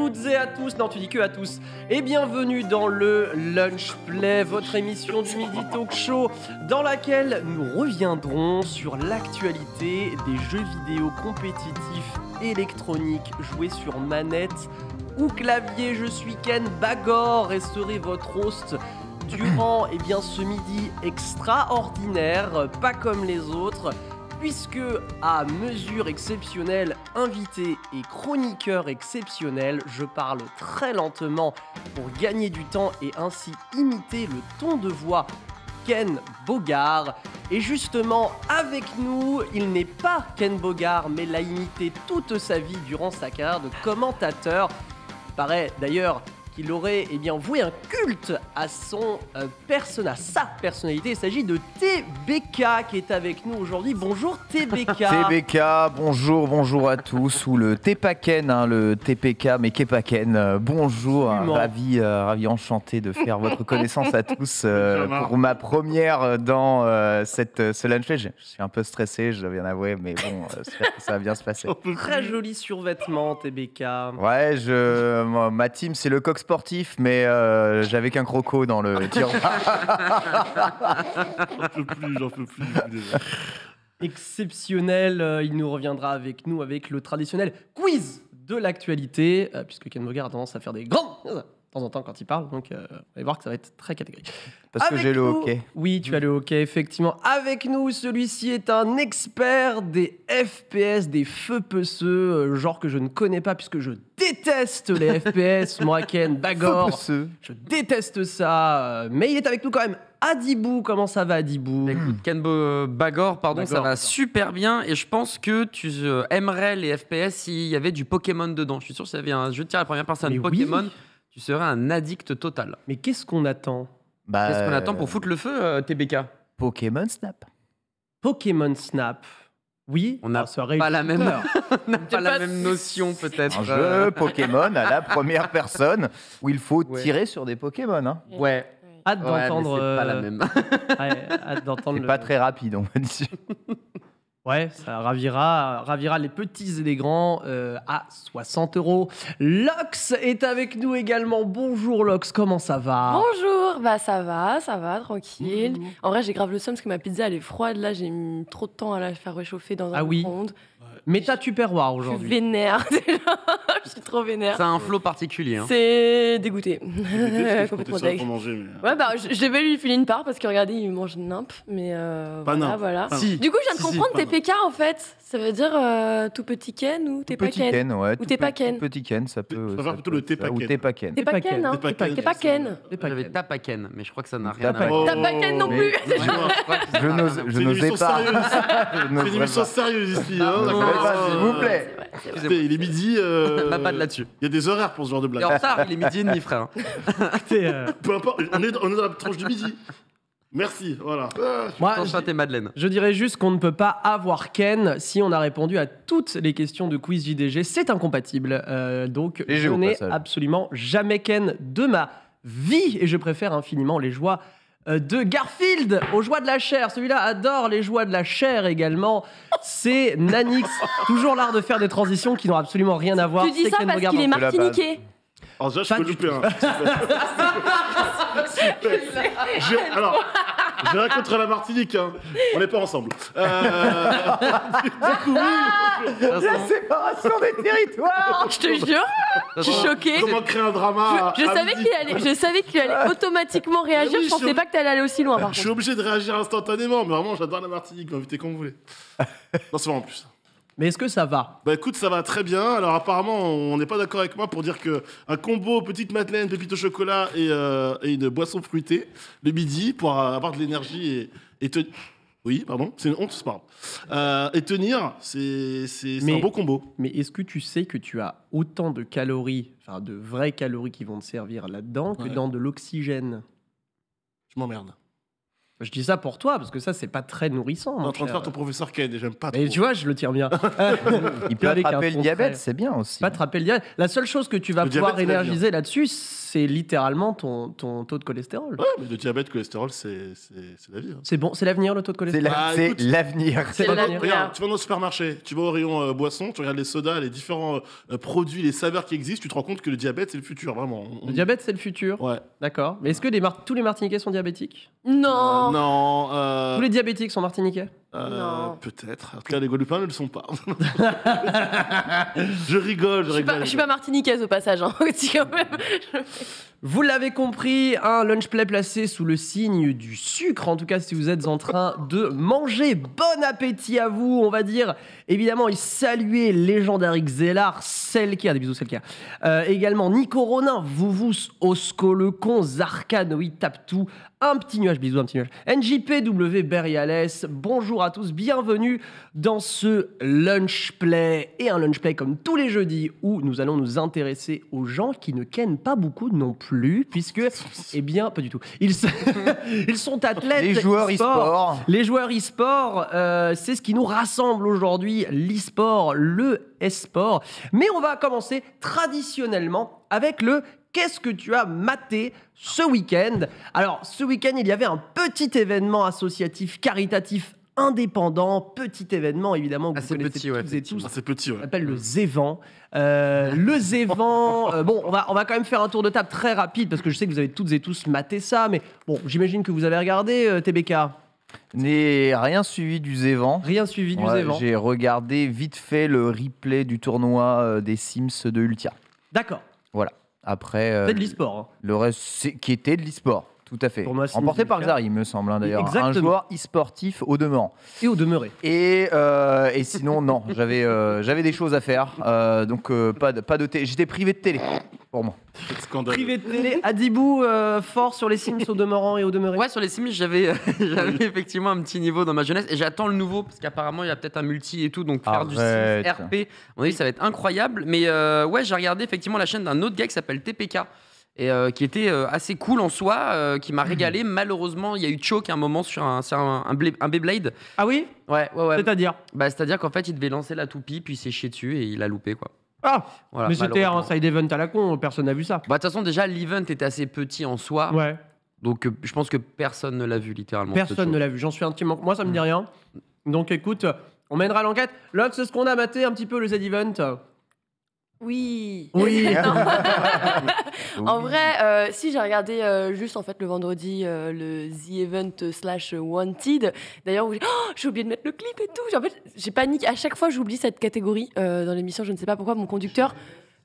toutes et à tous, non tu dis que à tous, et bienvenue dans le Lunch Play, votre émission du Midi Talk Show, dans laquelle nous reviendrons sur l'actualité des jeux vidéo compétitifs électroniques joués sur manette ou clavier. Je suis Ken Bagor et serai votre host durant eh bien, ce midi extraordinaire, pas comme les autres puisque à mesure exceptionnelle, invité et chroniqueur exceptionnel, je parle très lentement pour gagner du temps et ainsi imiter le ton de voix Ken Bogard. Et justement, avec nous, il n'est pas Ken Bogard, mais l'a imité toute sa vie durant sa carrière de commentateur. Il paraît d'ailleurs qu'il aurait eh bien, voué un culte à son euh, personne, à sa personnalité. Il s'agit de TBK qui est avec nous aujourd'hui. Bonjour TBK. TBK, bonjour, bonjour à tous, ou le Tepaken, hein, le TPK, mais Kepaken. Euh, bonjour, Absolument. ravi, euh, ravi, enchanté de faire votre connaissance à tous euh, pour ma première dans euh, cette, euh, ce lunch. Je, suis un peu stressé, je dois bien avouer, mais bon, euh, j'espère que ça va bien se passer. Très joli survêtement TBK. Ouais, je, ma team c'est le coq sportif, mais euh, j'avais qu'un croco dans le tir. J'en peux plus, j'en peux plus. déjà. Exceptionnel, euh, il nous reviendra avec nous avec le traditionnel quiz de l'actualité, euh, puisque Ken Bogard a tendance à faire des grands temps en temps quand il parle, donc euh, vous allez voir que ça va être très catégorique. Parce que j'ai le hockey. Oui, tu as le hockey, effectivement. Avec nous, celui-ci est un expert des FPS, des feux peceux, euh, genre que je ne connais pas puisque je déteste les FPS, moi, Ken, Bagor. Je déteste ça, euh, mais il est avec nous quand même. Adibou, comment ça va, Adibou? Écoute, Ken Bo- Bagor, pardon, Bagor, ça va super bien et je pense que tu euh, aimerais les FPS s'il y avait du Pokémon dedans. Je suis sûr que s'il y avait un jeu de tir à la première personne Mais oui. Tu serais un addict total. Mais qu'est-ce qu'on attend? Bah, Qu'est-ce qu'on attend euh, pour foutre le feu, euh, TBK Pokémon Snap. Pokémon Snap. Oui, On n'a ah, pas la même-. On n'a pas pas la même notion peut-être. Un Euh, jeu Pokémon à la première personne où il faut Ouais. tirer sur des Pokémon. Hein. Ouais, Hâte ouais d'entendre. c'est pas la euh, même. ouais, hâte d'entendre. C'est le- pas très rapide, on va dire. Ouais, ça ravira, ravira les petits et les grands euh, à 60 euros. Lox est avec nous également. Bonjour Lox, comment ça va? Bonjour, bah ça va, ça va, tranquille. En vrai, j'ai grave le somme parce que ma pizza elle est froide. Là, j'ai mis trop de temps à la faire réchauffer dans un Ah oui. micro-ondes. Mais t'as Tupperware Je suis aujourd'hui. vénère déjà. je suis trop vénère. C'est un flow particulier. hein. C'est dégoûté. Complètement deg. pour manger, mais... Ouais, bah je, je devais lui filer une part parce que regardez, il mange nimp. Mais euh, Pas voilà, nimp. voilà. Pas Si. Du coup, je viens de Si, si, comprendre pardon. TPK en fait. Ça veut dire euh, tout petit Ken ou t'es pas petit Ken Ken, ouais. Ou t'es pas Ken tout Petit Ken, ça peut. Ça faire plutôt le t'es pas Ou Ken. t'es pas Ken. T'es pas Ken, hein T'es pas Ken. T'es pas Ken. T'es pas J'avais Ken. Tapaken, mais je crois que ça n'a T'as rien à pas voir. T'as pas Ken non plus. Je Je n'ose- je C'est une n'osais émission pas. sérieuse. Je C'est une émission pas. sérieuse ici. Je pas, s'il vous plaît. Il est midi. euh, M'a pas de là-dessus. Il y a des horaires pour ce genre de Il est blague. en retard, il est midi et demi, frère. Euh, Peu importe, on est, on est dans la tranche du midi. Merci, voilà. Ah, moi, Attention à je, tes madeleines. je dirais juste qu'on ne peut pas avoir Ken si on a répondu à toutes les questions de quiz JDG. C'est incompatible. Euh, donc, Et je n'ai absolument jamais Ken de ma vie et je préfère infiniment les joies euh, de Garfield aux joies de la chair. Celui-là adore les joies de la chair également. C'est Nanix, toujours l'art de faire des transitions qui n'ont absolument rien à voir. Tu dis C'est ça Ken parce qu'il est martiniquais. Alors déjà, je peux louper un. J'ai- Alors, j'ai rien contre la Martinique, hein. on n'est pas ensemble. Euh, du coup, oui. La séparation des territoires Je te jure, je suis choquée. Comment créer un drama Je à savais midi qu'il allait, je savais qu'il allait automatiquement réagir. oui, je je pensais pas que t'allais aller aussi loin. Par Je suis obligé de réagir instantanément, mais vraiment, j'adore la Martinique, m'invitez quand vous voulez. Non, c'est vrai en plus. Mais est-ce que ça va? Bah écoute, ça va très bien. Alors apparemment, on n'est pas d'accord avec moi pour dire que un combo petite madeleine, pépite au chocolat et, euh, et une boisson fruitée le midi pour euh, avoir de l'énergie et, et te- Oui, pardon, c'est une honte, c'est pas grave. Euh, et tenir, c'est un beau combo. Mais est-ce que tu sais que tu as autant de calories, enfin de vraies calories qui vont te servir là-dedans que Ouais. dans de l'oxygène? Je m'emmerde. Je dis ça pour toi, parce que ça, c'est pas très nourrissant. En train de faire ton professeur Ken et j'aime pas trop. Mais tu vois, je le tiens bien. Il peut avec un attraper le diabète, c'est bien aussi. pas attraper le diabète. La seule chose que tu vas Le pouvoir diabète, c'est énergiser là-dessus, c'est littéralement ton, ton taux de cholestérol. Ouais, mais le diabète, le cholestérol, c'est la vie. hein. C'est bon, c'est l'avenir le taux de cholestérol. la- Ah, c'est l'avenir. C'est. Regarde, tu vas dans le supermarché, tu vas au rayon euh, boisson, tu regardes les sodas, les différents euh, produits, les saveurs qui existent, tu te rends compte que le diabète, c'est le futur, vraiment. On- Le diabète, c'est le futur. Ouais. D'accord. Mais est-ce que tous les Martiniquais sont diabétiques? Non. Euh, non. euh, Tous les diabétiques sont Martiniquais euh, Non. Peut-être. En tout cas, les Guadeloupéens ne le sont pas. je rigole, je Je suis rigole. pas, je suis pas martiniquaise au passage, hein, aussi, quand même. Vous l'avez compris, un lunch play placé sous le signe du sucre. En tout cas, si vous êtes en train de manger, bon appétit à vous, on va dire. Évidemment, il saluait légendaire Xelar, Selkia, des bisous Selkia. Euh, également Nico Ronin, Vouvous, Osco le con, Zarkan, oui, tape tout. Un petit nuage, bisous, un petit nuage. NJPW Beriales, bonjour à tous, bienvenue dans ce lunch play. Et un lunch play comme tous les jeudis où nous allons nous intéresser aux gens qui ne kennent pas beaucoup non plus, puisque, eh bien, pas du tout. Ils, ils sont athlètes. Les joueurs e-sport. e-sport. Les joueurs e-sport, euh, c'est ce qui nous rassemble aujourd'hui, l'e-sport, le e-sport. Mais on va commencer traditionnellement avec le Qu'est-ce que tu as maté ce week-end? Alors, ce week-end, il y avait un petit événement associatif, caritatif, indépendant. Petit événement, évidemment, que Assez vous connaissez petit, ouais, toutes et tous. Ah, c'est petit, ouais. On appelle le Zévan. Euh, le Zévan, euh, bon, on va, on va quand même faire un tour de table très rapide parce que je sais que vous avez toutes et tous maté ça, mais bon, j'imagine que vous avez regardé euh, TBK. N'ai rien suivi du Zévan. Rien suivi du Ouais, Zévan. J'ai regardé vite fait le replay du tournoi des Sims de Ultia. D'accord. Après, euh, de l'e-sport. hein. le reste, qui était de l'e-sport, tout à fait. Tournoi Remporté par. Xari, il me semble, hein, d'ailleurs. Un Exactement. joueur e-sportif au demeurant. Et au demeuré. Et, euh, et sinon, non, j'avais euh, j'avais des choses à faire. euh, donc, euh, pas de, pas de télé. J'étais privé de télé, pour moi. Scandaleux. Privé de télé, Adibou, euh, fort sur les Sims au demeurant et au demeuré. Ouais, sur les Sims, j'avais j'avais effectivement un petit niveau dans ma jeunesse et j'attends le nouveau parce qu'apparemment il y a peut-être un multi et tout, donc faire du Sims. RP, on dit ça va être incroyable. Mais euh, ouais, j'ai regardé effectivement la chaîne d'un autre gars qui s'appelle TPK. Et euh, qui était euh, assez cool en soi, euh, qui m'a régalé. Malheureusement, il y a eu choke à un moment sur un, sur un, un, Bla- un Beyblade. Ah oui? Ouais, ouais, ouais. C'est-à-dire? Bah, C'est-à-dire qu'en fait, il devait lancer la toupie, puis il s'est chié dessus et il a loupé, quoi. Ah Voilà, Mais c'était un side event à la con, personne n'a vu ça. Bah, de toute façon, déjà, l'event était assez petit en soi. Ouais. Donc, je pense que personne ne l'a vu, littéralement. Personne ne l'a vu, j'en suis intimement. Moi, ça me dit rien. Donc écoute, on mènera l'enquête. Lox, est-ce qu'on a maté un petit peu le Z-Event Oui. Oui. En vrai, euh, si j'ai regardé euh, juste en fait le vendredi euh, le The Event slash Wanted. D'ailleurs, j'ai oh, j'ai oublié de mettre le clip et tout. En fait, j'ai paniqué. À chaque fois, j'oublie cette catégorie dans l'émission. Je ne sais pas pourquoi mon conducteur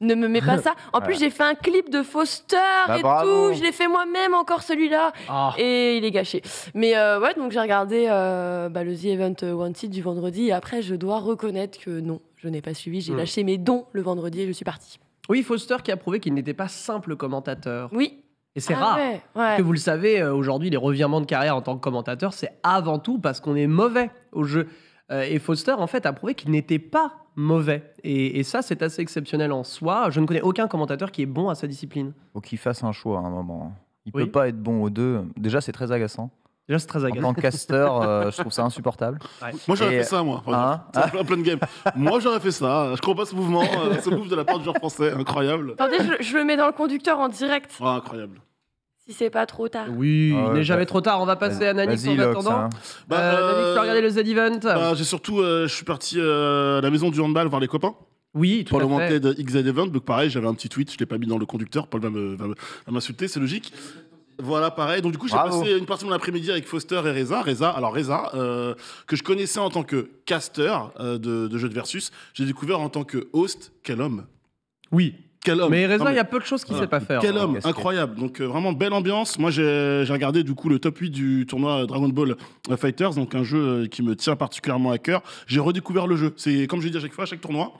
ne me met pas ça. En plus, j'ai fait un clip de Foster Bah, et bravo. tout. Je l'ai fait moi-même encore celui-là Ah. et il est gâché. Mais euh, ouais, donc j'ai regardé euh, bah, le The Event Wanted du vendredi et après, je dois reconnaître que non, je n'ai pas suivi. J'ai Hmm. lâché mes dons le vendredi et je suis partie. Oui, Foster qui a prouvé qu'il n'était pas simple commentateur. Oui. Et c'est Ah rare. ouais, ouais. Parce que vous le savez, euh, aujourd'hui, les revirements de carrière en tant que commentateur, c'est avant tout parce qu'on est mauvais au jeu. Euh, et Foster, en fait, a prouvé qu'il n'était pas mauvais. Et, et ça, c'est assez exceptionnel en soi. Je ne connais aucun commentateur qui est bon à sa discipline. Faut qu'il fasse un choix à un moment. Il Oui. peut pas être bon aux deux. Déjà, c'est très agaçant. Déjà, c'est très En agaçant. tant que casteur, euh, je trouve ça insupportable. Moi, j'aurais Et- fait ça, moi. par Hein exemple. C'est un plein de game. Moi, j'aurais fait ça. Je comprends pas ce mouvement, euh, ce move de la part du joueur français. Incroyable. Attendez, je, je le mets dans le conducteur en direct, Ouais, incroyable. si c'est pas trop tard. Oui, Ah il n'est jamais bah, trop tard. On va passer à Nanix Vas-y, en Lox, attendant. hein. Bah, Euh, Nanix, tu euh, as regardé le Z-Event Bah, j'ai surtout, euh, je suis parti euh, à la maison du handball voir les copains Oui, tout pour le à fait. monter de XZ Event. Donc pareil, j'avais un petit tweet, je l'ai pas mis dans le conducteur. Paul va me- va me- va m'insulter, c'est logique. Voilà, pareil. Donc du coup, j'ai passé une partie de mon après-midi avec Foster et Reza. Reza, alors Reza, euh, que je connaissais en tant que caster euh, de, de jeux de versus, j'ai découvert en tant que host. Quel homme? Oui. Quel homme? Mais Reza, il y a peu de choses qu'il Voilà. sait pas faire. Quel hein. homme, casquette. incroyable. Donc euh, vraiment belle ambiance. Moi j'ai regardé du coup le top 8 du tournoi Dragon Ball Fighters, donc un jeu qui me tient particulièrement à cœur. J'ai redécouvert le jeu. C'est comme je dis à chaque fois, à chaque tournoi.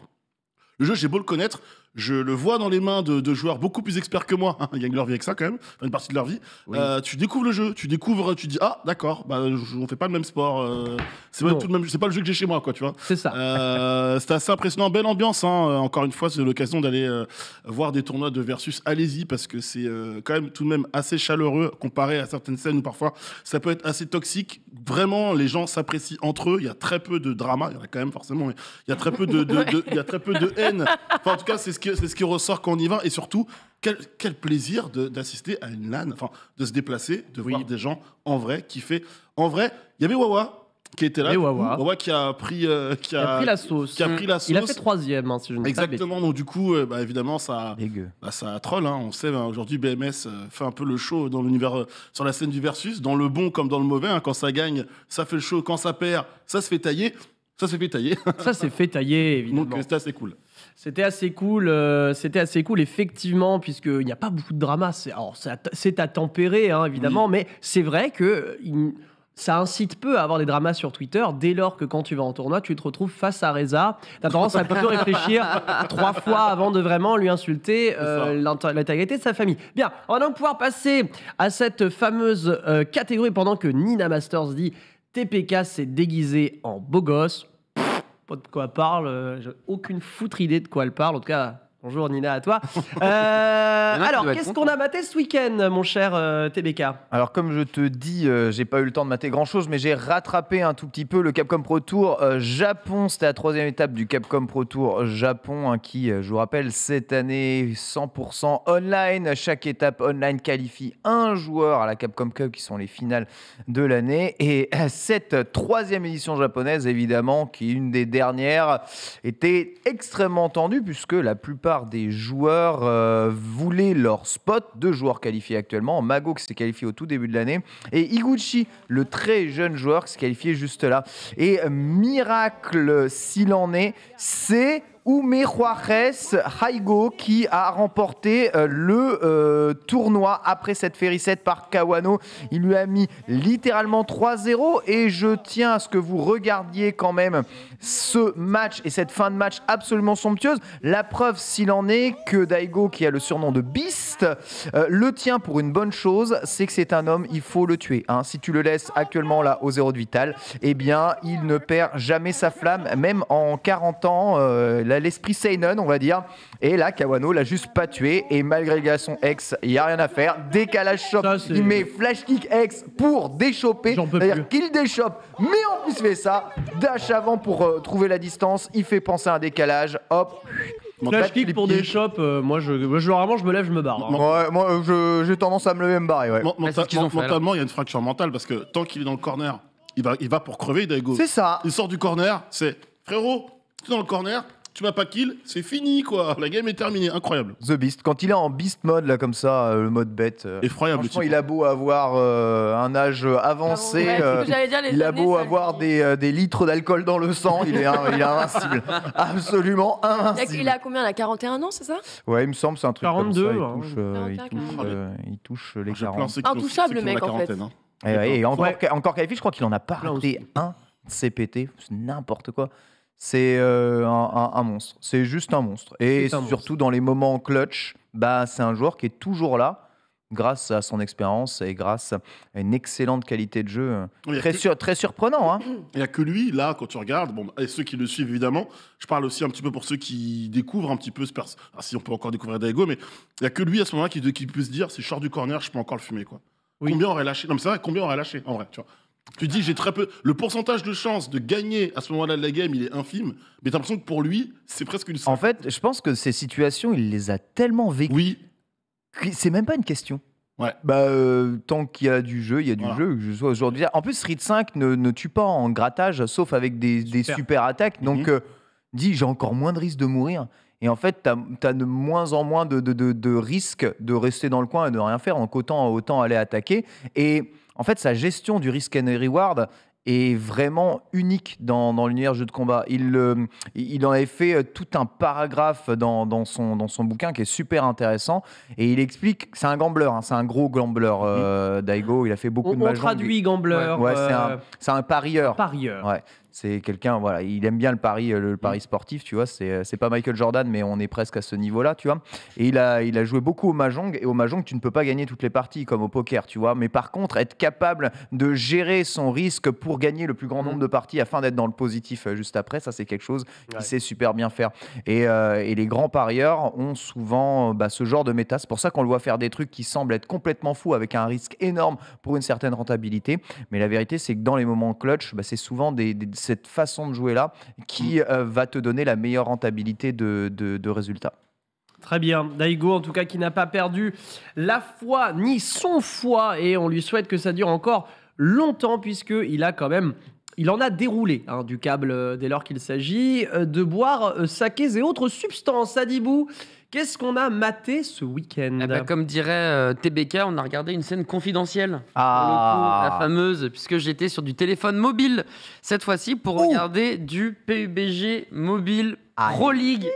Le jeu, j'ai beau le connaître, je le vois dans les mains de, de joueurs beaucoup plus experts que moi, hein, ils gagnent leur vie avec ça quand même, enfin, une partie de leur vie. Oui. Euh, tu découvres le jeu, tu découvres, tu dis ah d'accord, bah, je- on fait pas le même sport, euh, c'est pas, tout le même- c'est pas le jeu que j'ai chez moi quoi, tu vois. C'est ça. Euh, C'était assez impressionnant, belle ambiance. hein. Euh, Encore une fois, c'est l'occasion d'aller euh, voir des tournois de versus. Allez-y parce que c'est euh, quand même tout de même assez chaleureux comparé à certaines scènes où parfois ça peut être assez toxique. Vraiment, les gens s'apprécient entre eux. Il y a très peu de drama. Il y en a quand même forcément, mais il y a très peu de, de- de- il y a très peu de haine. Enfin, en tout cas, c'est ce c'est ce qui ressort quand on y va. Et surtout, quel, quel plaisir d'assister à une LAN, enfin, de se déplacer, de Oui. voir des gens en vrai qui fait. En vrai, il y avait Wawa qui était là. Et du coup. Wawa. qui a pris, euh, qui Il a pris la sauce. qui a pris la sauce. Il a fait troisième, hein, si je ne Exactement, donc du coup, euh, bah, évidemment, ça, bah, ça troll. hein. On sait, bah, aujourd'hui, BMS euh, fait un peu le show dans l'univers, sur la scène du versus, dans le bon comme dans le mauvais. hein. Quand ça gagne, ça fait le show. Quand ça perd, ça se fait tailler. Ça se fait tailler. Ça, c'est fait tailler, évidemment. donc, c'était assez cool. C'était assez cool, euh, c'était assez cool effectivement, puisqu'il n'y a pas beaucoup de drama. C'est, alors, c'est à, tempérer, hein, évidemment, mais c'est vrai que il- ça incite peu à avoir des dramas sur Twitter, dès lors que quand tu vas en tournoi, tu te retrouves face à Reza. Tu as tendance à plutôt réfléchir trois fois avant de vraiment lui insulter euh, l'intégrité de sa famille. Bien, on va donc pouvoir passer à cette fameuse euh, catégorie pendant que Nina Masters dit TPK s'est déguisé en beau gosse pas de quoi elle parle. euh, J'ai aucune foutre idée de quoi elle parle. En tout cas, bonjour Nina, à toi. Euh, alors, qu'est-ce qu'on a maté ce week-end, mon cher euh, TBK Alors comme je te dis, euh, j'ai pas eu le temps de mater grand chose, mais j'ai rattrapé un tout petit peu le Capcom Pro Tour euh, Japon. C'était la troisième étape du Capcom Pro Tour Japon, hein, qui, je vous rappelle, cette année 100% online. Chaque étape online qualifie un joueur à la Capcom Cup, qui sont les finales de l'année. Et cette troisième édition japonaise, évidemment, qui est une des dernières, était extrêmement tendue puisque la plupart des joueurs euh, voulaient leur spot. Deux joueurs qualifiés actuellement. Mago qui s'est qualifié au tout début de l'année et Iguchi, le très jeune joueur qui s'est qualifié juste là. Et euh, miracle s'il en est, c'est Ume Juarez Haigo qui a remporté euh, le euh, tournoi après cette férisette par Kawano. Il lui a mis littéralement 3-0 et je tiens à ce que vous regardiez quand même ce match et cette fin de match absolument somptueuse. La preuve s'il en est que Daigo qui a le surnom de Beast euh, le tient pour une bonne chose, c'est que c'est un homme, il faut le tuer. hein. Si tu le laisses actuellement là au zéro de vital, eh bien il ne perd jamais sa flamme, même en 40 ans, l'esprit Seinen on va dire. Et là Kawano l'a juste pas tué et malgré le garçon ex, il y a rien à faire. Décalage c'est- il met flash kick ex pour déchoper, c'est-à-dire qu'il déchoppe, mais en plus il fait ça, dash avant pour euh, trouver la distance, il fait penser à un décalage, hop. Flash kick pour des shops, euh, moi, je, moi, je, vraiment, je me lève, je me barre. hein. Ouais, moi je- j'ai tendance à me lever et me barrer, ouais. Ont fait, mentalement, il y a une fracture mentale parce que tant qu'il est dans le corner, il va, il va pour crever, Daigo. C'est ça. Il sort du corner, c'est frérot, tu es dans le corner, tu m'as pas kill, c'est fini quoi. La game est terminée, incroyable. The Beast. Quand il est en Beast mode, là, comme ça, euh, le mode bête. euh, Effroyable, franchement, il a beau avoir euh, un âge avancé. Ouais, c'est ce euh, que j'allais dire, les il a années, beau ça avoir des, euh, des litres d'alcool dans le sang, il est, un- il est invincible. Absolument Il a, invincible. il a combien Il a 41 ans, c'est ça? Ouais, il me semble, c'est un truc 42, comme ça. hein. Il touche, euh, il 41, touche, euh, il touche les Je plains 40. ceux qui ont- Intouchable, ceux qui ont le mec, la en fait. quarantaine, hein. Et, ouais, et encore, Ouais. encore qualifié, je crois qu'il en a pas Plein raté un CPT. C'est n'importe quoi. C'est euh, un, un- un monstre. C'est juste un monstre. Et C'est un surtout dans les moments clutch, bah, c'est un joueur qui est toujours là grâce à son expérience et grâce à une excellente qualité de jeu. Très, que- sur- très surprenant. Hein Il n'y a que lui, là, quand tu regardes, bon, et ceux qui le suivent évidemment, je parle aussi un petit peu pour ceux qui découvrent un petit peu ce perso. Ah, si on peut encore découvrir Daigo, mais il n'y a que lui à ce moment-là qui, qui peut se dire si je sors du corner, je peux encore le fumer. Quoi. Oui. Combien aurait lâché? Non, mais c'est vrai, combien aurait lâché en vrai tu vois? Tu dis, j'ai très peu. Le pourcentage de chance de gagner à ce moment-là de la game, il est infime, mais t'as l'impression que pour lui, c'est presque une. en fait, je pense que ces situations, il les a tellement vécues. oui, que C'est même pas une question. Ouais. Bah, euh, tant qu'il y a du jeu, il y a du Voilà. jeu. que je sois aujourd'hui. En plus, Street 5 ne, ne tue pas en grattage, sauf avec des, des Super. super attaques. Donc, Mhm. euh, dis, j'ai encore moins de risques de mourir. Et en fait, tu as, de moins en moins de, de, de, de risques de rester dans le coin et de rien faire. Donc, autant, autant aller attaquer. Et en fait, sa gestion du risk and reward est vraiment unique dans, dans l'univers jeu de combat. Il, euh, il en avait fait euh, tout un paragraphe dans, dans, son, dans son bouquin qui est super intéressant. Et il explique, c'est un gambler, hein, c'est un gros gambler, euh, Daigo. Il a fait beaucoup On, de on traduit gambler, Ouais, c'est euh, un, c'est un parieur. parieur. Ouais. C'est quelqu'un, voilà, il aime bien le pari, euh, le pari sportif, tu vois. C'est euh, c'est pas Michael Jordan, mais on est presque à ce niveau-là, tu vois. Et il a, il a joué beaucoup au mahjong. Et au mahjong, tu ne peux pas gagner toutes les parties comme au poker, tu vois. Mais par contre, être capable de gérer son risque pour gagner le plus grand nombre de parties afin d'être dans le positif euh, juste après, ça, c'est quelque chose qu'il Ouais. sait super bien faire. Et, euh, et les grands parieurs ont souvent bah, ce genre de méta. C'est pour ça qu'on le voit faire des trucs qui semblent être complètement fous avec un risque énorme pour une certaine rentabilité. Mais la vérité, c'est que dans les moments clutch, bah, c'est souvent des- des- cette façon de jouer là qui euh, va te donner la meilleure rentabilité de, de, de résultats. Très bien. Daigo, en tout cas, qui n'a pas perdu la foi ni son foi. Et on lui souhaite que ça dure encore longtemps, puisqu'il a quand même. Il en a déroulé hein, du câble euh, dès lors qu'il s'agit euh, de boire sakés et autres substances. Adibou, qu'est-ce qu'on a maté ce week-end Eh ben, comme dirait euh, TBK, on a regardé une scène confidentielle. pour le Ah. coup, la fameuse, puisque j'étais sur du téléphone mobile cette fois-ci pour Oh. regarder du PUBG Mobile. Pro League,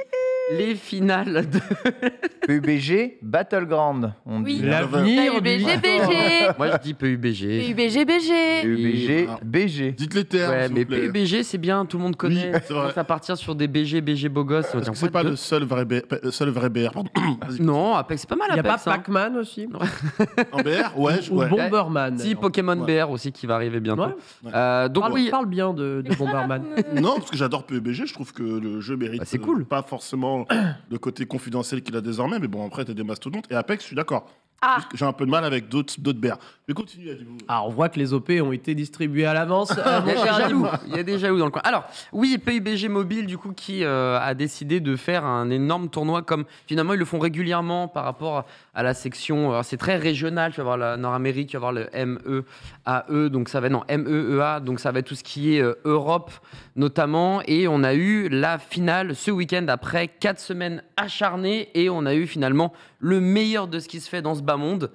les finales de. PUBG Battleground, on Oui. dit. L'avenir du PUBG. BG. Moi je dis PUBG. PUBG, BG. PUBG, Ah. BG. Dites les termes. Ouais, s'il mais vous plaît. PUBG c'est bien, tout le monde connaît. Oui, c'est vrai. Va partir sur des BG, BG beau gosse. Parce que c'est pas le seul vrai, B- euh, seul vrai BR. Pardon. Vas-y. Non, Apex c'est pas mal Il n'y a pas Apex. hein. Pac-Man aussi En BR Ouais, je- Ou ouais. Bomberman Si, Pokémon Ouais. BR aussi qui va arriver bientôt. Ouais. Euh, donc parle, oui, parle bien de, de Bomberman. Non, parce que j'adore PUBG, je trouve que le jeu mérite Bah, c'est euh, cool. pas forcément le côté confidentiel qu'il a désormais, mais bon, après, t'as des mastodontes. Et Apex, je suis d'accord. Ah. J'ai un peu de mal avec d'autres d'autres. Mais continue, Adibou. Alors, on voit que les OP ont été distribués à l'avance. Euh, Il y a cher des Adibou. jaloux. Il y a des jaloux dans le coin. Alors, oui, PUBG Mobile, du coup, qui euh, a décidé de faire un énorme tournoi comme finalement ils le font régulièrement par rapport à la section. alors, C'est très régional. Tu vas voir la Nord-Amérique, tu vas voir le MEAE, donc ça va non MEEA, donc ça va être tout ce qui est euh, Europe notamment. Et on a eu la finale ce week-end après quatre semaines acharnées et on a eu finalement le meilleur de ce qui se fait dans ce bas monde,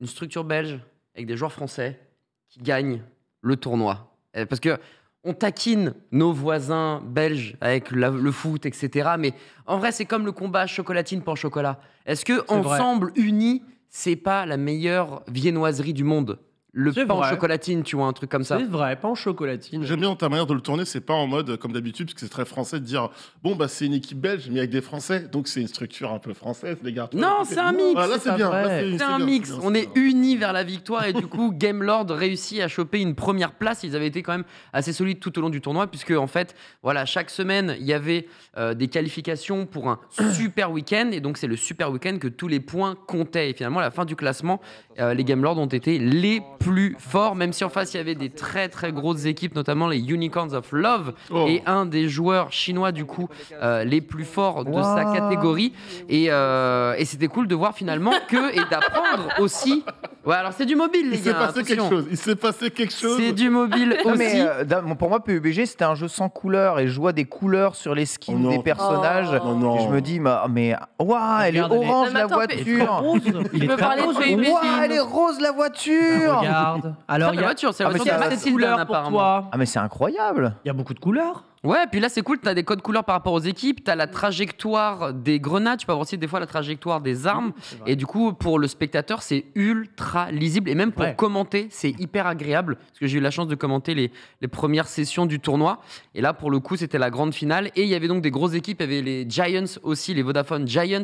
une structure belge avec des joueurs français qui gagnent le tournoi. Euh, Parce que on taquine nos voisins belges avec la- le foot, etc. Mais en vrai, c'est comme le combat chocolatine pour chocolat. Est-ce que vrai. ensemble, unis, c'est pas la meilleure viennoiserie du monde? Le pain en chocolatine, tu vois, un truc comme ça. C'est vrai, pas en chocolatine. J'aime bien ta manière de le tourner, c'est pas en mode comme d'habitude, parce que c'est très français de dire bon, bah c'est une équipe belge, mais avec des Français, donc c'est une structure un peu française, les gars. Non, c'est un mix. Voilà, là c'est bien. C'est un bien, mix. bien, On est bien. unis vers la victoire et du coup, Gamelord réussit à choper une première place. Ils avaient été quand même assez solides tout au long du tournoi puisque en fait, voilà, chaque semaine il y avait euh, des qualifications pour un super week-end et donc c'est le super week-end que tous les points comptaient. Et finalement, à la fin du classement, euh, les Gamelords ont été les plus forts, même si en face il y avait des très très grosses équipes, notamment les Unicorns of Love Oh. et un des joueurs chinois du coup euh, les plus forts de sa catégorie. Et, euh, et c'était cool de voir finalement que et d'apprendre aussi. Ouais, alors c'est du mobile, les Il s'est gars. passé quelque attention. chose. Il s'est passé quelque chose. C'est du mobile Non, aussi. mais euh, pour moi, PUBG, c'était un jeu sans couleur et je vois des couleurs sur les skins Oh des personnages. Oh. Non, non. Et je me dis, mais, mais waouh, elle est orange la voiture. Rose, il est peux très parler de rose. PUBG. Waouh, elle est rose la voiture. Regarde. Alors, C'est il y la a, voiture, c'est la Ah, mais voiture de c'est- pour apparemment. toi. Ah, mais c'est incroyable. Il y a beaucoup de couleurs. Ouais, puis là c'est cool, t'as des codes couleurs par rapport aux équipes, t'as la trajectoire des grenades, tu peux avoir aussi des fois la trajectoire des armes, et du coup pour le spectateur c'est ultra lisible, et même pour Ouais. commenter c'est hyper agréable, parce que j'ai eu la chance de commenter les, les premières sessions du tournoi, et là pour le coup c'était la grande finale, et il y avait donc des grosses équipes, il y avait les Giants aussi, les Vodafone Giants,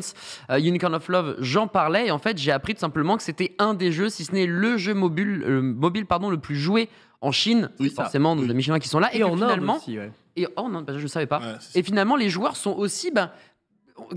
euh, Unicorn of Love, j'en parlais, et en fait j'ai appris tout simplement que c'était un des jeux, si ce n'est le jeu mobile, euh, mobile pardon, le plus joué en Chine, Oui. forcément Oui. amis chinois qui sont là, et, en Inde finalement... aussi, ouais. Et oh non, bah, je ne savais pas. Ouais, Et finalement, les joueurs sont aussi ben,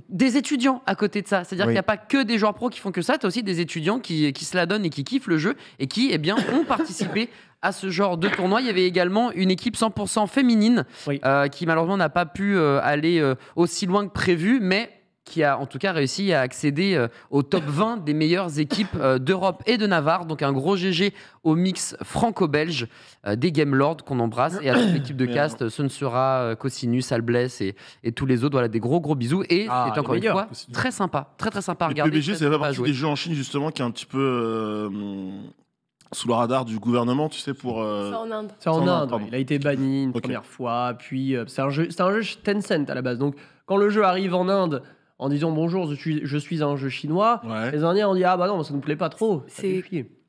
des étudiants à côté de ça. C'est-à-dire Oui. qu'il n'y a pas que des joueurs pros qui font que ça, tu as aussi des étudiants qui, qui se la donnent et qui kiffent le jeu et qui eh bien, ont participé à ce genre de tournoi. Il y avait également une équipe 100% féminine Oui. euh, qui malheureusement n'a pas pu euh, aller euh, aussi loin que prévu, mais qui a en tout cas réussi à accéder euh, au top 20 des meilleures équipes euh, d'Europe et de Navarre. Donc un gros GG au mix franco-belge euh, des Game Lords qu'on embrasse. Et à toute l'équipe de cast, ce ne sera Cosinus, Albless et, et tous les autres. Voilà, des gros gros bisous. Et Ah, encore une fois Cosinus. très sympa, très très sympa à regarder. PUBG, très c'est pas partie des jeux en Chine justement qui est un petit peu euh, sous le radar du gouvernement, tu sais, pour. euh, C'est en Inde. C'est en Inde. Il a été banni une première fois. Puis euh, c'est un jeu, c'est un jeu Tencent à la base. Donc quand le jeu arrive en Inde en disant bonjour, je suis, je suis un jeu chinois, Ouais. les Indiens ont dit ah bah non, ça nous plaît pas trop. C'est-.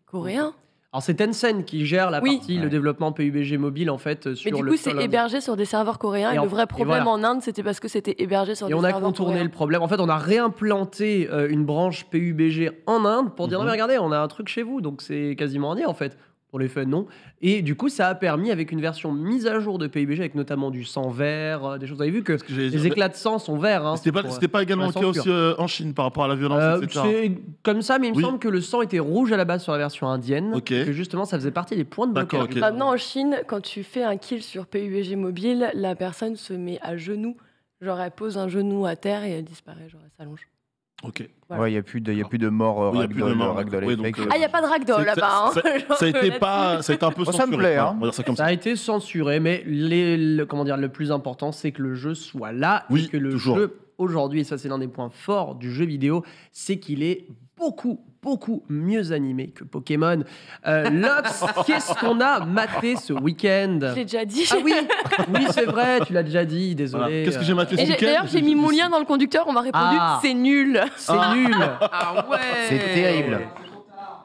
Coréen Alors c'est Tencent qui gère la Oui. partie, le développement PUBG mobile en fait Mais du le coup, c'est hébergé sur des serveurs coréens. Et Et, en- le vrai et problème voilà. en Inde, c'était parce que c'était hébergé sur Et des on a serveurs contourné coréens. le problème. En fait, on a réimplanté euh, une branche PUBG en Inde pour dire Mhm. non mais regardez, on a un truc chez vous, donc c'est quasiment indien en fait. Pour les fun, non. Et du coup, ça a permis avec une version mise à jour de PUBG avec notamment du sang vert, euh, des choses. Vous avez vu que les dire- éclats de sang sont verts. hein, C'était pas, pour- c'était pas également le cas aussi euh, en Chine par rapport à la violence, Euh, etc. c'est comme ça, mais il me semble que le sang était rouge à la base sur la version indienne. Que justement, ça faisait partie des points de blocage. Maintenant, en Chine, quand tu fais un kill sur PUBG mobile, la personne se met à genoux. Genre, elle pose un genou à terre et elle disparaît. Genre, elle s'allonge. Ok. Voilà. Ouais, il n'y a plus de, y a plus de mort euh, Oui, y a plus de ragdoll, mort, ragdoll oui, donc, euh, Ah, il n'y a pas de ragdoll C'est- là-bas. hein. ça- a été pas, ça a été un peu Moi, ça me censuré, plaît, voilà, hein. On va dire ça comme Ça ça. a été censuré, mais les, le, comment dire, le plus important, c'est que le jeu soit là Oui, et que le toujours. jeu aujourd'hui, et ça c'est l'un des points forts du jeu vidéo, c'est qu'il est beaucoup, beaucoup mieux animé que Pokémon. Euh, Lux, qu'est-ce qu'on a maté ce week-end Je l'ai déjà dit. Ah oui, oui c'est vrai, tu l'as déjà dit, désolé. Voilà. Qu'est-ce que j'ai maté ce Et j'ai- week-end D'ailleurs, j'ai mis mon lien dans le conducteur. On m'a répondu Ah. c'est nul. C'est nul, Ah ouais C'est terrible.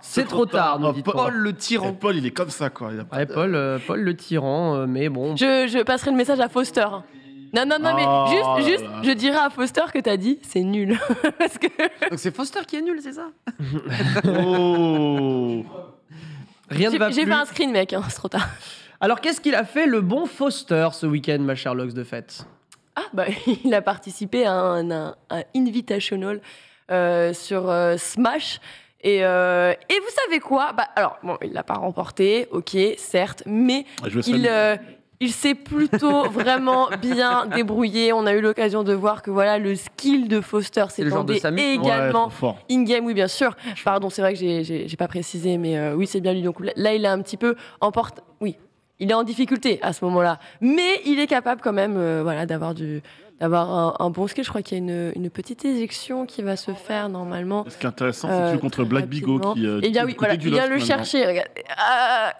c'est trop tard, nous Oh. Paul le Et tyran. Paul, il est comme ça, quoi. Il a pas Ouais, de- Paul, euh, Paul le tyran, euh, mais bon. Je, je passerai le message à Foster. Non, non, non, mais Oh juste, juste, je dirai à Foster que t'as dit c'est nul. Parce que Donc c'est Foster qui est nul, c'est ça Oh Rien ne va j'ai fait un screen, mec, hein, c'est trop tard. Alors qu'est-ce qu'il a fait le bon Foster ce week-end, ma chère Lux de fête? Ah, bah, il a participé à un, un- un invitational euh, sur euh, Smash. Et, euh, et vous savez quoi? Bah, Alors, bon, il l'a pas remporté, ok, certes, mais vais il, euh, il s'est plutôt vraiment bien débrouillé. On a eu l'occasion de voir que voilà, le skill de Foster Ouais, également fort. In-game, oui, bien sûr. Pardon, c'est vrai que j'ai- pas précisé, mais euh, oui, c'est bien lui. Donc là- là, il est un petit peu en porte. Oui, il est en difficulté à ce moment-là. Mais il est capable quand même euh, voilà, d'avoir du d'avoir un, un bon skill. Je crois qu'il y a une, une petite éjection qui va se faire normalement. Ce qui est intéressant, c'est Euh, qu'il joue contre Black Bigo qui. euh, Eh bien du oui, côté voilà, du il vient le maintenant. chercher. Ah,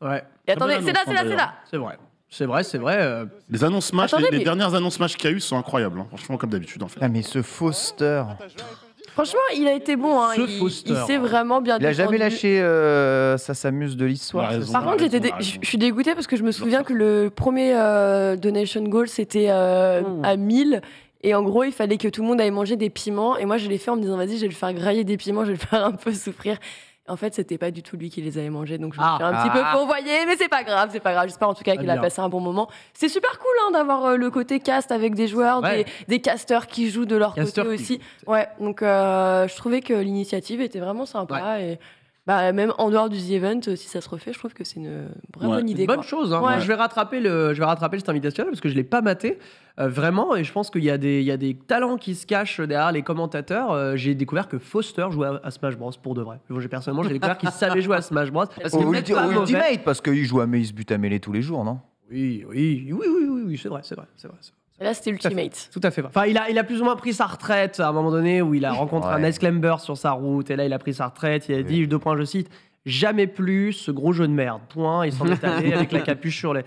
Ouais, et attendez, c'est là, annonce, c'est là, c'est là. c'est vrai. C'est vrai, c'est vrai. euh, Les annonces Attendez, les, les mais- dernières annonces Smash qu'il y a eu sont incroyables. hein. Franchement, comme d'habitude, en fait. Ah, mais ce Foster. Franchement, il a été bon. Hein. Ce Il, Foster. il s'est vraiment bien Il a jamais défendu. lâché euh, ça s'amuse de l'histoire. Il a c'est raison. ça Par contre, j'étais dé- raison, je raison. je suis dégoûtée parce que je me souviens que le premier euh, donation goal c'était euh, Mmh. à 1000 et en gros il fallait que tout le monde aille manger des piments et moi je l'ai fait en me disant vas-y je vais le faire grailler des piments, je vais le faire un peu souffrir. En fait, c'était pas du tout lui qui les avait mangés, donc je me Ah. suis un petit Ah. peu convoyé, mais c'est pas grave, c'est pas grave. J'espère en tout cas qu'il a passé un bon moment. C'est super cool hein, d'avoir euh, le côté cast avec des joueurs, Ouais. des, des casteurs qui jouent de leur côté qui aussi. Ouais, donc euh, je trouvais que l'initiative était vraiment sympa et bah, même en dehors du The Event, euh, si ça se refait, je trouve que c'est une vraie Ouais. bonne idée. Une bonne quoi. chose. hein. Ouais. Je vais rattraper le, je vais rattraper cet invitationnel parce que je l'ai pas maté euh, vraiment et je pense qu'il y a des, il y a des talents qui se cachent derrière les commentateurs. Euh, j'ai découvert que Foster jouait à, à Smash Bros pour de vrai. Bon, j'ai personnellement, j'ai découvert qu'il savait jouer à Smash Bros. Parce Au, qu'il ulti- est pas au. Ultimate, parce qu'il joue à Maze but à mêlée tous les jours, non? Oui, oui, oui, oui, oui, oui, c'est vrai, c'est vrai, c'est vrai. Là, c'était Ultimate. Tout à fait. Enfin, il a, il a plus ou moins pris sa retraite à un moment donné où il a rencontré Ouais. un Ice Climber sur sa route et là il a pris sa retraite. Il a dit deux points, je cite, jamais plus ce gros jeu de merde. Point. Il s'en est allé avec la capuche sur les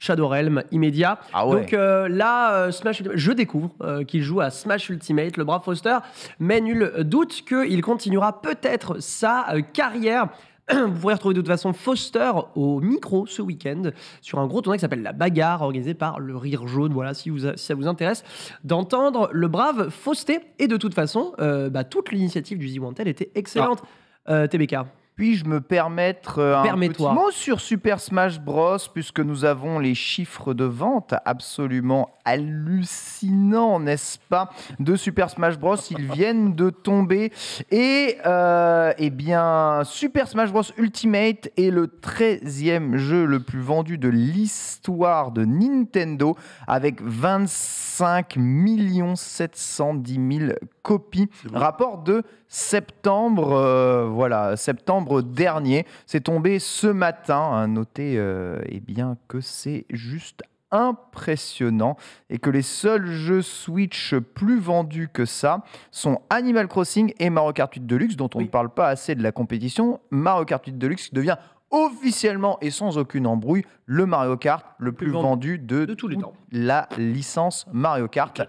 Shadow Realm immédiat. Ah ouais. Donc euh, là, euh, Smash Ultimate- je découvre euh, qu'il joue à Smash Ultimate, le brave Foster, mais nul doute qu'il continuera peut-être sa euh, carrière. Vous pourrez retrouver de toute façon Foster au micro ce week-end sur un gros tournoi qui s'appelle La Bagarre, organisé par le Rire Jaune. Voilà, si, vous, si ça vous intéresse d'entendre le brave Fausté. Et de toute façon, euh, bah, toute l'initiative du Z-Wanted était excellente. Euh, TBK. Puis-je me permettre euh, un petit mot sur Super Smash Bros puisque nous avons les chiffres de vente absolument hallucinants, n'est-ce pas, de Super Smash Bros? Ils viennent de tomber et euh, eh bien Super Smash Bros Ultimate est le 13e jeu le plus vendu de l'histoire de Nintendo avec 25 710 000 copies. Rapport de septembre, euh, voilà, septembre dernier. C'est tombé ce matin. hein. Notez euh, eh bien que c'est juste impressionnant et que les seuls jeux Switch plus vendus que ça sont Animal Crossing et Mario Kart 8 Deluxe dont on Oui. ne parle pas assez de la compétition. Mario Kart 8 Deluxe devient officiellement et sans aucune embrouille le Mario Kart le plus, vendu vendu de, de tous les temps. la licence Mario Kart.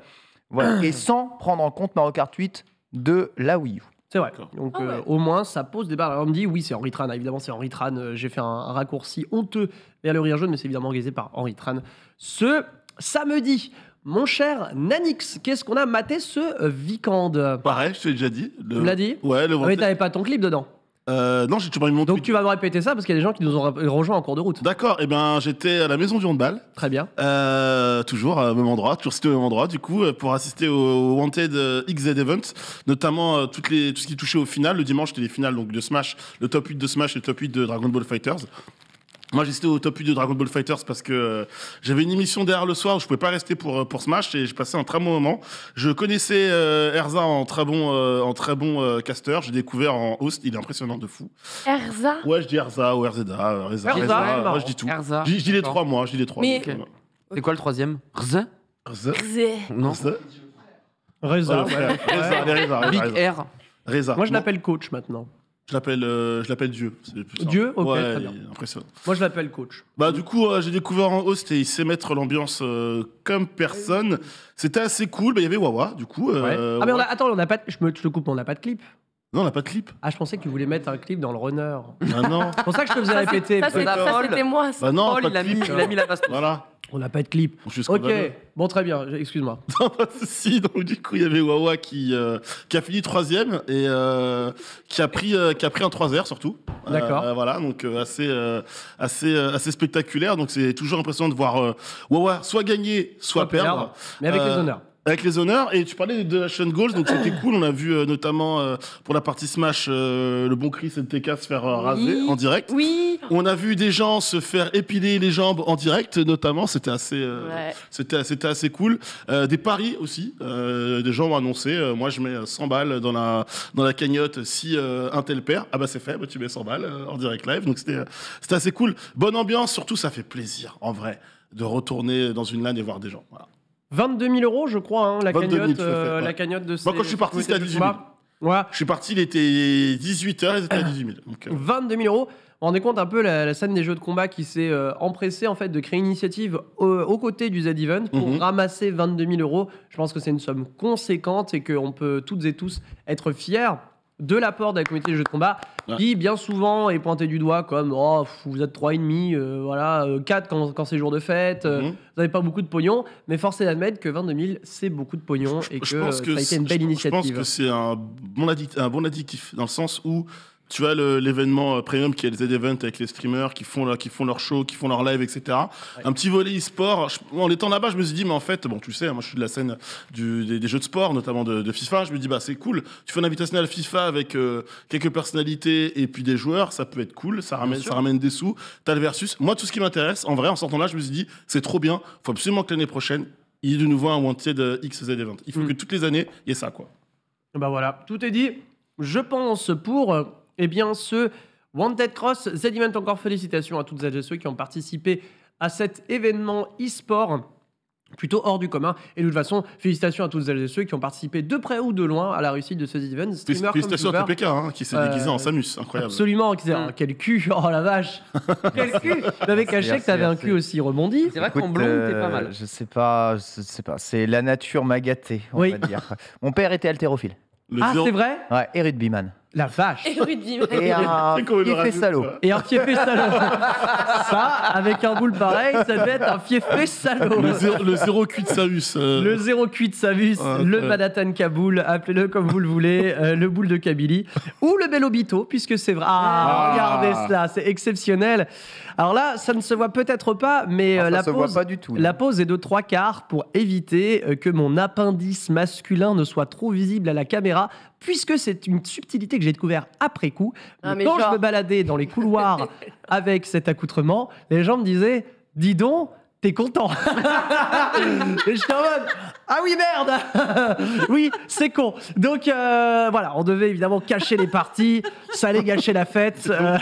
Voilà. et sans prendre en compte Mario Kart 8 de la Wii U. C'est vrai. Donc Ah ouais. euh, au moins, ça pose des barres. Alors, on me dit, oui, c'est Henri Tran. Évidemment, c'est Henri Tran. Euh, J'ai fait un, un raccourci honteux vers le rire jaune, mais c'est évidemment organisé par Henri Tran. Ce samedi, mon cher Nanix, qu'est-ce qu'on a maté ce euh, week-end Pareil, je te l'ai déjà dit. Le... Tu l'as dit? Ouais, le Ah, Mais t'avais pas ton clip dedans. Euh, non, j'ai toujours pas mis mon Donc tweet. tu vas me répéter ça parce qu'il y a des gens qui nous ont re- rejoints en cours de route. D'accord, et ben j'étais à la maison du handball, Très bien. euh, toujours au même endroit, toujours situé au même endroit, du coup, euh, pour assister au, au Wanted euh, XZ Event, notamment euh, toutes les, tout ce qui touchait au final. Le dimanche, c'était les finales donc, de Smash, le top 8 de Smash et le top 8 de Dragon Ball Fighters. Moi, j'étais au top 8 de Dragon Ball Fighters parce que euh, j'avais une émission derrière le soir où je pouvais pas rester pour, euh, pour Smash et j'ai passé un très bon moment. Je connaissais euh, Erza en très bon, euh, en très bon euh, caster. J'ai découvert en host, il est impressionnant de fou. Erza Ouais, je dis Erza ou Erzeda, Reza, Erza, ouais, marrant. je dis tout. Erza. Je dis- je dis les trois, moi, je dis les trois. Mais- euh, C'est quoi le troisième? Rza? Reza, Zé. Non. Reza, Reza. Reza, Reza, Reza, Big. R. Reza. Moi, je l'appelle coach maintenant. Je l'appelle, euh, je l'appelle Dieu. c'est. Dieu Ok, Ouais, très bien. impressionnant. Moi, je l'appelle coach. Bah du coup, euh, j'ai découvert en host et il sait mettre l'ambiance euh, comme personne. C'était assez cool. Bah, il y avait Wawa, du coup. euh, Ouais. Ah, mais on a, ouais. attends, on a pas de- je, me, je te coupe, mais on n'a pas de clip. Non, on n'a pas de clip. Ah, je pensais que tu voulais mettre un clip dans le runner. Ah non. C'est pour ça que je te faisais répéter. ça, parce que c'est- ça, Paul. c'était moi. ça. Bah non, Paul, pas il de a, mis, clip. il a mis la passe. Voilà. On n'a pas de clip. Ok, bon, très bien, excuse-moi. Non, pas de souci. Donc du coup, il y avait Wawa qui euh, qui a fini troisième et euh, qui a pris euh, qui a pris un 3 r surtout. D'accord. euh, voilà, donc euh, assez euh, assez euh, assez spectaculaire. Donc c'est toujours impressionnant de voir Wawa soit gagner, soit, Soit perdre. perdre, Mais avec les honneurs. Avec les honneurs, et tu parlais de Nation Goals, donc c'était cool. On a vu euh, notamment euh, pour la partie Smash euh, le bon Chris et le TK se faire euh, raser en direct. Oui. On a vu des gens se faire épiler les jambes en direct, notamment. C'était assez, euh, Ouais. c'était, c'était assez cool. Euh, des paris aussi. Euh, des gens ont annoncé. euh, moi, je mets 100 balles dans la, dans la cagnotte si euh, un tel perd. Ah bah c'est fait, bah, tu mets 100 balles en direct live. Donc c'était, c'était assez cool. Bonne ambiance, surtout ça fait plaisir, en vrai, de retourner dans une LAN et voir des gens. Voilà. 22 000 euros, je crois, hein, la, 22 000, cagnotte, tout à fait, euh, ouais. la cagnotte de Moi, ces- quand je suis parti, c'était à jeux de 18 000. combat. Ouais, Je suis parti, il était 18h, ils étaient à 18 000. Donc, euh, 22 000 euros. On rendez compte un peu la, la scène des jeux de combat qui s'est euh, empressée en fait de créer une initiative au- aux côtés du Z-Event pour Mhm. ramasser 22 000 euros. Je pense que c'est une somme conséquente et qu'on peut toutes et tous être fiers de l'apport de la communauté des jeux de combat Ouais. qui bien souvent est pointé du doigt comme oh, vous êtes 3,5, euh, voilà, 4 quand, quand c'est jour de fête, euh, Mhm. vous n'avez pas beaucoup de pognon, mais force est d'admettre que 22 000 c'est beaucoup de pognon et que, je pense euh, que ça a été une belle initiative. Je pense que c'est un bon, un bon addictif, dans le sens où tu as l'événement euh, premium qui est le Z-Event avec les streamers qui font, leur- qui font leur show, qui font leur live, etc. Un petit volet e-sport. En étant là-bas, je me suis dit, mais en fait, bon, tu sais, moi je suis de la scène du- des, des jeux de sport, notamment de, de FIFA. Je me dis, bah c'est cool. Tu fais un invitationnel FIFA avec euh, quelques personnalités et puis des joueurs, ça peut être cool. Ça ramène, ça ramène des sous. T'as le versus. Moi, tout ce qui m'intéresse, en vrai, en sortant là, je me suis dit, c'est trop bien. Faut absolument que l'année prochaine, il y ait de nouveau un Wanted euh, XZ Event. Il faut Mm. que toutes les années, il y ait ça, quoi. Bah voilà, tout est dit. Je pense pour eh bien ce Wanted Cross Z-Event. Encore félicitations à toutes celles et ceux qui ont participé à cet événement e-sport plutôt hors du commun. Et de toute façon, félicitations à toutes celles et ceux qui ont participé de près ou de loin à la réussite de ce event. Streamer comme Félicitations à viewer. TPK hein, qui s'est Euh, déguisé en Samus, incroyable. Absolument, qui Mm. Quel cul, oh la vache, quel cul. T'avais caché Merci, que t'avais un cul aussi rebondi. C'est vrai qu'en blond, t'es euh, pas mal. Je sais pas, je sais pas. C'est la nature m'a gâté, on Oui. va dire. Mon père était haltérophile. Le Ah, c'est vrai? Ouais, et rugbyman. La vache. Et Rudy. Et un radio, salaud. Et un fiefé salaud. Ça, avec un boule pareil, ça devait être un fiefé salaud. Le zéro, le zéro cul de Samus. euh, Le 08 de Savus, Ouais, le ouais. Manhattan Kaboul, appelez-le comme vous le voulez, euh, le boule de Kabylie, ou le Belobito, puisque c'est vrai. Ah, Ah. regardez cela, c'est exceptionnel. Alors là, ça ne se voit peut-être pas, mais Ah, euh, ça la, se voit pause, pas du tout. la pause est de trois quarts pour éviter euh, que mon appendice masculin ne soit trop visible à la caméra, puisque c'est une subtilité que j'ai découvert après coup. Ah, Quand genre. je me baladais dans les couloirs avec cet accoutrement, les gens me disaient Dis donc, t'es content. Et j'étais en mode Ah oui, merde Oui, c'est con. Donc euh, voilà, on devait évidemment cacher les parties, ça allait gâcher la fête. Euh,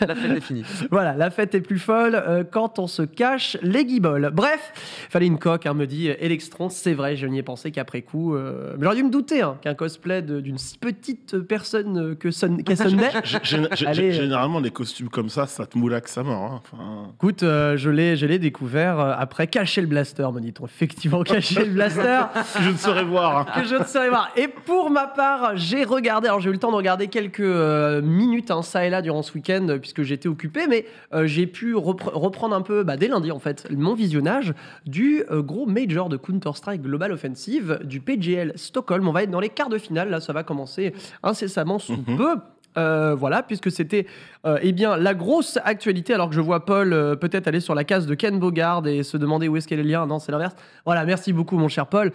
La fête est finie. voilà, la fête est plus folle euh, quand on se cache les guibolles. Bref, fallait une coque, hein, me dit Electron. C'est vrai, je n'y ai pensé qu'après coup. euh, mais J'aurais dû me douter hein, qu'un cosplay d'une si petite personne que Son- qu'est Sonnet. Gé- gé- gé- Allez. Généralement, les costumes comme ça, ça te moulaque sa mort. hein. Enfin, Écoute, euh, je l'ai, l'ai découvert euh, après Cacher le Blaster, me dit-on. Effectivement, Cacher le Blaster. Que je ne saurais voir. hein. que je ne saurais voir. Et pour ma part, j'ai regardé, alors j'ai eu le temps de regarder quelques euh, minutes, hein, ça et là, durant ce week-end, puisque j'étais occupé, mais euh, j'ai pu repre- reprendre un peu, bah, dès lundi en fait, mon visionnage du euh, gros major de Counter-Strike Global Offensive, du PGL Stockholm. On va être dans les quarts de finale, là, ça va commencer incessamment sous Mhm. peu. Euh, voilà, puisque c'était euh, eh bien la grosse actualité. Alors que je vois Paul euh, peut-être aller sur la case de Ken Bogard et se demander où est-ce qu'est le lien. Non, c'est l'inverse. Voilà, merci beaucoup, mon cher Paul.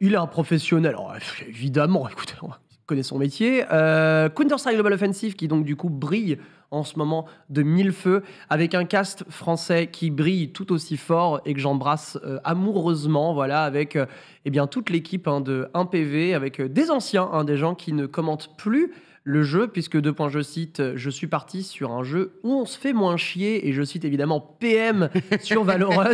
Il est un professionnel, évidemment. Écoutez, il connaît son métier. Counter-Strike Global Offensive qui donc du coup brille en ce moment de mille feux avec un cast français qui brille tout aussi fort et que j'embrasse amoureusement. Voilà, avec eh bien toute l'équipe hein, de 1PV, avec des anciens, hein, des gens qui ne commentent plus le jeu, puisque deux points, je cite, euh, je suis parti sur un jeu où on se fait moins chier, et je cite évidemment PM sur Valorant.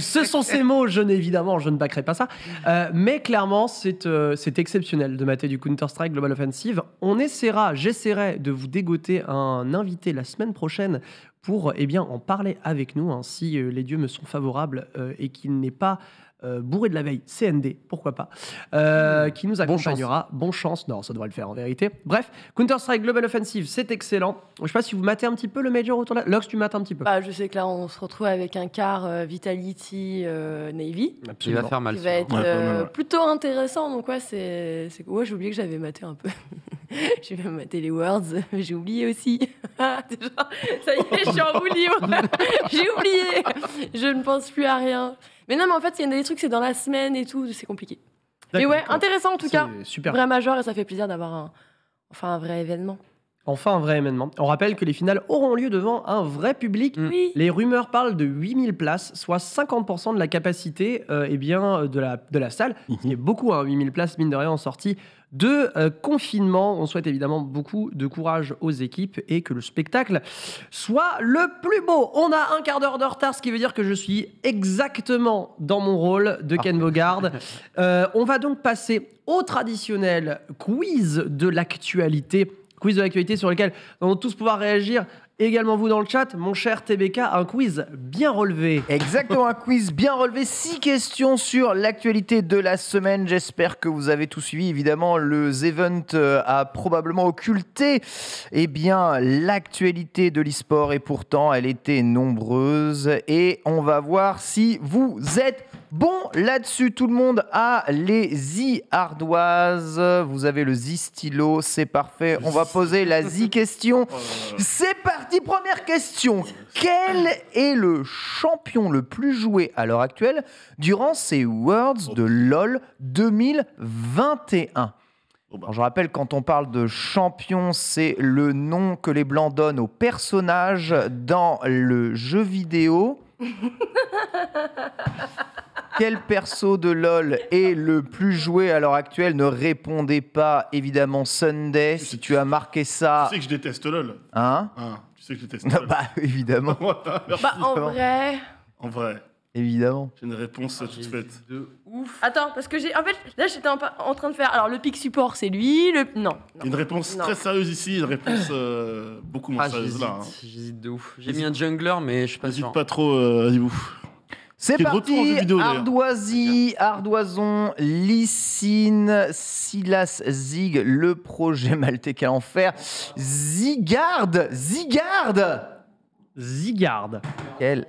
Ce sont ces mots, je n'évidemment, je ne backerai pas ça. Euh, mais clairement, c'est euh, c'est exceptionnel de mater du Counter-Strike Global Offensive. On essaiera, j'essaierai de vous dégoter un invité la semaine prochaine pour eh bien, en parler avec nous, hein, si les dieux me sont favorables euh, et qu'il n'est pas euh, bourré de la veille, CND, pourquoi pas, euh, qui nous accompagnera. Bon chance. non, ça devrait le faire en vérité. Bref, Counter-Strike Global Offensive, c'est excellent. Je sais pas si vous matez un petit peu le Major autour de la... Lox, tu mates un petit peu? Bah, je sais que là, on se retrouve avec un quart euh, Vitality euh, Navy. Il va faire mal. qui va être Ouais, euh, plutôt intéressant. Donc, ouais, c'est. Ouais, j'ai oublié que j'avais maté un peu. j'ai même maté les Words, j'ai oublié aussi. Déjà, ça y est, je suis en roue libre. j'ai oublié. Je ne pense plus à rien. Mais non, mais en fait, il y a des trucs, c'est dans la semaine et tout, c'est compliqué. Mais ouais, intéressant en tout cas. Super. Vrai major et ça fait plaisir d'avoir un. Enfin, un vrai événement. Enfin, un vrai événement. On rappelle que les finales auront lieu devant un vrai public. Mm. Oui. Les rumeurs parlent de 8000 places, soit 50% de la capacité euh, eh bien, de, la, de la salle. Ce qui est beaucoup, hein, 8000 places, mine de rien, en sortie de euh, confinement. On souhaite évidemment beaucoup de courage aux équipes et que le spectacle soit le plus beau. On a un quart d'heure de retard, ce qui veut dire que je suis exactement dans mon rôle de Ken Bogard. Euh, on va donc passer au traditionnel quiz de l'actualité. Quiz de l'actualité sur lequel nous allons tous pouvoir réagir. Également vous dans le chat, mon cher TBK, un quiz bien relevé. Exactement, un quiz bien relevé. Six questions sur l'actualité de la semaine. J'espère que vous avez tout suivi. Évidemment, le Event euh, a probablement occulté eh bien, l'actualité de l'e-sport et pourtant, elle était nombreuse. Et on va voir si vous êtes bon là-dessus. Tout le monde a les Z ardoises. Vous avez le Z stylo, c'est parfait. On va poser la Z question. C'est parti, première question. Quel est le champion le plus joué à l'heure actuelle durant ces Worlds de LoL 2021 Oh bah. Alors, je rappelle, quand on parle de champion, c'est le nom que les Blancs donnent aux personnages dans le jeu vidéo. Quel perso de LoL est le plus joué à l'heure actuelle Ne répondez pas, évidemment, Sunday. Si tu as marqué ça, Tu sais que je déteste LOL. hein Hein, tu sais que je déteste LOL. Bah, évidemment. Bah, en vrai. En vrai, évidemment. j'ai une réponse toute faite. De ouf. Attends, parce que j'ai. En fait, là, j'étais en, en train de faire. Alors, le pic support, c'est lui. Le. Non. non. Une réponse Non. très sérieuse ici, une réponse euh, beaucoup moins Ah, sérieuse j'hésite, là. hein. j'hésite de ouf. J'ai mis un jungler, mais je suis pas N'hésite sûr. pas trop, euh, vas-y vous. C'est parti vidéo. Ardoisie, Ardoison, Lysine, Silas, Zig, le projet maltais quel enfer. Zigard Zigard Zigard. Quel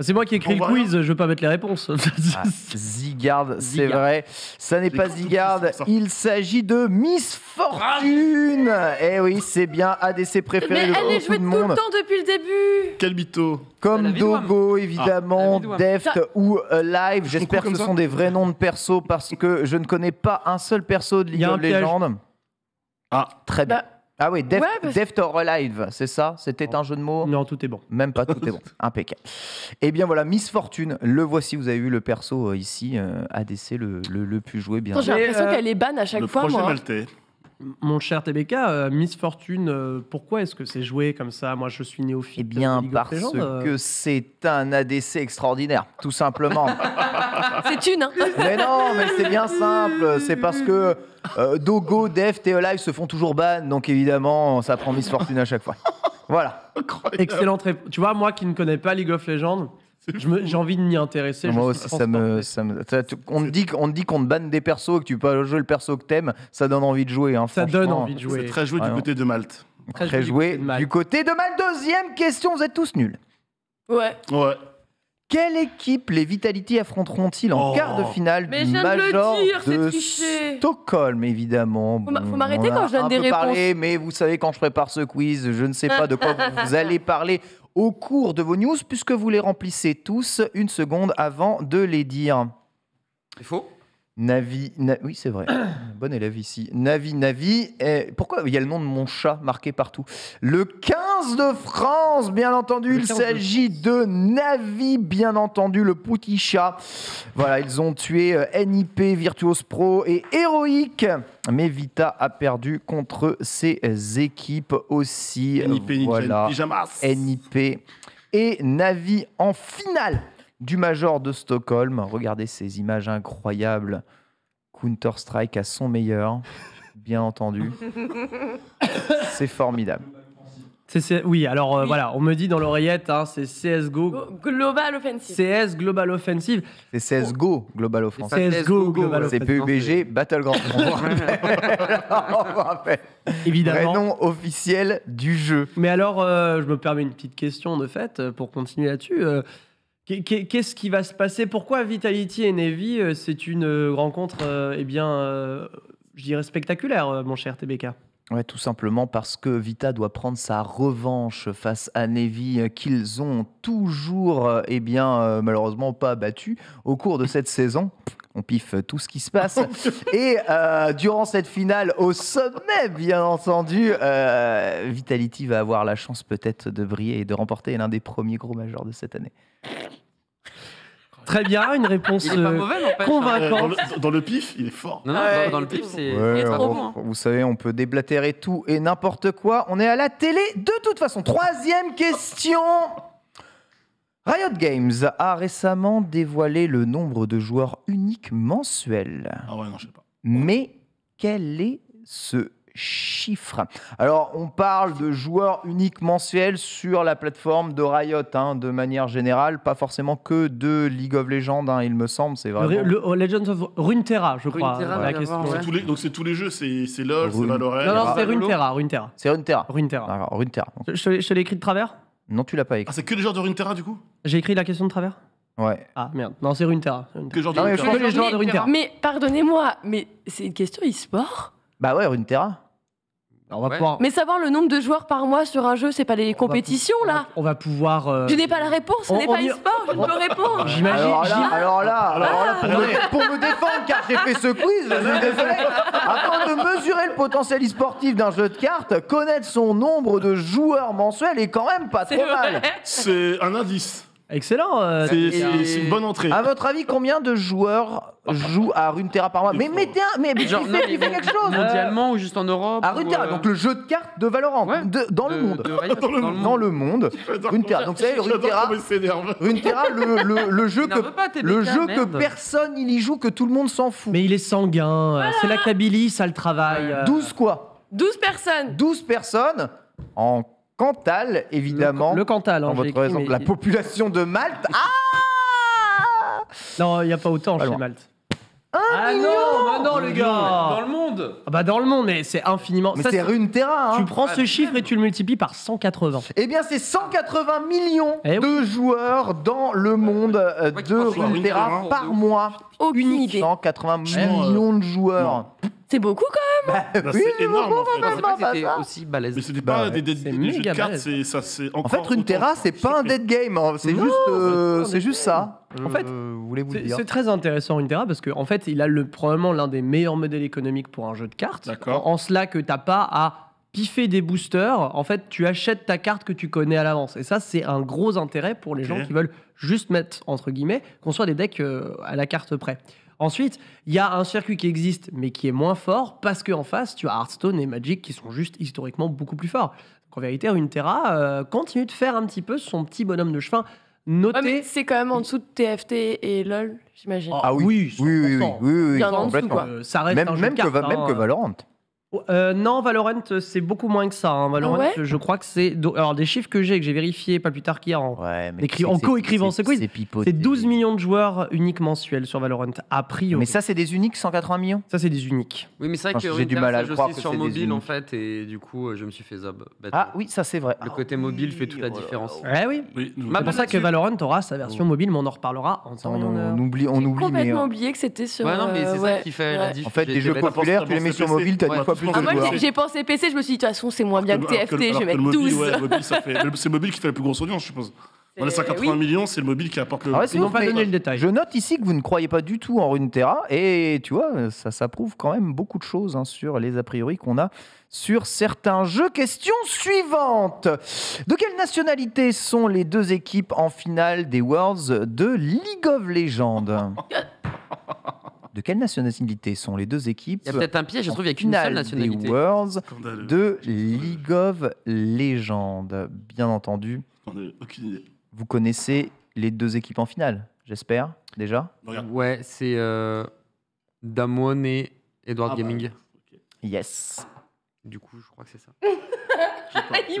C'est moi qui ai écrit le quiz, je veux pas mettre les réponses. Ah, Zigard, c'est vrai. Ça n'est pas Zigard, il s'agit de Miss Fortune. Eh oui, c'est bien ADC préféré Mais de elle est jouée de tout le temps depuis le début. Quel mytho Comme. Dogo, évidemment, Ah, Vidouam. Deft Ça- ou euh, Live. J'espère que ce sont des vrais noms de persos parce que je ne connais pas un seul perso de Il y League a of. Legends. Ah, Très bien. Ah oui, Deft, ouais, parce- or Alive, c'est ça? C'était un jeu de mots? Non, tout est bon. Même pas, tout est bon. Impeccable. Eh bien voilà, Miss Fortune, le voici, vous avez vu le perso euh, ici, euh, ADC, le, le, le plus joué, bien Attends, j'ai l'impression euh, qu'elle est ban à chaque le fois, projet moi. maltais. Mon cher TBK, euh, Miss Fortune, euh, pourquoi est-ce que c'est joué comme ça? Moi, je suis néophyte. Eh bien, de League of parce Legends, euh. que c'est un ADC extraordinaire, tout simplement. C'est une, hein. mais non, mais c'est bien simple. C'est parce que euh, Dogo, Deft et Alive se font toujours ban, donc évidemment, ça prend Miss Fortune à chaque fois. Voilà. Excellente réponse. Tu vois, moi qui ne connais pas League of Legends, j'ai envie de m'y intéresser. Moi je aussi, ça me, transporté. ça me- ça- tu- on te dit, qu'on- on te dit qu'on te banne des persos, que tu peux pas jouer le perso que t'aimes, ça donne envie de jouer. hein, Ça donne envie de C'est jouer. très joué Ah du non. côté de Malte. Très Très joué côté de Malte. du côté de ma deuxième question. Vous êtes tous nuls. Ouais. Ouais. Quelle équipe les Vitality affronteront-ils en Oh. quart de finale Mais du de Major dire, de. Stockholm, évidemment? Faut Bon, m'arrêter quand je donne des parlé, mais vous savez, quand je prépare ce quiz, je ne sais pas de quoi vous, vous allez parler au cours de vos news, puisque vous les remplissez tous une seconde avant de les dire. C'est faux. Navi, Na- oui c'est vrai, bon élève ici. Navi, Navi, eh, pourquoi il y a le nom de mon chat marqué partout? Le 15 de France, bien entendu, il 15 de s'agit de Navi, bien entendu, le petit chat. Voilà, ils ont tué euh, NIP, Virtuos Pro et Héroïque. Mais Vita a perdu contre ses équipes aussi. NIP, voilà. NIP et Navi en finale du Major de Stockholm. Regardez ces images incroyables. Counter-Strike à son meilleur, bien entendu. C'est formidable. C'est- c'est- oui, alors euh, Oui. voilà, on me dit dans l'oreillette, hein, c'est CSGO. Go- Global offensive. CS Global Offensive. C'est CSGO Global Offensive. CSGO Global C'est Offensive. PUBG Battleground. Évidemment. Vrai nom officiel du jeu. Mais alors, euh, je me permets une petite question de fait euh, pour continuer là-dessus. Euh, Qu'est-ce qui va se passer? Pourquoi Vitality et Navy, euh, c'est une euh, rencontre, euh, eh bien, je dirais spectaculaire, mon cher TBK tout simplement parce que Vita doit prendre sa revanche face à Navy qu'ils ont toujours, eh bien, malheureusement pas battu au cours de cette saison. On piffe tout ce qui se passe. Et euh, durant cette finale, au sommet, bien entendu, euh, Vitality va avoir la chance peut-être de briller et de remporter l'un des premiers gros majors de cette année. Très bien, une réponse Il est pas euh, mauvais, n'empêche. Euh, convaincante. dans, le, dans le pif, il est fort. Non, non, Ouais, dans, dans le pif, c'est. Ouais, il est trop on- bon. hein. Vous savez, on peut déblatérer tout et n'importe quoi. On est à la télé de toute façon. Troisième question. Riot Games a récemment dévoilé le nombre de joueurs uniques mensuels. Ah ouais, non, je sais pas. Mais quel est ce chiffre? Alors, on parle de joueurs uniques mensuels sur la plateforme de Riot, hein, de manière générale, pas forcément que de League of Legends, hein, il me semble. C'est vraiment. le- oh, Legends of Runeterra, je crois. Runeterra, la question. avoir, C'est ouais. tous les- donc c'est tous les jeux, c'est c'est LoL, c'est. Valorant. Non, non, c'est. Runeterra, Runeterra. C'est Runeterra. Runeterra. D'accord, Runeterra. Je, je je écrit de travers? Non, tu l'as pas écrit. Ah, c'est que les joueurs de Runeterra du coup J'ai écrit la question de travers Ouais. Ah merde, non, c'est Runeterra. Runeterra. Que les joueurs de Non, mais Runeterra que les joueurs de Runeterra. Mais pardonnez-moi, mais c'est une question e-sport? Bah ouais, Runeterra. On va Ouais. pouvoir. Mais savoir le nombre de joueurs par mois sur un jeu, c'est pas les on va compétitions pou- on va- là On va pouvoir. euh, Je n'ai pas la réponse, ce n'est pas y- e-sport, je ne peux répondre. J'imagine. Alors là, alors là, alors là, pour, me, pour me défendre, car j'ai fait ce quiz, je suis désolé. Afin de mesurer le potentiel e-sportif d'un jeu de cartes, connaître son nombre de joueurs mensuels est quand même pas trop mal. C'est un indice. Excellent. euh, C'est et- c'est- c'est une bonne entrée. À votre avis, combien de joueurs jouent à Runeterra par mois Mais mettez un, mais Genre, il non, fait, mais quelque chose. Mondialement ou juste en Europe À ou, Runeterra, euh, donc le jeu de cartes de Valorant, Ouais. de- dans le de- monde. de Riot, Dans le monde. Dans le monde, J'adore- Runeterra. Donc, vous savez, j'adore Runeterra, comment il s'énerve. Runeterra, le, le- le jeu que N'énerve pas, TBK, le jeu que merde. personne il y joue, que tout le monde s'en fout. Mais il est sanguin. euh, C'est la Kabylie, ça le travaille. euh, 12 quoi? 12 personnes 12 personnes en Cantal, évidemment. Le, le Cantal. hein, dans j'ai votre exemple, mais- la population de Malte. Ah Non, il n'y a pas autant Pas chez loin. Malte. ah non, bah non, le Dans gars. le monde Ah bah dans le monde, mais c'est infiniment. Mais Ça, c'est Runeterra. Tu Hein. prends ce chiffre et tu le multiplies par 180. Eh bien, c'est 180 millions Eh de joueurs dans le monde euh, de Runeterra Runeterra. par mois. Aucune idée. 180 Franchement, euh, millions de joueurs. C'est beaucoup quand Bah, Bah, oui, c'est énorme en Je fait. pensais pas que c'était aussi balèze. Mais c'était Bah pas des, des- C'est des jeux de méga cartes, balèze. c'est ça c'est En encore fait, Runeterra, autant- c'est pas un dead game. hein. C'est Non, juste, euh, c'est pas un c'est dead juste ça. En fait, Euh, vous voulez vous le C'est dire. c'est très intéressant Runeterra parce qu'en en fait, il a le, probablement l'un des meilleurs modèles économiques pour un jeu de cartes. D'accord. En, en cela que t'as pas à piffer des boosters. En fait, tu achètes ta carte que tu connais à l'avance. Et ça, c'est un gros intérêt pour les Ok. gens qui veulent juste mettre, entre guillemets, qu'on soit des decks euh, à la carte près. Ensuite, il y a un circuit qui existe, mais qui est moins fort parce qu'en face, tu as Hearthstone et Magic qui sont juste historiquement beaucoup plus forts. Donc en vérité, Runeterra euh, continue de faire un petit peu son petit bonhomme de chemin. Ouais, mais c'est quand même en dessous de TFT et LoL, j'imagine. Oh, Ah oui, oui, oui, oui, 100%. oui, oui, un jeu même, de que, cartes, même hein. que Valorant. Euh, non, Valorant, c'est beaucoup moins que ça. hein. Valorant, Ah ouais je crois que c'est. Alors, des chiffres que j'ai, que j'ai vérifié pas plus tard qu'hier. en- Ouais, mais Écrit- c'est- en c'est- co-écrivant ce quiz. C'est 12 millions de joueurs uniques mensuels sur Valorant, a priori. Mais ça, c'est des uniques 180 millions? Ça, c'est des uniques. Oui, mais c'est vrai Enfin, que j'ai du mal à joue croire aussi que sur c'est des mobile en fait, et du coup, euh, je me suis fait zob. bêtement. Ah oui, ça c'est vrai. Le côté mobile fait toute la différence. Ouais, oui. Oui, C'est pour ça que. Valorant aura sa version mobile, mais on en reparlera en On, temps on oublie, on oublie, complètement euh, oublié que c'était sur. Ouais, non, mais c'est ça qui fait la Ouais. diff. en fait, des jeux populaires, tu les mets sur mobile, t'as dix fois Ah, moi, j'ai- pensé PC, je me suis dit, de toute façon, c'est moins bien que TFT, je vais mettre mobile, 12. ouais, le mobile, ça fait- le- C'est le mobile qui fait la plus grosse audience, je suppose. Dans les C'est- 180 oui. millions, c'est le mobile qui apporte le. Ah ouais, Ils n'ont pas mais donné le détail. Je note ici que vous ne croyez pas du tout en Runeterra et tu vois, ça, ça prouve quand même beaucoup de choses hein, sur les a priori qu'on a sur certains jeux. Question suivante. De quelle nationalité sont les deux équipes en finale des Worlds de League of Legends? De quelle nationalité sont les deux équipes Il y a peut-être un piège, je trouve, il n'y a qu'une seule des nationalité. Worlds Scandaleux. de League of Legends Bien entendu, Scandaleux. Aucune idée. vous connaissez les deux équipes en finale, j'espère, déjà Regarde. Ouais, c'est euh, Damwon et Edward Ah bah, Gaming. Yes. Du coup, je crois que c'est ça.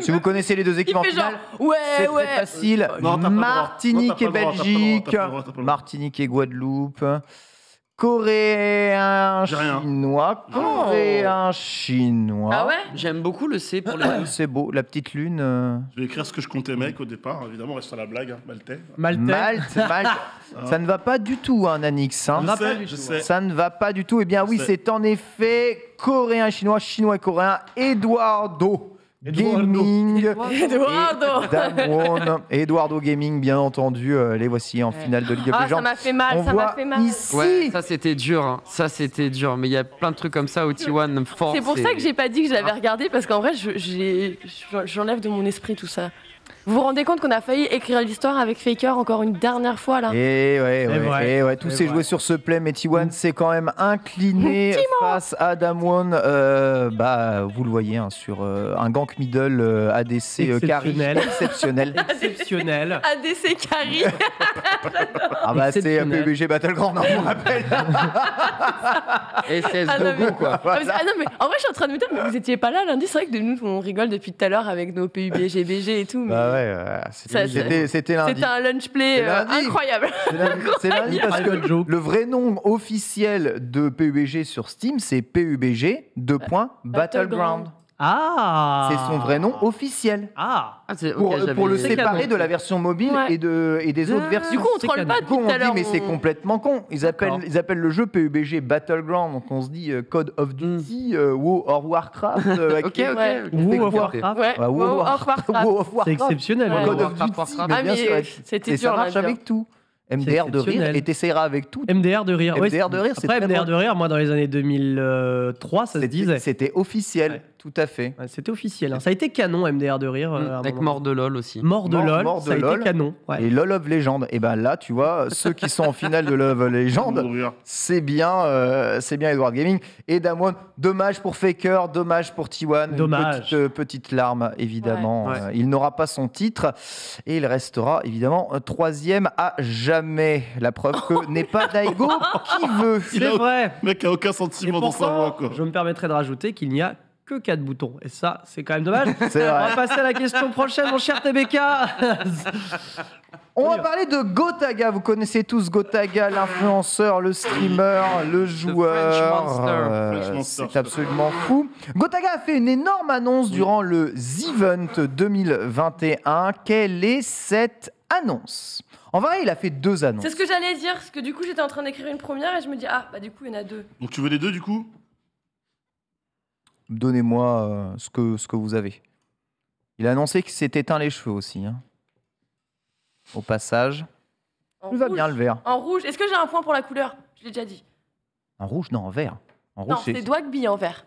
Si vous connaissez les deux équipes en finale, ouais, c'est ouais. très facile. Non. Martinique Non, et Belgique. Martinique et Guadeloupe, coréen, chinois, coréen, chinois. Ah ouais? J'aime beaucoup le C pour les deux. C'est beau, la petite lune. euh, Je vais écrire ce que je comptais, mec, au départ. Évidemment, on reste sur la blague, hein, maltais. Maltais. Malte, Malte. Ça ne va pas du tout, hein, Nanix. hein. Je va sais, pas du je tout, sais. Ça ne va pas du tout. Eh bien, oui, Je sais. c'est en effet coréen chinois, chinois et coréen, Eduardo. Eduardo. Gaming Eduardo. et Damwon. Eduardo Gaming, bien entendu, euh, les voici en finale de League of Ah, ça m'a fait mal, On ça m'a voit fait mal. ici Ouais, ça c'était dur. hein. Ça c'était dur. Mais il y a plein de trucs comme ça au T1 fort. C'est pour ça que j'ai pas dit que je l'avais regardé parce qu'en vrai, je- j'enlève de mon esprit tout ça. Vous vous rendez compte qu'on a failli écrire l'histoire avec Faker encore une dernière fois là Et ouais, ouais, vrai. et ouais, tout s'est joué sur ce play, mais T1 s'est quand même incliné face à Damwon. Euh, bah, vous le voyez hein, sur euh, un gank middle euh, ADC euh, carry Exceptionnel. exceptionnel. Exceptionnel. ADC Carry Ah bah c'est. PUBG Battleground, on rappelle. Et c'est Ah non, mais- quoi. Ah, mais- ah non mais en vrai je suis en train de me dire mais vous étiez pas là lundi c'est vrai que de nous on rigole depuis tout à l'heure avec nos PUBG BG et tout mais Bah ouais, euh, c'était Ça, c'était- lundi. c'était un lunch play euh, incroyable. C'est lundi, parce que le vrai nom officiel de PUBG sur Steam, c'est PUBG, deux points, Battleground. Ah C'est son vrai nom officiel. Ah Ah, c'est- Pour, ok, j'avais- pour le C'est séparer canon. de la version mobile Ouais. et, de, et des autres Ah. versions. du coup on c'est troll pas Du coup, depuis tout on à dit, l'heure mais c'est on- complètement con. Ils appellent, ils appellent le jeu PUBG Battleground, donc on se dit euh, Code of Duty, euh, WoW or Warcraft. euh, avec- Ok, ok. Ouais. World of Warcraft. ouais Ouais, WoW, Wow, Warcraft, of Warcraft. WoW of C'est Warcraft, exceptionnel. Ouais. Code of Warcraft, Duty, Warcraft. mais Ah, bien mais, sûr. euh, Et c'était ça dur, marche là, avec tout. MDR de rire, et t'essayeras avec tout. MDR de rire. Ouais, MDR de rire, c'est Après, très MDR de rire, moi, dans les années 2003, ça se C'était- disait. C'était officiel. Tout à fait. Ouais, C'était officiel. hein. Ça a été canon, MDR de rire. euh, à un Avec moment. mort de LOL aussi. Mort de Mort- LOL, mort de ça a LOL. été canon. ouais. Et LOL of Legend, et ben là, tu vois, ceux qui sont en finale de LOL of Legend, Mourir. c'est bien, euh, c'est bien Edward Gaming. Et Damwon, dommage pour Faker, dommage pour T1. Une Dommage. Petite, euh, petite larme, évidemment. Ouais. Euh, il n'aura pas son titre. Et il restera, évidemment, euh, troisième à jamais. La preuve que n'est pas Daigo qui veut. Il C'est a- vrai. Le mec a aucun Et sentiment dans sa voix, quoi. je me permettrai de rajouter qu'il n'y a que 4 boutons. Et ça, c'est quand même dommage. C'est On vrai. va passer à la question prochaine, mon cher TBK. On va parler de Gotaga. Vous connaissez tous Gotaga, l'influenceur, le streamer, le joueur. French Monster. Euh, c'est absolument fou. Gotaga a fait une énorme annonce durant le Z-Event 2021. Quelle est cette annonce? En vrai, il a fait deux annonces. c'est ce que j'allais dire parce que du coup j'étais en train d'écrire une première et je me dis ah bah du coup il y en a deux Donc tu veux les deux, du coup? Donnez-moi euh, ce, que, ce que vous avez. Il a annoncé qu'il s'est éteint les cheveux aussi. hein. Au passage. en va rouge. bien le vert. en rouge est-ce que j'ai un point pour la couleur? Je l'ai déjà dit En rouge Non, en vert. En non rouge, c'est Dwagby en vert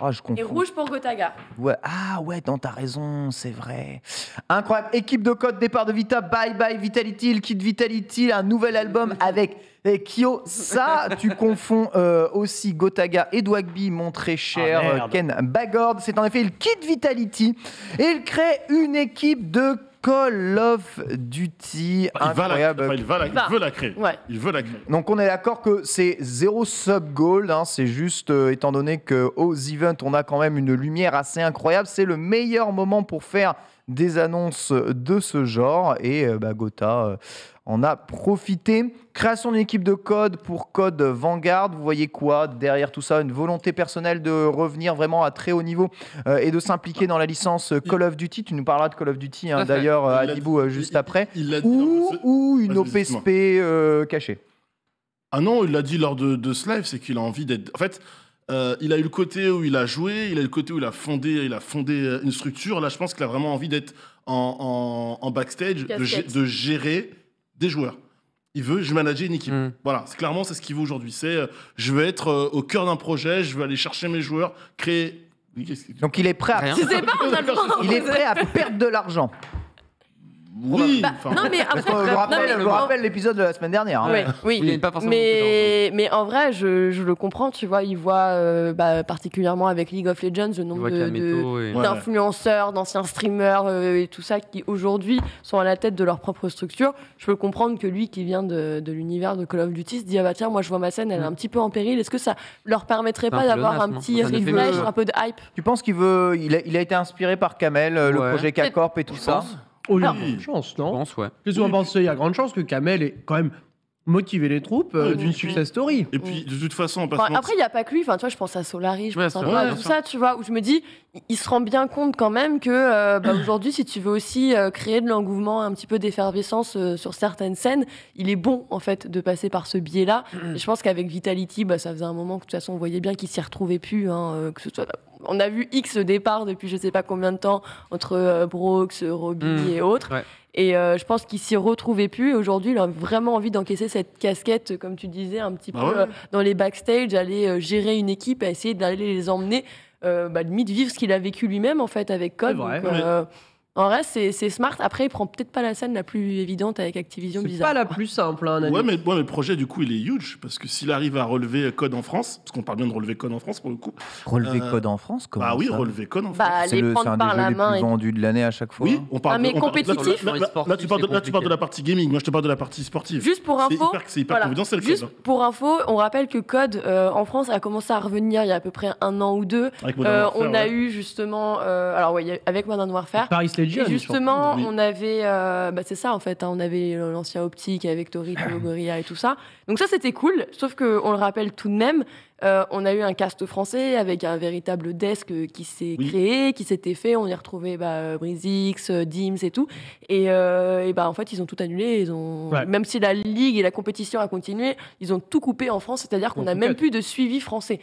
Ah, je et rouge pour Gotaga Ouais. Ah ouais, non, t'as raison, c'est vrai. Incroyable. Équipe de code départ de Vita, bye bye Vitality, le kit Vitality, un nouvel album avec eh, Kyo. Ça, tu confonds euh, aussi Gotaga et Dwagby, mon très cher Ah, euh. Ken Bagord. C'est en effet le kit Vitality. Et il crée une équipe de Call of Duty. Il va la, incroyable. enfin, il va la- il Va. veut la créer. Ouais. Il veut la créer. Donc on est d'accord que c'est zéro sub gold, hein, c'est juste euh, étant donné que aux events on a quand même une lumière assez incroyable, c'est le meilleur moment pour faire des annonces de ce genre et euh, bah, Gotha en a profité. Création d'une équipe de code pour code Vanguard, vous voyez quoi derrière tout ça? Une volonté personnelle de revenir vraiment à très haut niveau euh, et de s'impliquer dans la licence Call of Duty. Tu nous parleras de Call of Duty hein, d'ailleurs euh, Adibou euh, juste il- après. Il l'a dit. Ou, ce- ou une. OPSP euh, cachée. Ah non, il l'a dit lors de, de ce live, c'est qu'il a envie d'être. En fait, euh, il a eu le côté où il a joué, il a eu le côté où il a fondé, il a fondé une structure. Là, je pense qu'il a vraiment envie d'être en, en- en backstage, de gérer des joueurs. Il veut je manager une équipe. Mm. Voilà, c'est clairement c'est ce qu'il veut aujourd'hui. C'est euh, je veux être euh, au cœur d'un projet, je veux aller chercher mes joueurs, créer. Donc il est prêt à Rien. Je sais pas, on a le droit. Il est prêt à perdre de l'argent. Oui, Bah, enfin, non, mais Parce après, que je vous non, rappelle, mais- rappelle l'épisode de la semaine dernière. hein. Ouais, oui. Il pas forcément Mais, mais en vrai, je, je le comprends, tu vois, il voit euh, bah, particulièrement avec League of Legends le nombre de, de- et- d'influenceurs, d'anciens streamers euh, et tout ça qui aujourd'hui sont à la tête de leur propre structure. Je peux comprendre que lui qui vient de, de l'univers de Call of Duty se dit ah bah tiens moi je vois ma scène elle est un petit peu en péril. Est-ce que ça leur permettrait pas d'avoir un petit refresh, un peu de hype? Tu penses qu'il veut. Il a, il a été inspiré par Kamel, euh, le projet K-Corp et tout ça pense. Oh, il y a grande chance, Je non pense, ouais. Qu'est-ce que vous en pensez Il y a grande chance que Kamel ait quand même motivé les troupes euh, d'une success story. Et puis, de toute façon, on passe Enfin, après, il n'y a pas que lui. Enfin, tu vois, je pense à Solari, je Ouais, pense à tout ça, tu vois, où je me dis, il- se rend bien compte quand même que euh, bah, aujourd'hui, si tu veux aussi euh, créer de l'engouement, un petit peu d'effervescence euh, sur certaines scènes, il est bon, en fait, de passer par ce biais-là. Et je pense qu'avec Vitality, bah, ça faisait un moment que, de toute façon, on voyait bien qu'il s'y retrouvait plus. hein, euh, que ce soit... On a vu X départ depuis je sais pas combien de temps entre euh, Brooks, Robbie Mm. et autres. Ouais. Et euh, je pense qu'il s'y retrouvait plus. Et aujourd'hui, il a vraiment envie d'encaisser cette casquette, comme tu disais, un petit Bah peu ouais. euh, dans les backstage, aller euh, gérer une équipe, essayer d'aller les emmener, euh, bah, limite vivre ce qu'il a vécu lui-même en fait avec Code. C'est en vrai, c'est c'est smart. Après, il prend peut-être pas la scène la plus évidente avec Activision C'est Blizzard. pas la plus simple, hein. Ouais mais, ouais, mais le projet, du coup, il est huge. Parce que s'il arrive à relever code en France, parce qu'on parle bien de relever code en France pour le coup. Relever Euh, code en France comment Ah oui, ça relever code en France. Bah, C'est le- c'est prendre un des jeux les plus et- vendus de l'année à chaque fois. Oui, on parle Ah, mais on parle- là, compétitif là, là, là, là, tu parles de, là, tu parles de c'est la partie gaming. Moi, je te parle de la partie sportive. Juste pour C'est info, c'est hyper voilà. Juste code. hein. pour info, on rappelle que Code euh, en France a commencé à revenir il y a à peu près un an ou deux. Avec Modern Euh, Warfare, on a eu justement, alors avec Modern Warfare. Paris Et justement, oui. on avait, euh, bah c'est ça en fait, hein, on avait l'ancien Optique avec Torito, Gorilla et tout ça. Donc ça c'était cool, sauf que on le rappelle tout de même, euh, on a eu un cast français avec un véritable desk euh, qui s'est Oui. créé, qui s'était fait. On y a retrouvé bah, euh, Brizix, Dims et tout. Et, euh, et bah en fait ils ont tout annulé. Ils ont, Ouais. même si la ligue et la compétition a continué, ils ont tout coupé en France. C'est-à-dire qu'on n'a même plus de suivi français.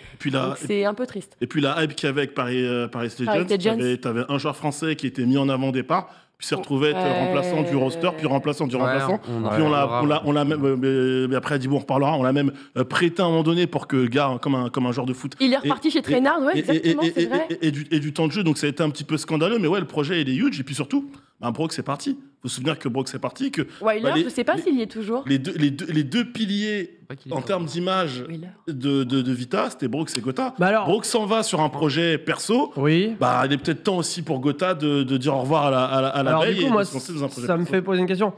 C'est un peu triste. Et puis la hype qu'il y avait avec Paris, euh, Paris Legends, t'avais- t'avais un joueur français qui était mis en avant au départ, puis s'est retrouvé être Ouais. remplaçant du roster, puis remplaçant du Ouais, remplaçant. on Puis on l'a, on l'a, on l'a même, euh, après, dit bon, on reparlera, on l'a même euh, prêté à un moment donné pour que le gars, comme un, comme un joueur de foot. Il est reparti chez Trainard, ouais, et, et- exactement, et- c'est et- vrai. et- et du, et du temps de jeu, donc ça a été un petit peu scandaleux, mais ouais, le projet il est huge, et puis surtout, bah, Brock c'est parti. Faut se souvenir que Brock c'est parti, que Wyler, bah, les- je sais pas s'il y est toujours. les deux, les deux, les deux piliers est en termes d'image de, de, de Vita, c'était Brook et Gotha. Bah alors- Brook s'en va sur un projet perso. Oui. Bah, il est peut-être temps aussi pour Gotha de, de dire au revoir à la, à la, à la Alors veille du coup, et moi, de se lancer dans un projet ça me fait poser une question.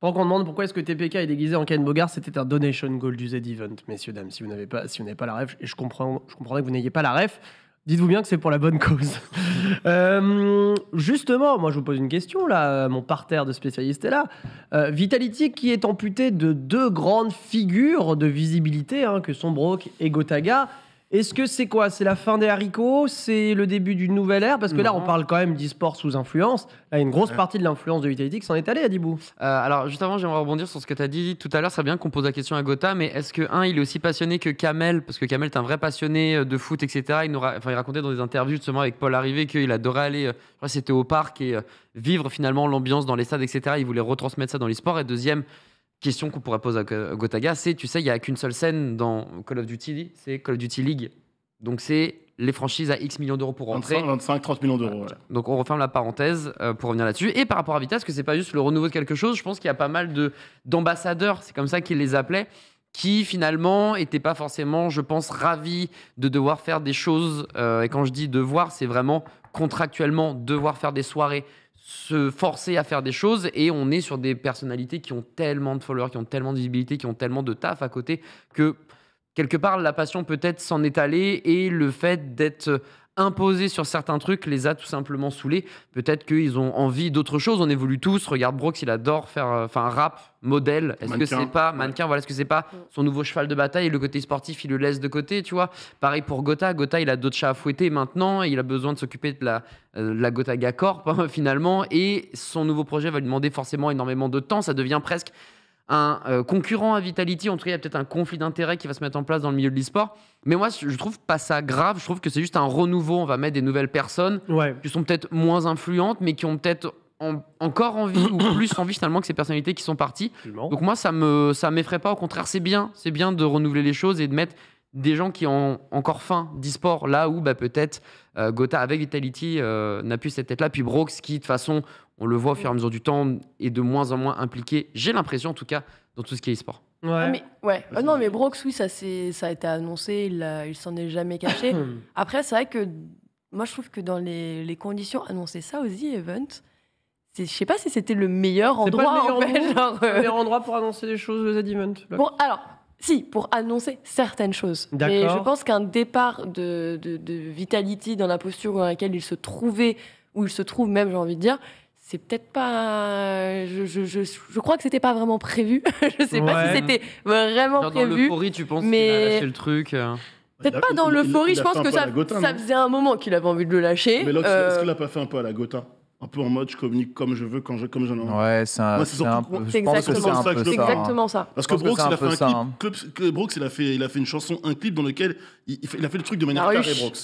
Pendant qu'on demande pourquoi est-ce que TPK est déguisé en Ken Bogart, c'était un donation goal du Z-Event, messieurs, dames. Si vous n'avez pas, si vous n'avez pas la ref, et je comprends, je comprendrais que vous n'ayez pas la ref, dites-vous bien que c'est pour la bonne cause. Euh, justement, moi je vous pose une question là, mon parterre de spécialistes est là. Euh, Vitality qui est amputé de deux grandes figures de visibilité, hein, que sont Brock et Gotaga. Est-ce que c'est quoi? C'est la fin des haricots? C'est le début d'une nouvelle ère? Parce que là, on parle quand même d'e-sport sous influence. Là, une grosse partie de l'influence de Vitality qui s'en est allée, Adibou. Euh, alors, juste avant, j'aimerais rebondir sur ce que tu as dit tout à l'heure. C'est bien qu'on pose la question à Gotha, mais est-ce que, un, il est aussi passionné que Kamel? Parce que Kamel est un vrai passionné euh, de foot, etc. Il, nous ra- enfin, il racontait dans des interviews justement avec Paul Arrivé qu'il adorait aller, euh, c'était au parc et euh, vivre finalement l'ambiance dans les stades, etc. Il voulait retransmettre ça dans les sports. Et deuxième question qu'on pourrait poser à Go- Gotaga, c'est tu sais, il n'y a qu'une seule scène dans Call of Duty, c'est Call of Duty League. Donc, c'est les franchises à X millions d'euros pour rentrer. 25, 30 millions d'euros. Donc on referme la parenthèse euh, pour revenir là-dessus. Et par rapport à Vita, parce que c'est pas juste le renouveau de quelque chose, je pense qu'il y a pas mal de d'ambassadeurs, c'est comme ça qu'ils les appelaient, qui finalement n'étaient pas forcément, je pense, ravis de devoir faire des choses. euh, et quand je dis devoir, c'est vraiment contractuellement devoir faire des soirées, se forcer à faire des choses. Et on est sur des personnalités qui ont tellement de followers, qui ont tellement de visibilité, qui ont tellement de taf à côté que quelque part la passion peut-être s'en est allée et le fait d'être imposé sur certains trucs les a tout simplement saoulés. Peut-être qu'ils ont envie d'autre chose. On évolue tous. Regarde Brooks, il adore faire euh, enfin rap, modèle. Est-ce que Mannequin. c'est pas mannequin? Voilà, est-ce que c'est pas son nouveau cheval de bataille? Le côté sportif, il le laisse de côté, tu vois Pareil pour Gotha. Gotha, il a d'autres chats à fouetter maintenant. et il a besoin de s'occuper de la, euh, la Gotaga Corp hein, finalement. Et son nouveau projet va lui demander forcément énormément de temps. Ça devient presque un euh, concurrent à Vitality. En tout cas, il y a peut-être un conflit d'intérêts qui va se mettre en place dans le milieu de l'e-sport. Mais moi, je trouve pas ça grave. Je trouve que c'est juste un renouveau. On va mettre des nouvelles personnes Ouais. qui sont peut-être moins influentes, mais qui ont peut-être en- encore envie ou plus envie finalement que ces personnalités qui sont parties. Absolument. Donc moi, ça me ça m'effraie pas. Au contraire, c'est bien. C'est bien de renouveler les choses et de mettre des gens qui ont encore faim d'e-sport là où bah, peut-être euh, Gotha avec Vitality euh, n'a plus cette tête-là. Puis Brox qui de toute façon, on le voit au fur et à mesure du temps, est de moins en moins impliqué. J'ai l'impression en tout cas dans tout ce qui est e-sport. Ouais. Ah, mais, ouais. Non, mais Brox, oui, ça, c'est- ça a été annoncé, il, a- il s'en est jamais caché. Après, c'est vrai que moi, je trouve que dans les, les conditions annoncer ça aux E-Event, c'est- je sais pas si c'était le meilleur C'est pas le endroit, en meilleur fait. endroit, genre, le euh, meilleur endroit pour annoncer des choses aux events. Bon, alors, si, pour annoncer certaines choses. Mais je pense qu'un départ de, de, de Vitality dans la posture dans laquelle il se trouvait, où il se trouve même, j'ai envie de dire, c'est peut-être pas. Je, je, je, je crois que c'était pas vraiment prévu. je sais pas si c'était vraiment Genre dans prévu. l'euphorie, tu penses qu'il mais- a lâché le truc euh Peut-être pas dans l'euphorie, je a pense que ça, ça faisait un moment qu'il avait envie de le lâcher. Mais Lox, Euh, est-ce qu'il a pas fait un peu à la Gotha Un peu en mode je communique comme je veux, quand je, comme j'en ai envie. Ouais, c'est un, Moi, c'est un peu. Je pense que c'est un ça peu ça. hein. exactement ça. Parce que que Brooks, il a fait peu un ça, clip. hein. clip- que Brooks, il a fait, il a fait une chanson, un clip dans lequel il, il fait- il a fait le truc de manière La carrée. Brooks.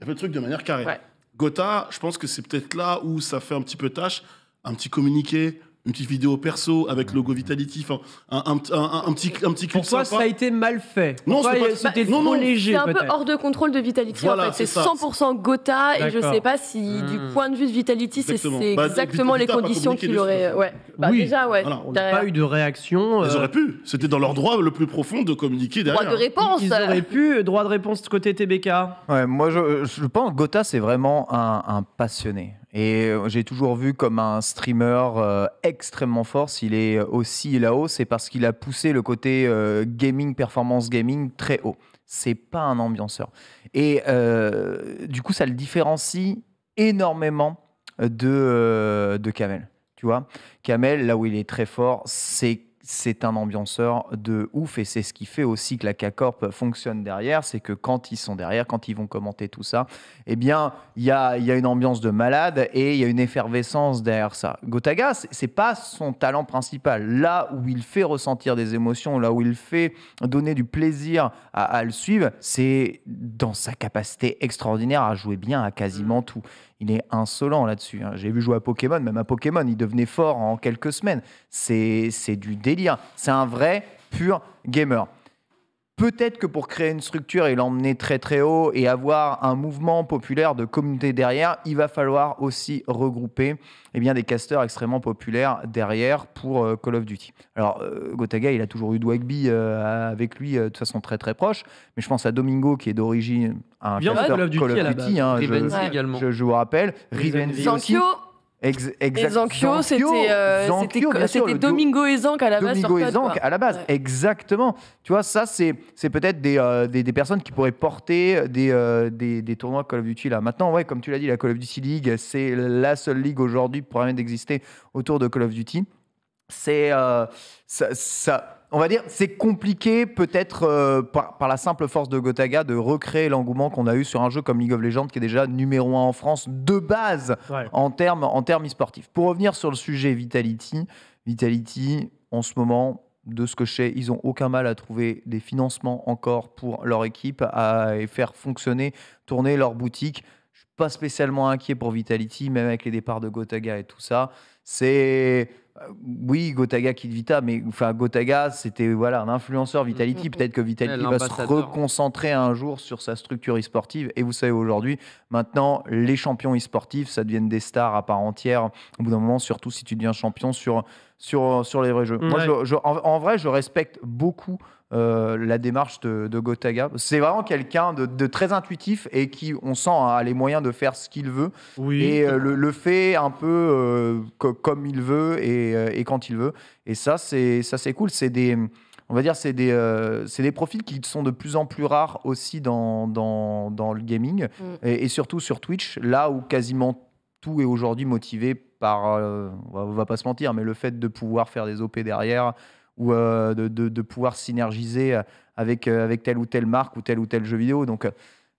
Il a fait le truc de manière carrée. Ouais. Gotha, je pense que c'est peut-être là où ça fait un petit peu tâche, un petit communiqué, une petite vidéo perso avec logo Vitality, enfin, un, un, un- un petit, un petit clip Pour toi, sympa. ça a été mal fait. Non, c'était bah, non, léger. C'est un peu hors de contrôle de Vitality Voilà, en fait. c'est C'est ça. 100% Gotha et je D'accord. sais pas si du Mhm. point de vue de Vitality, c'est Exactement. Bah, exactement Vita- les conditions qu'il aurait. Ouais. Bah, Oui. déjà, ouais. Voilà, on n'a pas eu de réaction. Ils euh, auraient pu. C'était dans leur droit le plus profond de communiquer Droit derrière. de réponse. Ils auraient pu. Droit de réponse côté TBK. Ouais, moi, je, je pense que Gotha, c'est vraiment un, un passionné. Et euh, j'ai toujours vu comme un streamer euh, extrêmement fort. S'il est aussi là-haut, c'est parce qu'il a poussé le côté euh, gaming, performance gaming très haut. C'est pas un ambianceur. Et euh, du coup, ça le différencie énormément de, euh, de Kamel. Tu vois, Kamel, là où il est très fort, c'est c'est un ambianceur de ouf et c'est ce qui fait aussi que la K-Corp fonctionne derrière, c'est que quand ils sont derrière, quand ils vont commenter tout ça, eh bien, il y a, il y a une ambiance de malade et il y a une effervescence derrière ça. Gotaga, c'est c'est pas son talent principal. Là où il fait ressentir des émotions, là où il fait donner du plaisir à, à le suivre, c'est dans sa capacité extraordinaire à jouer bien à quasiment tout. Il est insolent là-dessus. hein. J'ai vu jouer à Pokémon, même à Pokémon, il devenait fort en quelques semaines. C'est c'est du délire. C'est un vrai, pur gamer. Peut-être que pour créer une structure et l'emmener très très haut et avoir un mouvement populaire de communauté derrière, il va falloir aussi regrouper eh bien, des casteurs extrêmement populaires derrière pour euh, Call of Duty. Alors, euh, Gotaga, il a toujours eu Dwagby euh, avec lui euh, de façon très très proche, mais je pense à Domingo qui est d'origine un casteur Call of Duty hein, je- Rivenzi Ouais. également. je, je vous rappelle, Rivenzi Rivenzi aussi. Ex- et exact- c'était euh, Domingo et Zank à la base. Domingo sur Code, à la base, Ouais. exactement. Tu vois, ça, c'est peut-être des, euh, des, des personnes qui pourraient porter des, euh, des, des tournois Call of Duty là. Maintenant, ouais, comme tu l'as dit, la Call of Duty League, c'est la seule ligue aujourd'hui pour permettre d'exister autour de Call of Duty. C'est ça, ça- on va dire, c'est compliqué peut-être euh, par, par la simple force de Gotaga de recréer l'engouement qu'on a eu sur un jeu comme League of Legends qui est déjà numéro un en France de base Ouais. en termes en termes e-sportifs. Pour revenir sur le sujet Vitality, Vitality, en ce moment, de ce que je sais, ils n'ont aucun mal à trouver des financements encore pour leur équipe à, et faire fonctionner, tourner leur boutique. Je pas spécialement inquiet pour Vitality, même avec les départs de Gotaga et tout ça. C'est oui, Gotaga quitte Vita, mais enfin Gotaga, c'était voilà un influenceur Vitality. Mm, mm, Peut-être que Vitality va se reconcentrer un jour sur sa structure e-sportive. Et vous savez aujourd'hui, maintenant, les champions e-sportifs, ça deviennent des stars à part entière. Au bout d'un moment, surtout si tu deviens champion sur sur sur les vrais jeux. Moi, Ouais. je- je- en, en vrai, je respecte beaucoup. Euh, la démarche de, de Gotaga. C'est vraiment quelqu'un de, de très intuitif et qui, on sent, a les moyens de faire ce qu'il veut Oui. et euh, le, le fait un peu euh, co- comme il veut et, euh, et quand il veut. Et ça, c'est ça, c'est cool. C'est des, on va dire, c'est des, euh, c'est des profils qui sont de plus en plus rares aussi dans, dans, dans le gaming et, et surtout sur Twitch, là où quasiment tout est aujourd'hui motivé par, euh, on, va, on va pas se mentir, mais le fait de pouvoir faire des OP derrière ou euh, de, de- de pouvoir synergiser avec, euh, avec telle ou telle marque ou tel ou tel jeu vidéo. Donc euh,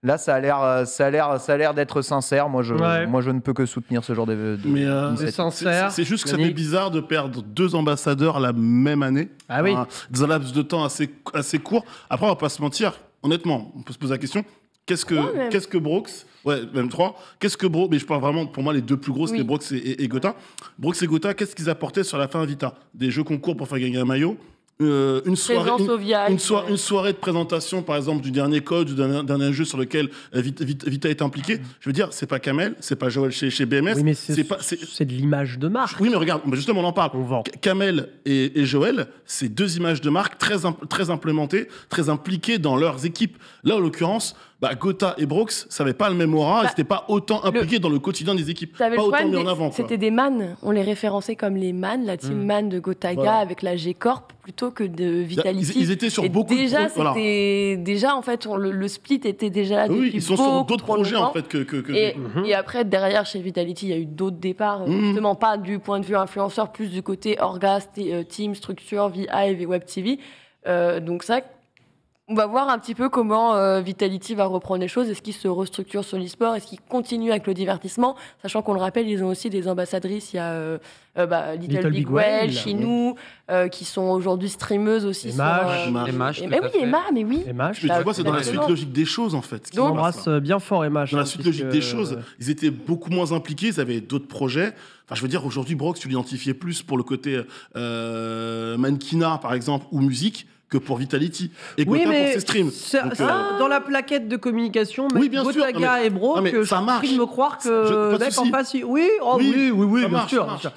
là, ça a l'air, euh, ça a l'air, ça a l'air d'être sincère. Moi, je, Ouais. moi, je ne peux que soutenir ce genre de. de- Mais euh. C'est sincère. c'est c'est juste que ça fait bizarre de perdre deux ambassadeurs la même année. Ah oui. Dans un laps de temps assez, assez court. Après, on va pas se mentir, honnêtement, on peut se poser la question qu'est-ce que, qu'est-ce que Brooks Ouais, même trois. Qu'est-ce que Brooks Mais je parle vraiment, pour moi, les deux plus gros, c'était Oui. Brooks et, et, et Gotha. Brooks et Gotha, qu'est-ce qu'ils apportaient sur la fin Vita? Des jeux concours pour faire gagner un maillot euh, une soirée, Présence une- au VIP. une, soir- une soirée de présentation, par exemple, du dernier code, du dernier, dernier jeu sur lequel euh, Vita, est impliqué. Je veux dire, c'est pas Kamel, c'est pas Joël chez, chez BMS. Oui, mais c'est c'est pas, c'est- c'est de l'image de marque. oui, mais regarde, justement, on en parle. On vend. Kamel et, et Joël, c'est deux images de marque très, imp- très implémentées, très impliquées dans leurs équipes. Là, en l'occurrence, bah, Gotha et Brooks, ça n'avait pas le même aura, ils Bah, n'étaient pas autant impliqués dans le quotidien des équipes. Pas le autant mis en des- avant. c'était des man. On les référençait comme les man, la team Mm. man de Gotaga Voilà. avec la G-Corp plutôt que de Vitality. Ils, ils étaient sur Et beaucoup déjà, de voilà. c'était déjà en fait on- le, le split était déjà là Oui, ils sont sur beaucoup d'autres projets en fait que. que, que- Et, Mhm. et après, derrière, chez Vitality, il y a eu d'autres départs, Mhm. justement pas du point de vue influenceur, plus du côté orgas, euh, team, structure, VHive et Web TV. Euh, donc ça, on va voir un petit peu comment euh, Vitality va reprendre les choses. Est-ce qu'ils se restructurent sur l'e-sport? Est-ce qu'ils continuent avec le divertissement? Sachant qu'on le rappelle, ils ont aussi des ambassadrices. Il y a euh, euh, bah, Little, Little Big, Big Well, Well, chez oui. nous, euh, qui sont aujourd'hui streameuses aussi. Sur, euh, et- tout mais oui. Emma, mais oui. Et Maj. Mais tu vois, c'est dans la suite logique des choses en fait. qui On embrasse bien fort Emma. Dans la suite logique des choses, ils étaient beaucoup moins impliqués, ils avaient d'autres projets. Enfin, je veux dire, aujourd'hui, Brox, tu l'identifiais plus pour le côté euh, mannequinat, par exemple, ou musique, que pour Vitality. Et Oui, Gotha pour mais ses streams. ça- Donc, ça, euh, dans la plaquette de communication, Oui, mais bien sûr, Gotaga non, mais- et Bro, que ça je marche. me croire Je- que pas de mec, en face, oui, oh, Oui, oui, oui, oui, bien marche, sûr. bien sûr.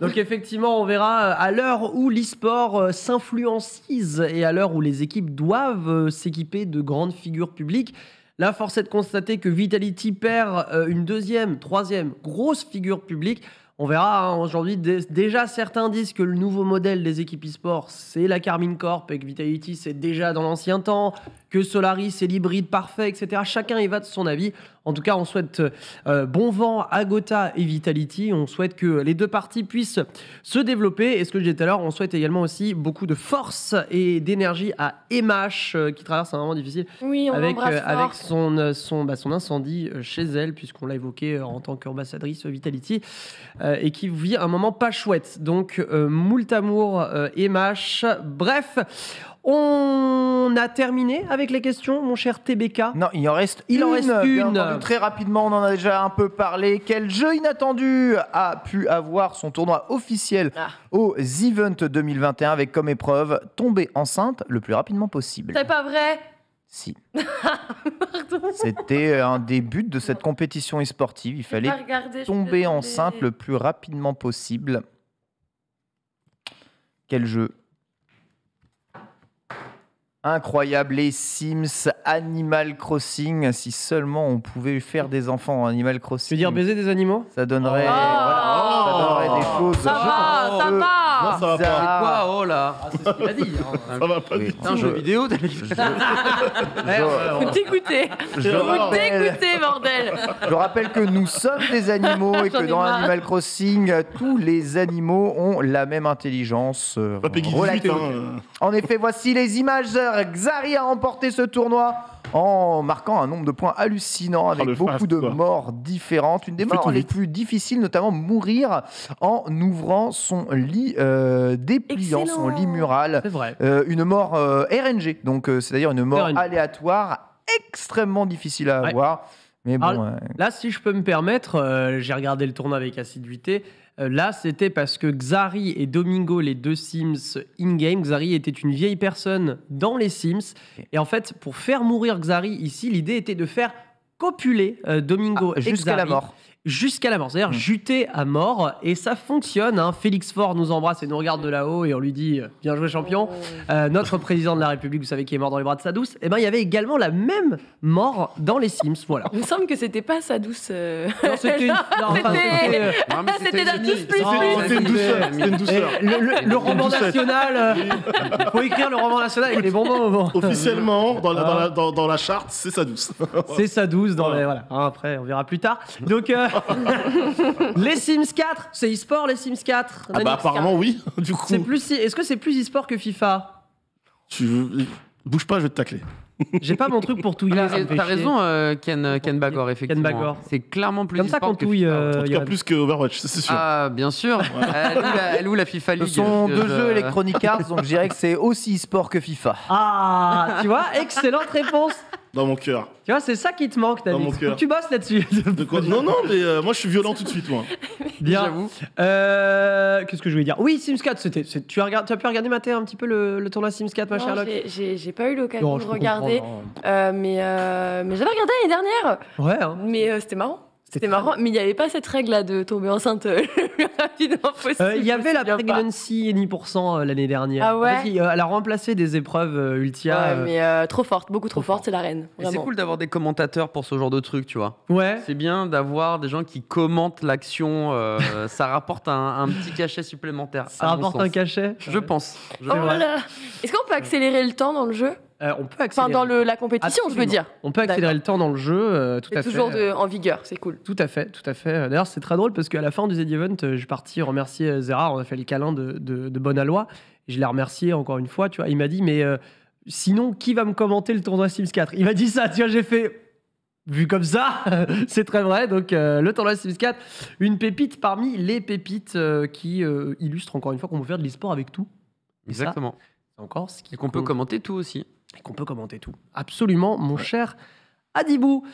Donc effectivement, on verra euh, à l'heure où l'e-sport euh, s'influencise et à l'heure où les équipes doivent s'équiper de grandes figures publiques. Là, force est de constater que Vitality perd une deuxième, troisième grosse figure publique. On verra hein, aujourd'hui. dé- Déjà, certains disent que le nouveau modèle des équipes e-sport, c'est la Carmine Corp et que Vitality, c'est déjà dans l'ancien temps, que Solaris, c'est l'hybride parfait, etc. Chacun y va de son avis. En tout cas, on souhaite euh, bon vent à Gotha et Vitality. On souhaite que les deux parties puissent se développer. Et ce que je disais tout à l'heure, on souhaite également aussi beaucoup de force et d'énergie à MH euh, qui traverse un moment difficile Oui, avec, euh, avec son, son, bah, son incendie chez elle, puisqu'on l'a évoqué en tant qu'ambassadrice Vitality, et qui vit un moment pas chouette. Donc, moult amour et mâche. Bref, on a terminé avec les questions, mon cher TBK. Non, il en reste Il une. en reste une. entendu. Très rapidement, on en a déjà un peu parlé. Quel jeu inattendu a pu avoir son tournoi officiel Ah. aux Event 2021 avec comme épreuve tomber enceinte le plus rapidement possible C'est pas vrai Si. Pardon. C'était un des buts de cette compétition e-sportive. Il fallait suis tomber enceinte le plus rapidement possible. Quel jeu Incroyable, les Sims, Animal Crossing. Si seulement on pouvait faire des enfants en Animal Tu Crossing, veux dire baiser des animaux? Ça donnerait, Oh. voilà, ça donnerait des choses. Ça va, ça Non, va ça va pas. Quoi Oh là C'est ce qu'il a dit. hein. Ça va pas Oui. du tout. C'est un jeu vidéo t'as- Ouais, ouais, Vous dégoûtez Je Vous rappelle, dégoûtez, bordel je rappelle que nous sommes des animaux et que dans marre. Animal Crossing, tous les animaux ont la même intelligence. euh, Pas Peggy relatée 18, au- hein. En effet, voici les images. Xari a remporté ce tournoi en marquant un nombre de points hallucinant avec le beaucoup fast, de quoi. morts différentes. Une des Fais morts les vite. plus difficiles, notamment mourir en ouvrant son lit euh, dépliant, son lit mural. C'est vrai. Euh, une mort euh, RNG, donc euh, c'est-à-dire une mort RNG. aléatoire extrêmement difficile à Ouais. avoir. Mais bon, Alors, euh, Là, si je peux me permettre, euh, j'ai regardé le tournoi avec assiduité. Là, c'était parce que Xari et Domingo, les deux Sims in-game, Xari était une vieille personne dans les Sims. Et en fait, pour faire mourir Xari ici, l'idée était de faire copuler euh, Domingo Ah, jusqu'à la mort. Jusqu'à la mort, c'est-à-dire Mm. juter à mort. Et ça fonctionne. hein. Félix Faure nous embrasse et nous regarde de là-haut et on lui dit euh, Bien joué, champion. Euh, notre président de la République, vous savez, qui est mort dans les bras de sa douce, et ben il y avait également la même mort dans les Sims. Voilà. Il me semble que c'était pas sa douce. euh, Non, c'était une- enfin, C'était- c'était, euh, une tous plus Non, plus. C'était une douceur. C'était une douceur. Le, le- le roman national, euh, faut écrire le roman national avec les bons moments. Officiellement, dans la, dans, la, dans, dans la charte, c'est sa douce. C'est sa douce dans Voilà. les. Voilà. Hein, après, on verra plus tard. Donc, euh, les Sims 4, c'est e-sport les Sims 4. Ah bah apparemment oui, du coup. C'est plus. Est-ce que c'est plus e-sport que FIFA? Tu veux- Bouge pas, je vais te tacler. J'ai pas mon truc pour touiller. fait T'as raison, euh, Ken, Ken Bagor, effectivement. Bagor. C'est clairement plus Comme ça e-sport qu'on que touille. FIFA. euh, En tout cas, Johan. plus que Overwatch, c'est sûr. Ah, bien sûr. Elle, elle la FIFA Ce League. sont Je- deux je- jeux Electronic Arts, donc je dirais que c'est aussi sport que FIFA. Ah, tu vois, excellente réponse. Dans mon cœur. Tu vois, c'est ça qui te manque, Dans David. mon cœur. que Tu bosses là-dessus. De quoi Non, non, mais euh, moi je suis violent tout de suite, moi. Bien. J'avoue. Euh, Qu'est-ce que je voulais dire? Oui, Sims 4, c'était. c'est- Tu as, regardé, tu as pu regarder mater un petit peu le, le tournoi Sims 4, ma Non, Sherlock? j'ai- j'ai j'ai pas eu l'occasion Non, de je peux regarder, comprendre, euh, mais, euh, mais j'avais regardé l'année dernière, hein. Ouais, hein. mais euh, c'était marrant. C'était marrant, mais il n'y avait pas cette règle là de tomber enceinte euh, le plus rapidement possible. Euh, Il y avait la pas. pregnancy any pourcent euh, l'année dernière. Ah ouais En fait, il- elle a remplacé des épreuves Ultia. Ouais, mais euh, trop forte, beaucoup trop, trop forte, c'est la reine. C'est cool d'avoir des commentateurs pour ce genre de truc, tu vois. Ouais. C'est bien d'avoir des gens qui commentent l'action. euh, ça rapporte un, un petit cachet supplémentaire. Ça rapporte un cachet. Je pense. Je Oh. Est-ce qu'on peut accélérer le temps dans le jeu? Euh, on peut Enfin, accélérer. dans le, la compétition, je veux dire. On peut accélérer le temps dans le jeu, euh, tout à C'est fait. toujours de, en vigueur, c'est cool. Tout à fait, tout à fait. D'ailleurs, c'est très drôle parce qu'à la fin du Z Event, euh, je suis parti remercier euh, Zera. On a fait le câlin de, de, de Bonalois. Et je l'ai remercié encore une fois. Tu vois, il m'a dit, mais euh, sinon, qui va me commenter le tournoi Sims 4 Il m'a dit ça. Tu vois, j'ai fait. Vu comme ça, c'est très vrai. Donc, euh, le tournoi Sims 4, une pépite parmi les pépites euh, qui euh, illustrent encore une fois qu'on peut faire de l'e-sport avec tout. Et ça, Exactement. c'est encore ce qui Et qu'on peut commenter tout aussi. Et qu'on peut commenter tout. Absolument, mon cher Adibou.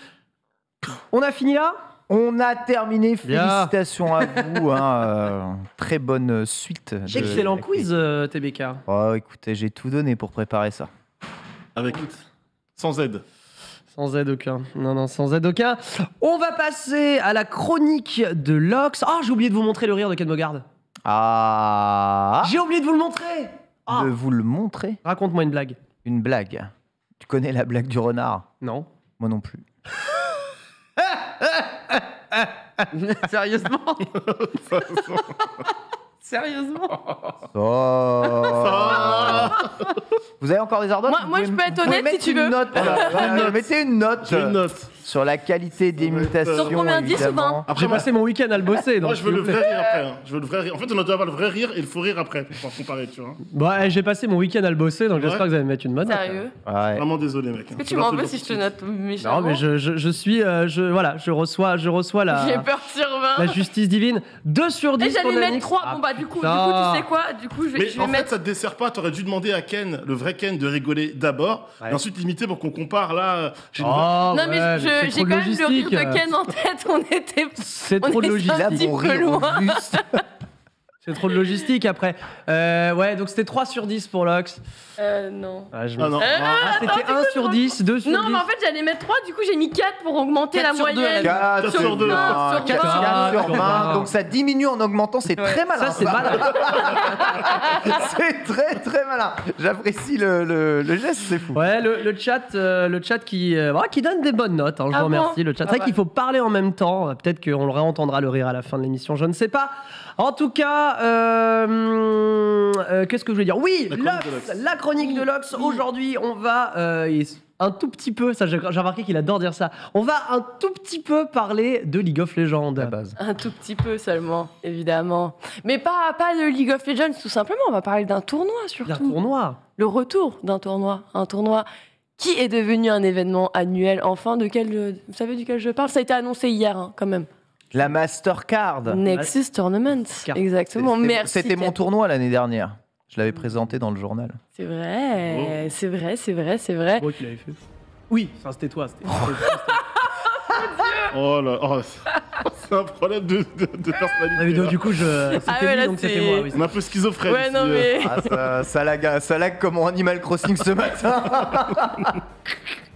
On a fini là? On a terminé, félicitations à vous. hein, euh, très bonne suite. de- Excellent quiz, euh, TBK. Oh, écoutez, j'ai tout donné pour préparer ça. Avec. Sans aide. Sans Z aucun. Non, non, sans Z aucun. On va passer à la chronique de Lox. Ah, j'ai oublié de vous montrer le rire de Ken Bogard. Ah J'ai oublié de vous le montrer. Ah, De vous le montrer Raconte-moi une blague. Une blague. Tu connais la blague du renard? Non. Moi non plus. Sérieusement? Sérieusement Oh. Vous avez encore des ordres Moi- moi, je peux être honnête si tu veux. Note, voilà, voilà, mettez une note, J'ai une note. sur la qualité d'imitation. Sur combien, 10 ou 20? évidemment. Après, J'ai moi, passé mon week-end à le bosser. donc moi, je veux le vrai rire après. hein. Je veux le vrai rire. En fait, on doit avoir le vrai rire et le faux rire après pour pouvoir comparer, tu vois. Bon, eh, j'ai passé mon week-end à le bosser, donc Ouais. j'espère que vous allez me mettre une bonne note. Sérieux Ouais. Vraiment désolé, mec. Est-ce que tu m'en veux si je te note méchamment Non, mais je, je, je suis. euh, je, voilà, je reçois, je reçois la, J'ai peur sur 20. la justice divine. 2 sur 10. Et j'allais pour mettre Nanix. 3. Ah, bon, bah, du coup, du coup, putain. tu sais quoi Du coup, je vais, Mais je vais en fait, mettre. ça te dessert pas. T'aurais dû demander à Ken, le vrai Ken, de rigoler d'abord, Ouais. et ensuite limiter pour qu'on compare là. Oh, Non, ouais, mais j'ai trop quand même le rire de Ken en tête. On était. C'est trop logistique. Là, mon peu rire loin. C'est trop de logistique après. Euh, ouais, donc c'était 3 sur 10 pour Lox. Euh, non. Ah, je Ah non. Ah, c'était 1 sur 10, 2 sur 10. Non, mais en fait, j'allais mettre 3. Du coup, j'ai mis 4 pour augmenter Quatre la sur deux, moyenne. elle 4 sur sur deux. 2. Sur 4 vingt. sur 20. Donc ça diminue en augmentant, c'est très malin. Ça, c'est malin. c'est très très malin. J'apprécie le, le, le geste, c'est fou. Ouais, le, le chat, euh, le chat qui, euh, voilà, qui donne des bonnes notes. hein, je Ah vous bon remercie. Le chat. Ah C'est vrai ouais. qu'il faut parler en même temps. Euh, Peut-être qu'on le réentendra le rire à la fin de l'émission. Je ne sais pas. En tout cas, euh, euh, qu'est-ce que je voulais dire? Oui, La chronique Lox, de Lox. la chronique de Lox. Aujourd'hui, on va euh, et un tout petit peu. Ça, j'ai j'ai remarqué qu'il adore dire ça. On va un tout petit peu parler de League of Legends. La base. Un tout petit peu seulement, évidemment. Mais pas, pas de League of Legends, tout simplement. On va parler d'un tournoi D'un surtout. tournoi. Le retour d'un tournoi. Un tournoi qui est devenu un événement annuel. Enfin, de quel, vous savez duquel je parle? Ça a été annoncé hier, hein, quand même. La Mastercard. Nexus Tournament. Exactement. C'était- Merci. C'était mon tournoi l'année dernière. Je l'avais présenté dans le journal. C'est vrai, c'est vrai, c'est vrai, c'est vrai. Moi qui l'avais fait. Oui, enfin, c'était toi. c'était- Oh là, oh, c'est un problème de, de, de personnalité. Ah, mais donc, du coup, je... c'était Ah ouais, lui, là, donc c'était c'est- moi. oui. On est un peu schizophrène. Ouais, non, euh. mais. Ah, ça, ça lag, ça lag comme en Animal Crossing ce matin.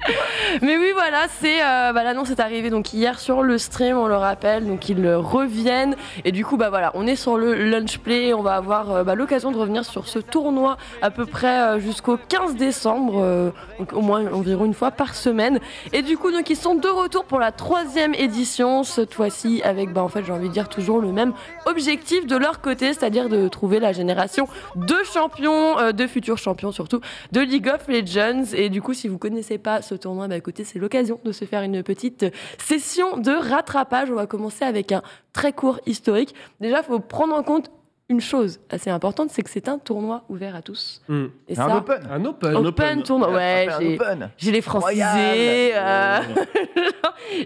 Mais oui, voilà, c'est euh, bah, l'annonce est arrivée donc hier sur le stream, on le rappelle, donc ils reviennent et du coup bah voilà, on est sur le lunch play, on va avoir euh, bah, l'occasion de revenir sur ce tournoi à peu près euh, jusqu'au 15 décembre, donc au moins environ une fois par semaine. Et du coup donc ils sont de retour pour la troisième édition cette fois-ci avec bah en fait j'ai envie de dire toujours le même objectif de leur côté, c'est-à-dire de trouver la génération de champions, de futurs champions surtout de League of Legends. Et du coup, si vous connaissez pas ce tournoi, bah écoutez, c'est l'occasion de se faire une petite session de rattrapage. On va commencer avec un très court historique. Déjà, il faut prendre en compte une chose assez importante, c'est que c'est un tournoi ouvert à tous. Hmm. Et un ça, open. Un open. Un open, open. tournoi. Ouais, Un j'ai, open. je l'ai francisé. euh,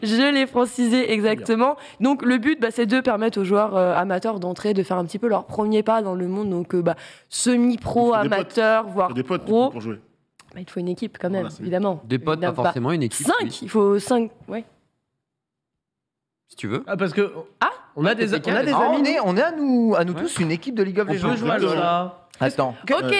je l'ai francisé exactement. Donc le but, bah, c'est de permettre aux joueurs euh, amateurs d'entrer, de faire un petit peu leur premier pas dans le monde. Donc euh, bah, semi-pro, amateur, voire des potes pro. pour jouer. Bah, il faut une équipe quand même, Voilà, évidemment. Des potes, pas forcément une équipe. 5, oui, il faut 5. Ouais. Si tu veux. Ah, parce que. Ah On a des, on a des Ah, amis. on, est, on est à nous, à nous Ouais. tous une équipe de League of On Legends. peut jouer à ça. Attends. Ok,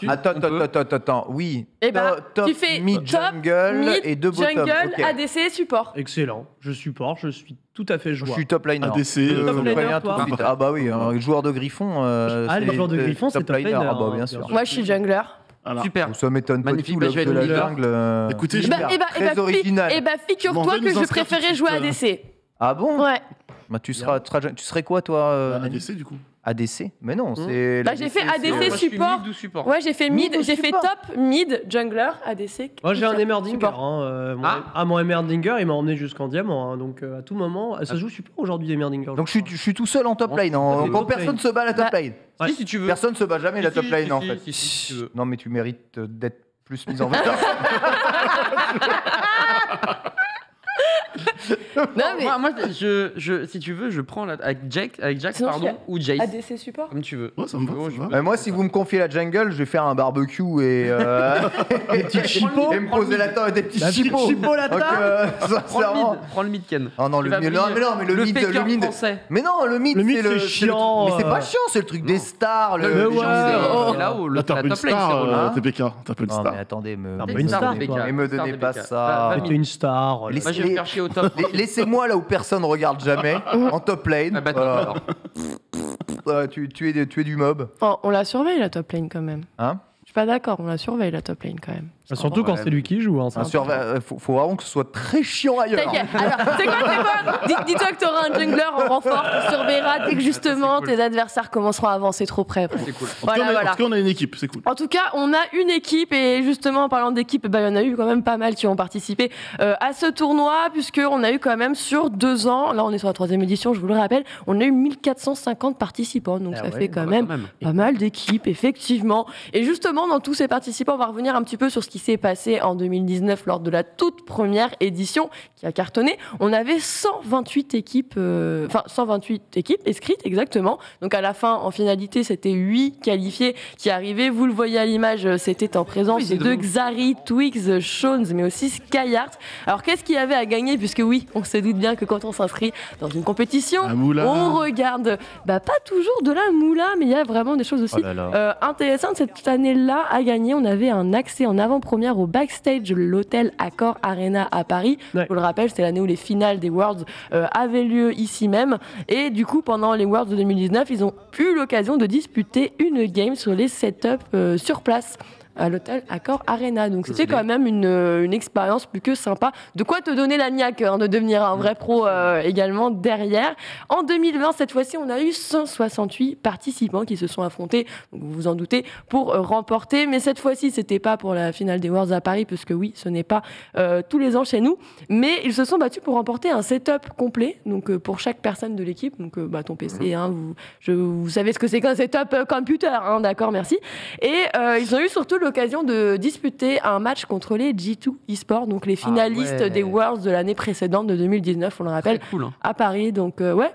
Tu- Attends, on attends, attends, attends, attends. Oui. Eh ben, top, tu fais mid, top, jungle mid, et deux bottom. jungle, Ok. ADC, support. Excellent. Je supporte, je suis tout à fait Je joueur. suis top liner. ADC, Je euh, Top laner, préviens tout toi. de suite. Ah bah oui, un joueur de Griffon. euh, Ah, le c'est- joueur de Griffon, c'est top laner, Ah bah bien sûr. Moi, je suis jungler. Voilà. Super. Ça m'étonne pas du Magnifique, tout, bah, je vais de la jungle. euh, Écoutez, je bah, eh bah, eh très bah, fi- original. eh bah, M'en figure-toi que nous je préférais tout de jouer ADC. Ah bon? Ouais. bah, tu, seras, tu serais quoi toi euh, ADC du coup. ADC Mais non, c'est. Bah, j'ai fait ADC suis support. mid ou support? Ouais, j'ai fait mid, Mid ou j'ai fait support? top, mid, jungler, ADC. Moi j'ai un support. Emerdinger. Hein, euh, mon- Ah. ah. mon Emerdinger il m'a emmené jusqu'en diamant. hein, donc euh, à tout moment, ça se joue super aujourd'hui Emerdinger. Donc je suis, je suis tout seul en top lane. en- c'est quand top personne lane. se bat à la top Bah, lane. Ouais. Si, si tu veux. Personne se bat jamais la top si, lane si, en si, fait. si, si, si tu veux. Non mais tu mérites euh, d'être plus mis en valeur. Non, mais Moi, moi, je, je, si tu veux, je prends la, avec Jack, avec Jack Sinon, pardon, ou Jace, ADC support. comme tu veux. Ouais, ça me va. Ça va. Euh, moi si vous me confiez la jungle, je vais faire un barbecue et, euh, Des petits chipots. et me poser la table des petits chipots. chipot la table. euh, Prends le sincèrement. mid, prends le mid Ken. Oh non, le mid, non, mais non, mais le, mid, faker le mid. français. Mais non, le mid, Le mid, c'est le, chiant, le Mais c'est euh. pas chiant, c'est le truc des stars. Le, Mais les ouais, oh. C'est là où le, top lane, star, c'est euh. TPK. T'as une Non, star. mais attendez, me, donnez- pas ça. T'es une star. Les- Moi, je vais me faire chier au top. La- Laissez-moi là où personne regarde jamais, en top lane. Voilà. Euh, tu, tu, es, tu es du mob. Oh, on la surveille la top lane quand même. Hein? Je suis pas d'accord, on la surveille la top lane quand même. Surtout quand c'est lui qui joue. Hein, ça. Un surve- euh, faut, faut vraiment que ce soit très chiant ailleurs. T'inquiète. Alors, c'est quoi, c'est quoi Dis- Dis-toi que t'auras un jungler en renfort qui surveillera dès que justement cool. tes adversaires commenceront à avancer trop près. C'est cool. En tout cas, Voilà, on a- voilà. En tout cas, on a une équipe, c'est cool. En tout cas, on a une équipe et justement en parlant d'équipe, bah, il y en a eu quand même pas mal qui ont participé euh, à ce tournoi puisque on a eu quand même sur deux ans, là on est sur la troisième édition, je vous le rappelle, on a eu 1450 participants, donc Ah ça ouais, fait quand Ouais, même pas mal d'équipes, effectivement. Et justement, dans tous ces participants, on va revenir un petit peu sur ce qui s'est passé en 2019 lors de la toute première édition qui a cartonné. On avait 128 équipes, euh, enfin 128 équipes inscrites exactement. Donc à la fin, en finalité, c'était 8 qualifiés qui arrivaient. Vous le voyez à l'image, euh, c'était en présence Oui, de. Xari, Twix, Shones, mais aussi Skyheart. Alors qu'est-ce qu'il y avait à gagner? Puisque oui, on se doute bien que quand on s'inscrit dans une compétition, on regarde, bah pas toujours de la moula, mais il y a vraiment des choses aussi Oh là là. euh, intéressantes. Cette année-là, à gagner, on avait un accès en avant-première au backstage de l'hôtel Accor Arena à Paris. Ouais. Je vous le rappelle, c'était l'année où les finales des Worlds euh, avaient lieu ici même. Et du coup, pendant les Worlds de 2019, ils ont eu l'occasion de disputer une game sur les setups euh, sur place à l'hôtel Accor Arena. Donc c'était quand même une, euh, une expérience plus que sympa. De quoi te donner la niaque, hein, de devenir un vrai pro euh, également derrière. En 2020, cette fois-ci, on a eu 168 participants qui se sont affrontés, donc vous vous en doutez, pour euh, remporter. Mais cette fois-ci, c'était pas pour la finale des Worlds à Paris, parce que oui, ce n'est pas euh, tous les ans chez nous. Mais ils se sont battus pour remporter un setup complet, donc euh, pour chaque personne de l'équipe. Donc bah, ton PC, hein, vous, je, vous savez ce que c'est qu'un setup computer, hein, d'accord, merci. Et ils ont eu surtout l'occasion de disputer un match contre les G2 eSports, donc les Ah finalistes ouais. des Worlds de l'année précédente de 2019, on le rappelle, cool. hein. à Paris. Donc euh, ouais,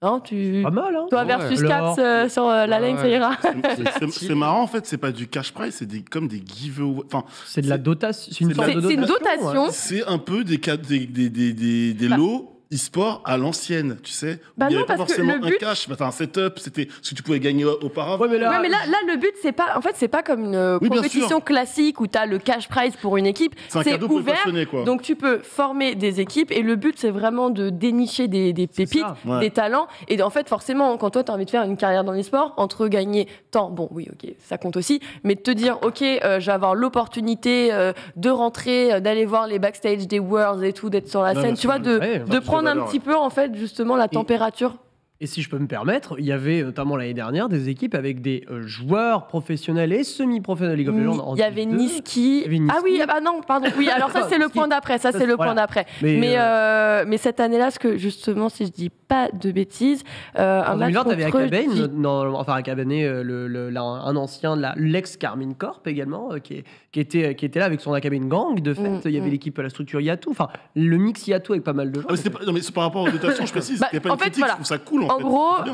Hein, tu... Pas mal, hein Toi Ouais. versus Alors- Caps euh, sur euh, la Ouais, lane, ça ouais. ira. C'est- marrant en fait, c'est pas du cash prize, c'est des, comme des giveaways. Enfin, C'est de la dotation. C'est une une dotation. dotation. ouais. c'est un peu des, des, des, des, des Bah. lots e-sport à l'ancienne, tu sais. Bah il n'y non, avait pas parce que forcément le un cash, bah, t'as un setup, c'était ce que tu pouvais gagner auparavant. Ouais, mais là, Ouais, mais là, là, le but, c'est pas. En fait, c'est pas comme une euh, Oui, compétition classique où tu as le cash prize pour une équipe. c'est ouvert, quoi. Donc, tu peux former des équipes et le but, c'est vraiment de dénicher des, des pépites. Ouais. des talents. Et en fait, forcément, quand toi, tu as envie de faire une carrière dans les sports, entre gagner tant, bon, oui, ok, ça compte aussi, mais de te dire, ok, euh, je vais avoir l'opportunité euh, de rentrer, euh, d'aller voir les backstage des Worlds et tout, d'être sur la scène, tu vois, de, Ouais. de de prendre un petit peu, en fait, justement, la température. Et si je peux me permettre, il y avait notamment l'année dernière des équipes avec des euh, joueurs professionnels et semi-professionnels League of Legends. en Il y avait Ligue 2. Niski. Ah oui, ah non, pardon. Oui, alors ça, c'est le point d'après. Ça, c'est le voilà. point d'après. Mais, Mais, euh, euh, mais cette année-là, ce que justement, si je dis pas de bêtises, euh, un En match 2020, t'avais contre Akabane, J- non, enfin Akabane, le, le- un ancien l'ex Carmine Corp également, euh, qui, est- qui était, qui était là avec son Akabane Gang. De fait, Mm, il y avait mm. l'équipe à la structure Yato, enfin le mix Yato avec pas mal de gens. Ah, mais c'était pas- non, mais c'est par rapport aux dotations, je précise, Bah, en fait, critique, voilà. je trouve ça cool en, fait. gros-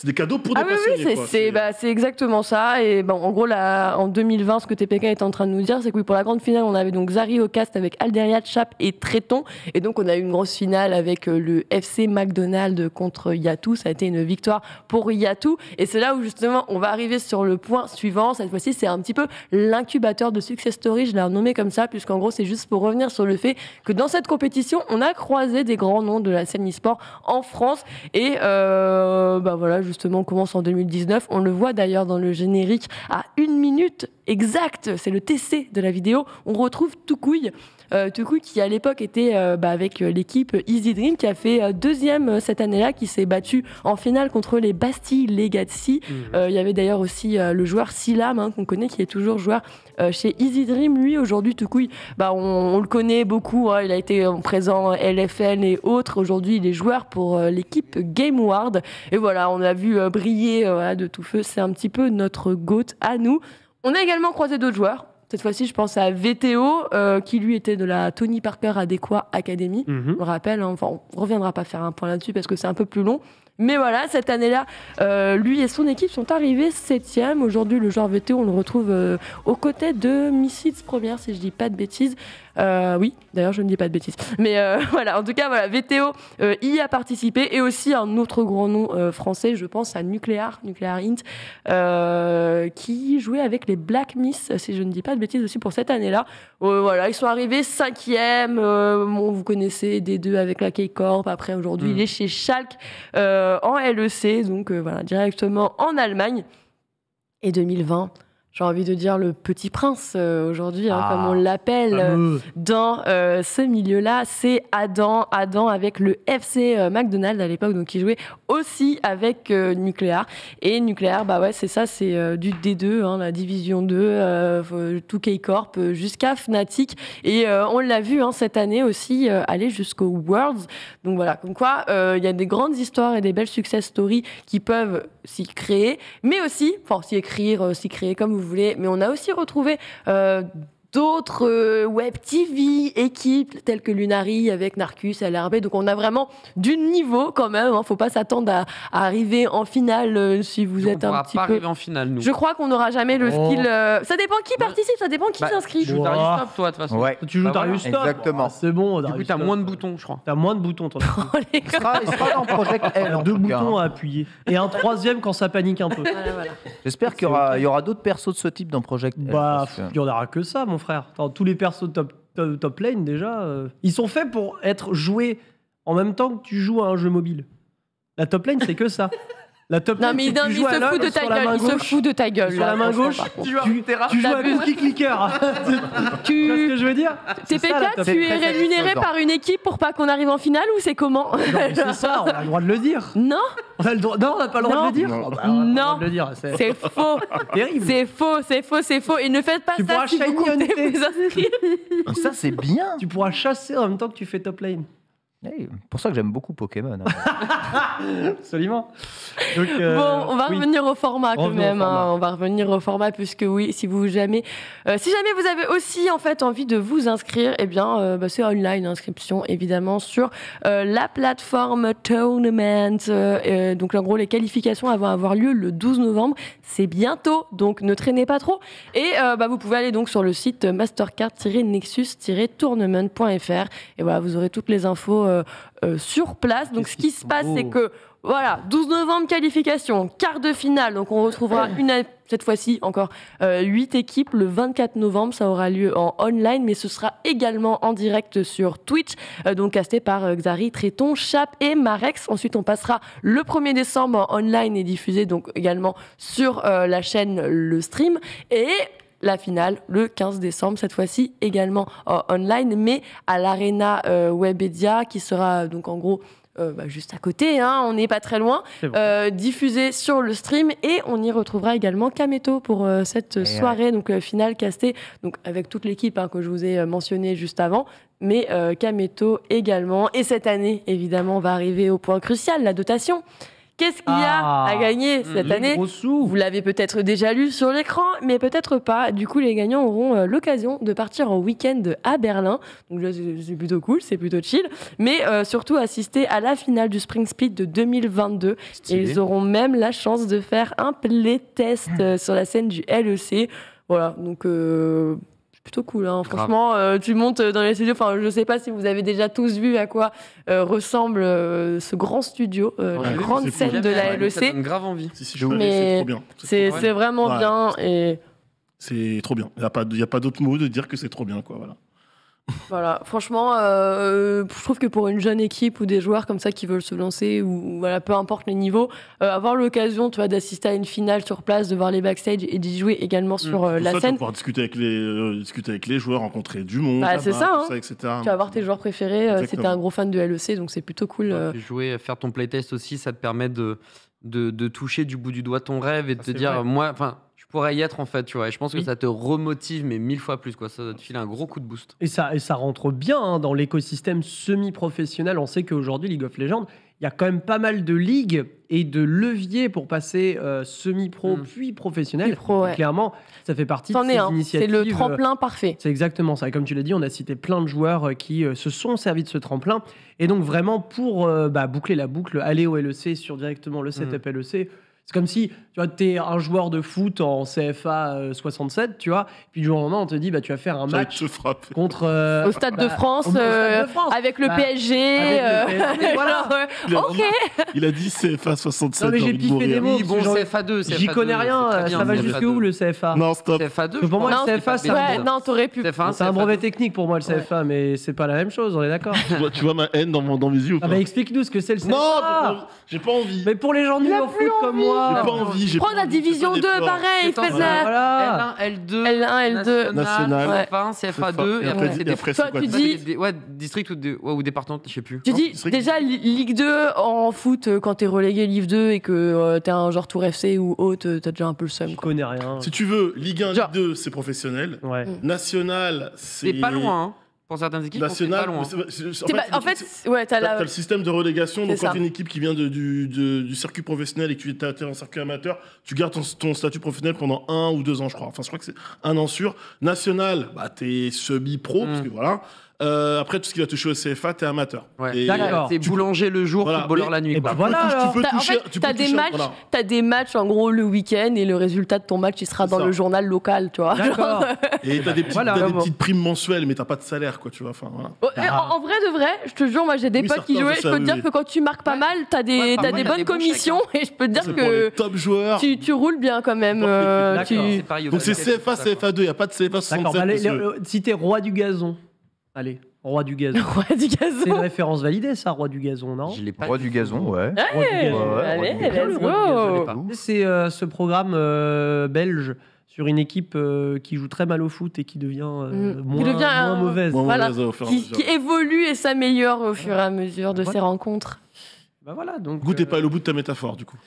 C'est des cadeaux pour des Ah oui, passionnés. oui, c'est- quoi. c'est bah, c'est exactement ça. Et bon, en gros, là, en 2020, ce que TPK est en train de nous dire, c'est que oui, pour la grande finale, on avait donc Zari au cast avec Alderia, Chap et Tréton. Et donc, on a eu une grosse finale avec euh, le FC McDonald's contre Yatou. Ça a été une victoire pour Yatou. Et c'est là où, justement, on va arriver sur le point suivant. Cette fois-ci, c'est un petit peu l'incubateur de Success Story. Je l'ai renommé comme ça, puisqu'en gros, c'est juste pour revenir sur le fait que dans cette compétition, on a croisé des grands noms de la scène e-sport en France. Et euh, bah voilà, justement, commence en 2019. On le voit d'ailleurs dans le générique à une minute exacte. C'est le TC de la vidéo. On retrouve Toukouille. Euh, Toukouille qui à l'époque était euh, bah, avec euh, l'équipe Easy Dream qui a fait deuxième cette année-là, qui s'est battu en finale contre les Bastille Legacy. Euh, Il y avait d'ailleurs aussi le joueur Silam hein, qu'on connaît qui est toujours joueur chez Easy Dream. Lui aujourd'hui Toukouille, bah, on, on le connaît beaucoup. hein. il a été présent LFL et autres. Aujourd'hui il est joueur pour l'équipe Game Ward. Et voilà, on a vu briller voilà, de tout feu. C'est un petit peu notre goat à nous. On a également croisé d'autres joueurs. Cette fois-ci, je pense à VTO, euh, qui lui était de la Tony Parker Adéquat Academy. Mhm. On le rappelle, hein, enfin, on reviendra pas faire un point là-dessus parce que c'est un peu plus long. Mais voilà, cette année-là, euh, lui et son équipe sont arrivés septième. Aujourd'hui, le joueur VTO, on le retrouve euh, aux côtés de Misfits première, si je dis pas de bêtises. Euh, oui, d'ailleurs, je ne dis pas de bêtises. Mais euh, voilà, en tout cas, voilà, VTO euh, y a participé et aussi un autre grand nom français, je pense à Nuclear, Nuclear Int, qui jouait avec les Black Miss, si je ne dis pas de bêtises aussi pour cette année-là. Voilà, ils sont arrivés cinquième. bon, vous connaissez des deux avec la K-Corp. Après, aujourd'hui, Mm. il est chez Schalke en LEC, donc voilà, directement en Allemagne. Et 2020, j'ai envie de dire le petit prince euh, aujourd'hui, hein, Ah, comme on l'appelle euh, dans euh, ce milieu-là, c'est Adam. Adam avec le FC euh, McDonald's à l'époque, donc il jouait aussi avec Nuclear. Et Nuclear, bah ouais, c'est ça, c'est du D2, hein, la division 2, euh, euh, 2K Corp, euh, jusqu'à Fnatic. Et on l'a vu hein, cette année aussi aller jusqu'au Worlds. Donc voilà, comme quoi il y a des grandes histoires et des belles success stories qui peuvent s'y créer, mais aussi, enfin s'y écrire, s'y créer comme vous voulez, mais on a aussi retrouvé euh, d'autres euh, web TV équipes telles que Lunari avec Narcus, LRB. Donc on a vraiment du niveau quand même. Hein. Faut pas s'attendre à, à arriver en finale euh, si vous on êtes un pourra petit pas peu. arriver en finale, nous. Je crois qu'on n'aura jamais le Oh. skill. euh, Ça dépend qui Ouais. participe, ça dépend qui Bah, s'inscrit. Tu joues. Darius Top, toi, de toute façon. Ouais. Tu joues Bah Darius Top exactement. Ah, C'est bon, Du coup, Darius t'as moins de boutons, je crois. T'as moins de boutons, toi. Oh, les Il gars. sera, il sera dans Project L. en Deux boutons hein. à appuyer. Et un troisième quand ça panique un peu. Voilà, voilà. J'espère qu'il y aura, il y aura d'autres persos de ce type dans Project L. Bah, il y en aura que ça, mon frère. Tous les persos top, top, top lane, déjà, euh, ils sont faits pour être joués en même temps que tu joues à un jeu mobile. La top lane, c'est que ça. La top Non, mais non, mais il se fout de ta gueule. Il se fout de ta gueule. Sur la main gauche, tu, tu joues à cookie clicker. tu vois ce Tu... que je veux dire? Tu es rémunéré par une équipe pour pas qu'on arrive en finale ou c'est comment? Non, c'est ça, on a le droit de le dire. Non, On a le droit... Non, on n'a pas le droit Non. de le dire. Non. Bah, Non. C'est faux. terrible. C'est faux, c'est faux, c'est faux. Et ne faites pas Tu ça pourras si vous shiny comptez hunter. vous inscrire. Ça, c'est bien. Tu pourras chasser en même temps que tu fais top lane. Hey, pour ça que j'aime beaucoup Pokémon. hein. Absolument. Donc, euh, Bon, on va oui. revenir au format quand Revenons au même. hein. format. On va revenir au format puisque oui, si vous jamais, euh, si jamais vous avez aussi en fait envie de vous inscrire, eh bien, euh, bah, c'est online inscription évidemment sur euh, la plateforme Tournament. Donc en gros, les qualifications vont avoir lieu le 12 novembre. C'est bientôt, donc ne traînez pas trop. Et euh, bah, vous pouvez aller donc sur le site mastercard-nexus-tournament.fr et voilà, vous aurez toutes les infos euh, euh, sur place. Donc ce qui se passe, c'est que voilà, 12 novembre qualification, quart de finale. Donc on retrouvera une cette fois-ci encore euh, 8 équipes le 24 novembre. Ça aura lieu en online, mais ce sera également en direct sur Twitch, euh, donc casté par euh, Xari, Tréton, Chap et Marex. Ensuite, on passera le 1er décembre en online et diffusé donc également sur la chaîne Le Stream. Et la finale le 15 décembre, cette fois-ci également en online, mais à l'Arena euh, Webedia, qui sera donc en gros euh, bah, juste à côté, hein, on n'est pas très loin, vrai. euh, diffusé sur le stream et on y retrouvera également Kameto pour euh, cette soirée, donc euh, finale castée, donc avec toute l'équipe hein, que je vous ai euh, mentionné juste avant, mais euh, Kameto également. Et cette année, évidemment, on va arriver au point crucial, la dotation. Qu'est-ce qu'il y a Ah. à gagner cette Les année gros sous. vous l'avez peut-être déjà lu sur l'écran, mais peut-être pas. Du coup, les gagnants auront euh, l'occasion de partir en week-end à Berlin. Donc là, c'est c'est plutôt cool, c'est plutôt chill. Mais euh, surtout assister à la finale du Spring Split de 2022. Et ils auront même la chance de faire un playtest euh, sur la scène du LEC. Voilà, donc euh, plutôt cool. hein. Franchement, euh, tu montes dans les studios. Enfin, je sais pas si vous avez déjà tous vu à quoi euh, ressemble euh, ce grand studio, euh, Ouais, la grande cool. scène de la allé, Ça LEC. donne grave envie. Si, si, Mais c'est trop bien. C'est trop c'est vraiment Ouais. bien et C'est trop bien. Il n'y a pas, y a pas d'autre mot de dire que c'est trop bien, quoi. Voilà. Voilà. Franchement, euh, je trouve que pour une jeune équipe ou des joueurs comme ça qui veulent se lancer ou voilà, peu importe les niveaux, euh, avoir l'occasion, tu vois, d'assister à une finale sur place, de voir les backstage et d'y jouer également sur euh, Pour la ça, tu vas scène. pouvoir discuter avec les, euh, discuter avec les joueurs, rencontrer du monde. Bah, c'est ça, hein. etc. Tu vas voir tes joueurs préférés. euh, C'était un gros fan de LEC, donc c'est plutôt cool. euh. Jouer, faire ton playtest aussi, ça te permet de, de, de toucher du bout du doigt ton rêve et de Ah, te c'est dire, vrai. moi, enfin, pourrais y être en fait, tu vois. Et je pense que Oui. ça te remotive, mais mille fois plus, quoi. Ça te filer un gros coup de boost. Et ça, et ça rentre bien hein, dans l'écosystème semi-professionnel. On sait qu'aujourd'hui, League of Legends, il y a quand même pas mal de ligues et de leviers pour passer euh, semi-pro Mm. puis professionnel. Puis pro, ouais. Clairement, ça fait partie de ces un. C'est initiatives. le euh, tremplin parfait. C'est exactement ça. Et comme tu l'as dit, on a cité plein de joueurs euh, qui euh, se sont servis de ce tremplin. Et donc vraiment pour euh, bah, boucler la boucle, aller au LEC sur directement le setup LEC. C'est comme si tu vois, es un joueur de foot en CFA euh, 67, tu vois, puis du jour au lendemain, on te dit, bah, tu vas faire un match contre... euh, Au Stade de bah, France, au- au Stade euh, de France. avec le Bah, PSG. avec le euh, PSG, voilà. genre, euh, Il a, ok. il a dit CFA 67. Non, mais j'ai piffé mourir. des mots. Oui, bon, CFA2, CFA2. J'y connais rien, ça va CFA2. jusqu'où le CFA Non, stop. CFA2 Que pour moi, Non, le CFA, c'est un, Ouais, brevet- non, t'aurais pu. CFA1, c'est un CFA2. brevet technique pour moi, le CFA, mais c'est pas la même chose, on est d'accord Tu vois, ma haine dans, mes yeux ou Ah pas bah explique-nous ce que c'est le CFA Non, j'ai pas- j'ai pas envie. Mais pour les gens nuls plus foot comme moi J'ai pas envie. j'ai Prends pas la envie, division pas 2, d'effort. pareil. La. Voilà. L1, L2, L1, L2. National. Ouais. CFA1, CFA2, et après, Ouais. c'est après, Toi, tu dis- ouais, district ou, des- ouais, ou département, je sais plus. Tu dis déjà Li- Ligue 2 en foot euh, quand t'es relégué Ligue 2 et que euh, t'es un genre Tour FC ou autre, euh, t'as déjà un peu le seum. Je connais rien. Si tu veux, Ligue 1, Genre- Ligue 2, c'est professionnel. Ouais. National, c'est. C'est pas loin, hein. Pour certaines équipes, National, En fait, ouais, t'as la. t'as le système de relégation, donc quand t'es une équipe qui vient de- du, de- du circuit professionnel et que tu es en circuit amateur, tu gardes ton, ton statut professionnel pendant un ou deux ans, je crois. Enfin, je crois que c'est un an sûr. National, bah, t'es semi-pro, parce Mm. que voilà. Euh, après, tout ce qui va toucher au CFA, t'es amateur. Ouais. Et- D'accord. C'est boulanger le jour, Voilà, footballeur la nuit. Et quoi. bah voilà Tu peux- alors. Tu peux T'as- en toucher. fait, tu peux des toucher- matchs, voilà. des matchs en gros le week-end et le résultat de ton match il sera dans ça. le journal local, tu vois. D'accord. Et t'as des, petites, Voilà. des petites primes mensuelles, mais t'as pas de salaire, quoi, tu vois. Enfin, voilà. Oh, et en, en vrai de vrai, je te jure, moi j'ai des Oui, potes qui jouaient. je peux te dire que quand tu marques pas mal, t'as des, des bonnes y commissions et je peux te dire que top joueurs. tu, roules bien quand même. D'accord. euh, Donc c'est CFA, c'est ça, quoi. CFA2, il n'y a pas de CFA 67. D'accord. bah, euh, si t'es roi du gazon. Allez, roi du gazon. Du C'est une référence validée, ça, roi du gazon, non? Je l'ai pas Roi du gazon, ouais. Roi du Hey, gazon. ouais, allez, roi du gazon. let's je l'ai go. pas. C'est euh, ce programme euh, belge sur une équipe euh, qui joue très mal au foot et qui devient, euh, Mm. Qui moins, devient moins un- mauvaise. Bon, Voilà. vas-y, au fur et à Qui, mesure. qui évolue et s'améliore au fur et à mesure de ces rencontres. Bah voilà, donc. T'es euh, pas allé au bout de ta métaphore, du coup.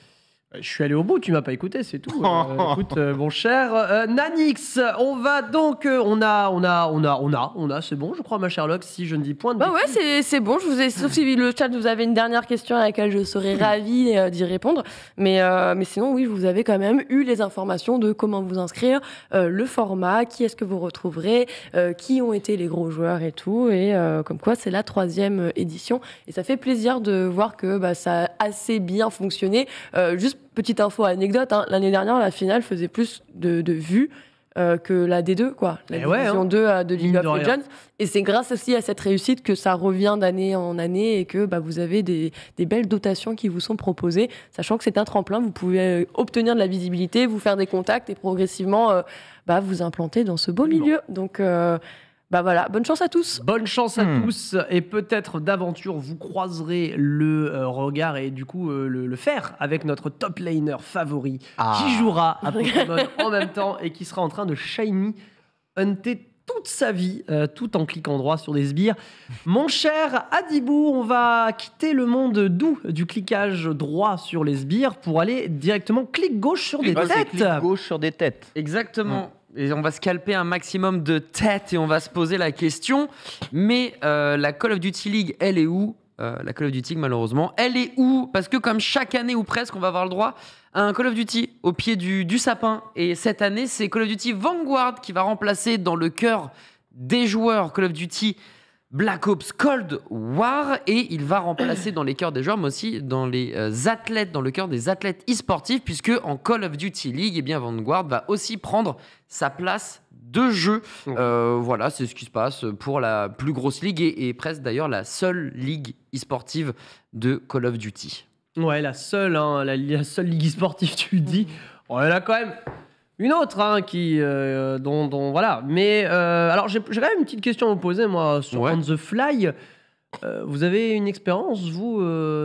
Je suis allé au bout, tu m'as pas écouté, c'est tout. Euh, écoute, euh, mon cher euh, Nanix, on va donc, euh, on a, on a, on a, on a, on a, c'est bon, je crois, ma Sherlock, si je ne dis point de Bah ouais, bêtises. c'est c'est bon. Je vous ai, sauf si le chat vous avez une dernière question à laquelle je serais ravie euh, d'y répondre. Mais, euh, mais sinon, oui, vous avez quand même eu les informations de comment vous inscrire, euh, le format, qui est-ce que vous retrouverez, euh, qui ont été les gros joueurs et tout. Et euh, comme quoi, c'est la troisième édition. Et ça fait plaisir de voir que bah, ça a assez bien fonctionné. Euh, juste petite info anecdote, hein, l'année dernière, la finale faisait plus de, de vues. euh, que la D2, quoi, la Eh ouais, division hein. 2 euh, de League Mine of rien. Legends. Et c'est grâce aussi à cette réussite que ça revient d'année en année et que bah, vous avez des, des belles dotations qui vous sont proposées, sachant que c'est un tremplin, vous pouvez euh, obtenir de la visibilité, vous faire des contacts et progressivement euh, bah, vous implanter dans ce beau milieu. Donc bah voilà, bonne chance à tous. Bonne chance à Hmm. tous et peut-être d'aventure vous croiserez le euh, regard et du coup euh, le, le faire avec notre top laner favori Ah. qui jouera à Pokémon en même temps et qui sera en train de shiny hunter toute sa vie euh, tout en cliquant droit sur des sbires. Mon cher Adibou, on va quitter le monde doux du cliquage droit sur les sbires pour aller directement clic gauche sur des Bah, c'est têtes. clic gauche sur des têtes. Exactement. On va scalper un maximum de têtes et on va se poser la question. Mais euh, la Call of Duty League, elle est où? Euh, La Call of Duty, malheureusement, elle est où? Parce que comme chaque année ou presque, on va avoir le droit à un Call of Duty au pied du, du sapin. Et cette année, c'est Call of Duty Vanguard qui va remplacer dans le cœur des joueurs Call of Duty Black Ops Cold War et il va remplacer dans les cœurs des joueurs mais aussi dans les euh, athlètes, dans le cœur des athlètes e-sportifs puisque en Call of Duty League, eh bien Vanguard va aussi prendre sa place de jeu. Euh, voilà, c'est ce qui se passe pour la plus grosse ligue et, et presque d'ailleurs la seule ligue e-sportive de Call of Duty. Ouais, la seule, hein, la, la seule ligue sportive, tu le dis. On en a quand même une autre, hein, qui, euh, dont, dont- voilà. Mais euh, alors, j'ai quand même une petite question à vous poser, moi, sur Ouais. On the Fly. Euh, vous avez une expérience, vous,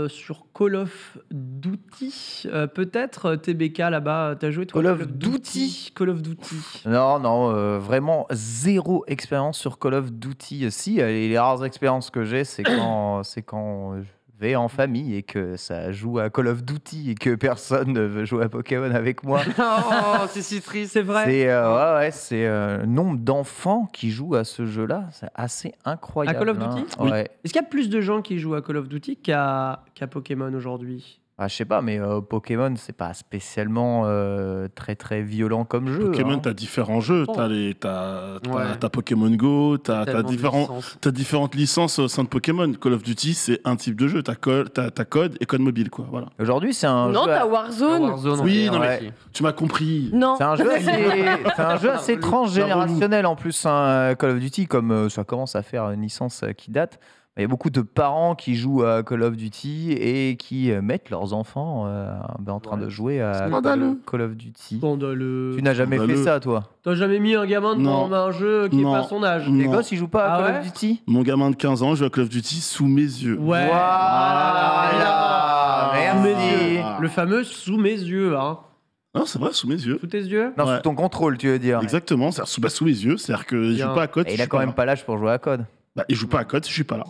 sur Call of Duty Peut-être, TBK là-bas, t'as joué toi Call of Duty Call of Duty. Non, non, vraiment zéro expérience sur Call of Duty. Si, les rares expériences que j'ai, c'est quand, c'est quand je vais en famille et que ça joue à Call of Duty et que personne ne veut jouer à Pokémon avec moi. oh, c'est si triste. C'est vrai. C'est euh, ouais, ouais, c'est euh, le nombre d'enfants qui jouent à ce jeu-là, c'est assez incroyable. À Call of hein. Duty Ouais. Est-ce qu'il y a plus de gens qui jouent à Call of Duty qu'à qu'à Pokémon aujourd'hui? Ah, je sais pas, mais euh, Pokémon, c'est pas spécialement euh, très très violent comme jeu. Pokémon, hein. t'as différents jeux. Oh. T'as les, t'as, t'as- Ouais. t'as Pokémon Go, t'as, t'as Tellement de différents, licences. t'as différentes licences au sein de Pokémon. Call of Duty, c'est un type de jeu. T'as, Col- t'as, t'as Code et Code Mobile, quoi. Voilà. Aujourd'hui, c'est un non, jeu. t'as Warzone. Warzone, Oui, non, mais-. Tu m'as compris. Non. C'est un jeu assez, c'est un jeu assez La transgénérationnel en plus, hein, Call of Duty, comme euh, ça commence à faire une licence euh, qui date. Il y a beaucoup de parents qui jouent à Call of Duty et qui euh, mettent leurs enfants euh, ben, en train de jouer à Scandaleux. Call of Duty. Scandaleux. Tu n'as jamais fait ça, toi? T'as jamais mis un gamin devant Non. un jeu qui est Non. pas son âge? Non. Les gosses, ils jouent pas à Ah Call ouais? Of Duty? Mon gamin de 15 ans joue à Call of Duty sous mes yeux. Ouais. Voilà, Sous mes merci. yeux. Le fameux sous mes yeux, hein. Non, c'est vrai, sous mes yeux. Sous tes yeux? Non, Ouais. sous ton contrôle, tu veux dire. Exactement, c'est sous, bah, sous mes yeux. C'est-à-dire qu'il joue pas à Code. Et si il a quand pas même là. pas l'âge pour jouer à code. Bah, il joue pas à Code si je suis pas là.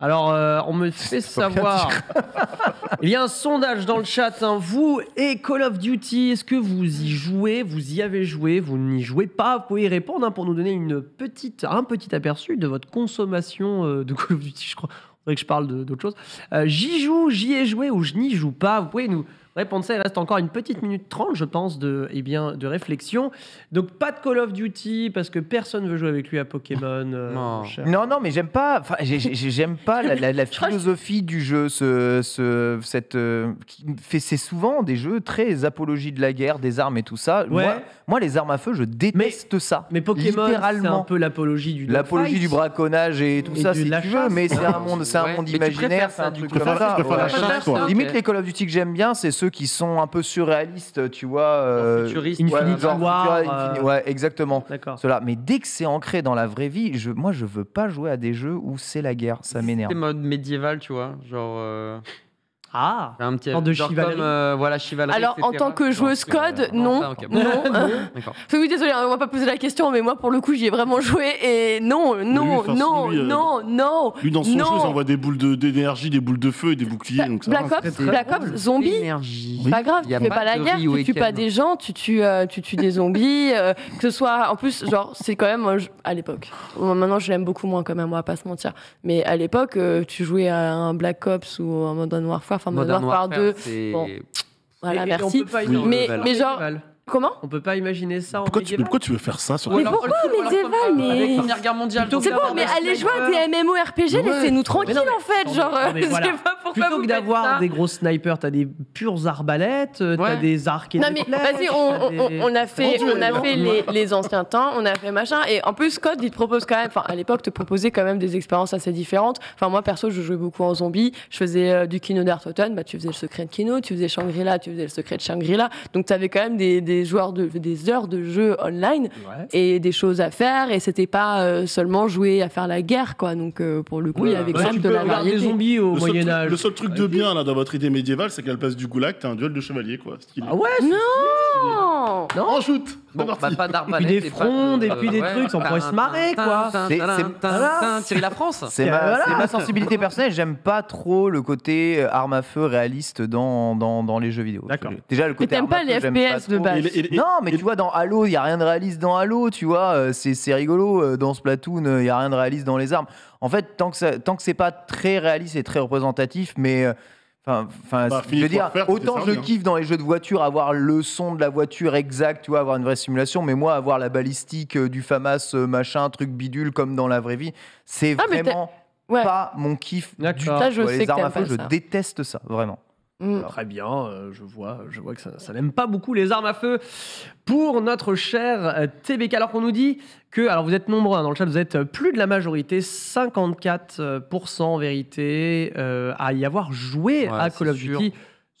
Alors, euh, on me fait savoir. Il y a un sondage dans le chat. hein. Vous et Call of Duty, est-ce que vous y jouez? Vous y avez joué? Vous n'y jouez pas? Vous pouvez y répondre hein, pour nous donner une petite, un petit aperçu de votre consommation euh, de Call of Duty. Je crois faudrait que je parle d'autre chose. Euh, j'y joue, j'y ai joué ou je n'y joue pas? Vous pouvez nous répondre ça. Il reste encore une petite minute trente, je pense, de, eh bien, de réflexion. Donc, pas de Call of Duty parce que personne veut jouer avec lui à Pokémon. euh, Non. Non, non, mais j'aime pas. J'aime pas la, philosophie du jeu. Ce, ce- cette, euh, qui me fait, c'est souvent des jeux très apologie de la guerre, des armes et tout ça. Ouais. Moi, moi, les armes à feu, je déteste ça. Mais Pokémon, c'est un peu l'apologie du L'apologie du braconnage et tout Et ça, si tu chasse. veux, mais c'est un monde, c'est un Ouais. monde Mais imaginaire, préfères c'est un du truc comme ça. la chasse. Limite, les Call of Duty que j'aime bien, c'est ceux qui sont un peu surréalistes, tu vois. euh, futuriste. ouais, Infinity genre War, futura- Infini- euh, Ouais, exactement. D'accord. Cela. Mais dès que c'est ancré dans la vraie vie, je, moi, je veux pas jouer à des jeux où c'est la guerre. Ça m'énerve. Des modes médiéval, tu vois. Genre. Euh, Ah Un petit Genre de genre comme, euh, voilà, chevalerie, Alors, en tant que Non, joueuse code, non. ça, ok. Non. D'accord. Oui, désolé, on va pas poser la question, mais moi, pour le coup, j'y ai vraiment joué et non, non, enfin, non, lui, euh, non, non. Lui, dans son Non. jeu, il envoie des boules de- d'énergie, des boules de feu et des boucliers. Donc ça Black. Ops, Black Ops, zombie. Pas grave, Y tu fais pas la guerre, tu tues pas des gens, tu tues, euh, tu tues des zombies, euh, que ce soit, en plus, genre, c'est quand même, à l'époque, maintenant je l'aime beaucoup moins quand même, on va pas se mentir, mais à l'époque, euh, tu jouais à un Black Ops ou un Modern Warfare, enfin Modern, Warfare 2, c'est- bon. voilà, Et- et merci. On peut pas Oui. imaginer Mais, genre. Comment On peut pas imaginer ça en Pourquoi tu, médiéval pourquoi tu veux faire ça sur Mais alors- pourquoi ou alors médiéval, euh, mais- avec Première Guerre mondiale. C'est bon, mais allez jouer à des MMORPG, Ouais. laissez-nous tranquilles Non, mais- en fait, non, genre, mais- non, mais je voilà. sais pas pourquoi Plutôt vous que d'avoir des gros snipers, t'as des pures arbalètes, euh, t'as Ouais. des arcs et Non des mais flèches, vas-y, on, t'as on- des- on a fait, on a fait les, les anciens temps, on a fait machin, et en plus Code, il te propose quand même, enfin à l'époque, te proposait quand même des expériences assez différentes. Enfin moi perso, je jouais beaucoup en zombie, je faisais euh, du Kino d'Artoton, bah tu faisais le secret de Kino, tu faisais Shangri-La, tu faisais le secret de Shangri-La, donc tu avais quand même des, des joueurs de, des heures de jeu online Ouais. et des choses à faire, et c'était pas euh, seulement jouer à faire la guerre quoi. Donc euh, pour le coup, il y avait quand même de la regarder des variété. zombies au Le Moyen Âge. le seul truc de bien là dans votre idée médiévale, c'est qu'à la place du goulag, t'as un duel de chevalier quoi. Stylé. Ah ouais Non Non En shoot Bon, bah, pas d'arbalète. Et puis des frondes, et puis des trucs, on pourrait se marrer, quoi. C'est- Thierry la France. C'est ma, sensibilité personnelle. J'aime pas trop le côté euh, arme à feu réaliste dans, dans, dans les jeux vidéo. D'accord. Déjà, le Mais côté t'aimes arme à pas les feu, j'aime FPS de base. Non, mais tu vois, dans Halo, il y a rien de réaliste dans Halo, tu vois. euh, C'est c'est rigolo. euh, Dans Splatoon, il y a rien de réaliste dans les armes. En fait, tant que, ça, tant que c'est pas très réaliste et très représentatif, mais. Enfin, Bah, je veux dire, faire, autant je hein. kiffe dans les jeux de voiture avoir le son de la voiture exact, tu vois, avoir une vraie simulation, mais moi avoir la balistique euh, du FAMAS euh, machin, truc bidule comme dans la vraie vie, c'est Ah, vraiment Ouais. pas mon kiff du tout. Ça, je quoi. sais les armes à feu, je déteste ça, vraiment. Mm. Très bien, euh, je vois, je vois que ça, ça n'aime pas beaucoup les armes à feu. Pour notre cher euh, TBK, alors qu'on nous dit que, alors vous êtes nombreux hein, dans le chat, vous êtes euh, plus de la majorité, 54% en vérité, euh, à y avoir joué Ouais, à Call of sûr.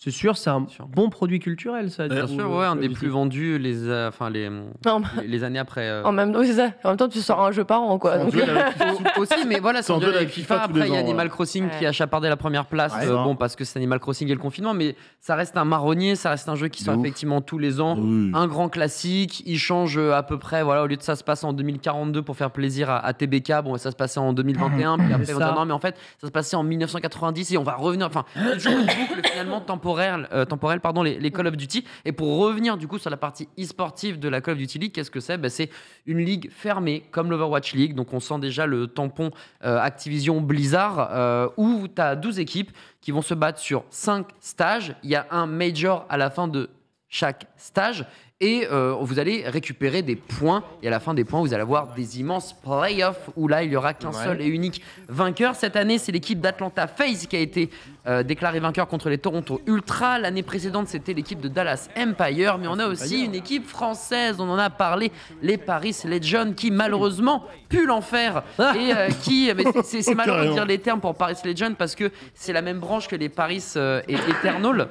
C'est sûr, c'est un sûr. bon produit culturel, ça. Bien sûr, euh, ouais, un des plus vendus les, euh, enfin les, Non, les, les années après. euh, En même, ça. En même temps, tu sors un jeu par an, quoi. C'est un Donc, aussi, mais voilà, c'est un duel avec FIFA. Après, il y a ans, Animal ouais. Crossing qui a chapardé la première place. Ouais, euh, bon, parce que c'est Animal Crossing et le confinement, mais ça reste un marronnier, ça reste un jeu qui sort effectivement tous les ans. Oui. Un grand classique, il change à peu près, voilà, au lieu de ça se passe en 2042 pour faire plaisir à, à TBK, bon, ça se passait en 2021, puis après, dire, ça. non, mais en fait, ça se passait en 1990 et on va revenir, enfin, toujours une boucle finalement temporelle, euh, temporelle pardon, les, Call of Duty. Et pour revenir du coup sur la partie e-sportive de la Call of Duty League, qu'est-ce que c'est? Ben, C'est une ligue fermée comme l'Overwatch League, donc on sent déjà le tampon euh, Activision Blizzard, euh, où tu as 12 équipes qui vont se battre sur 5 stages. Il y a un major à la fin de chaque stage. Et euh, vous allez récupérer des points. Et à la fin des points, vous allez avoir des immenses playoffs où là, il n'y aura qu'un Ouais. seul et unique vainqueur. Cette année, c'est l'équipe d'Atlanta FaZe qui a été euh, déclarée vainqueur contre les Toronto Ultra. L'année précédente, c'était l'équipe de Dallas Empire. Mais on a aussi une équipe française, on en a parlé, les Paris Legends, qui malheureusement puent l'enfer. et euh, qui. mais c'est- malheureux de dire les termes pour Paris Legends parce que c'est la même branche que les Paris euh, et Eternal.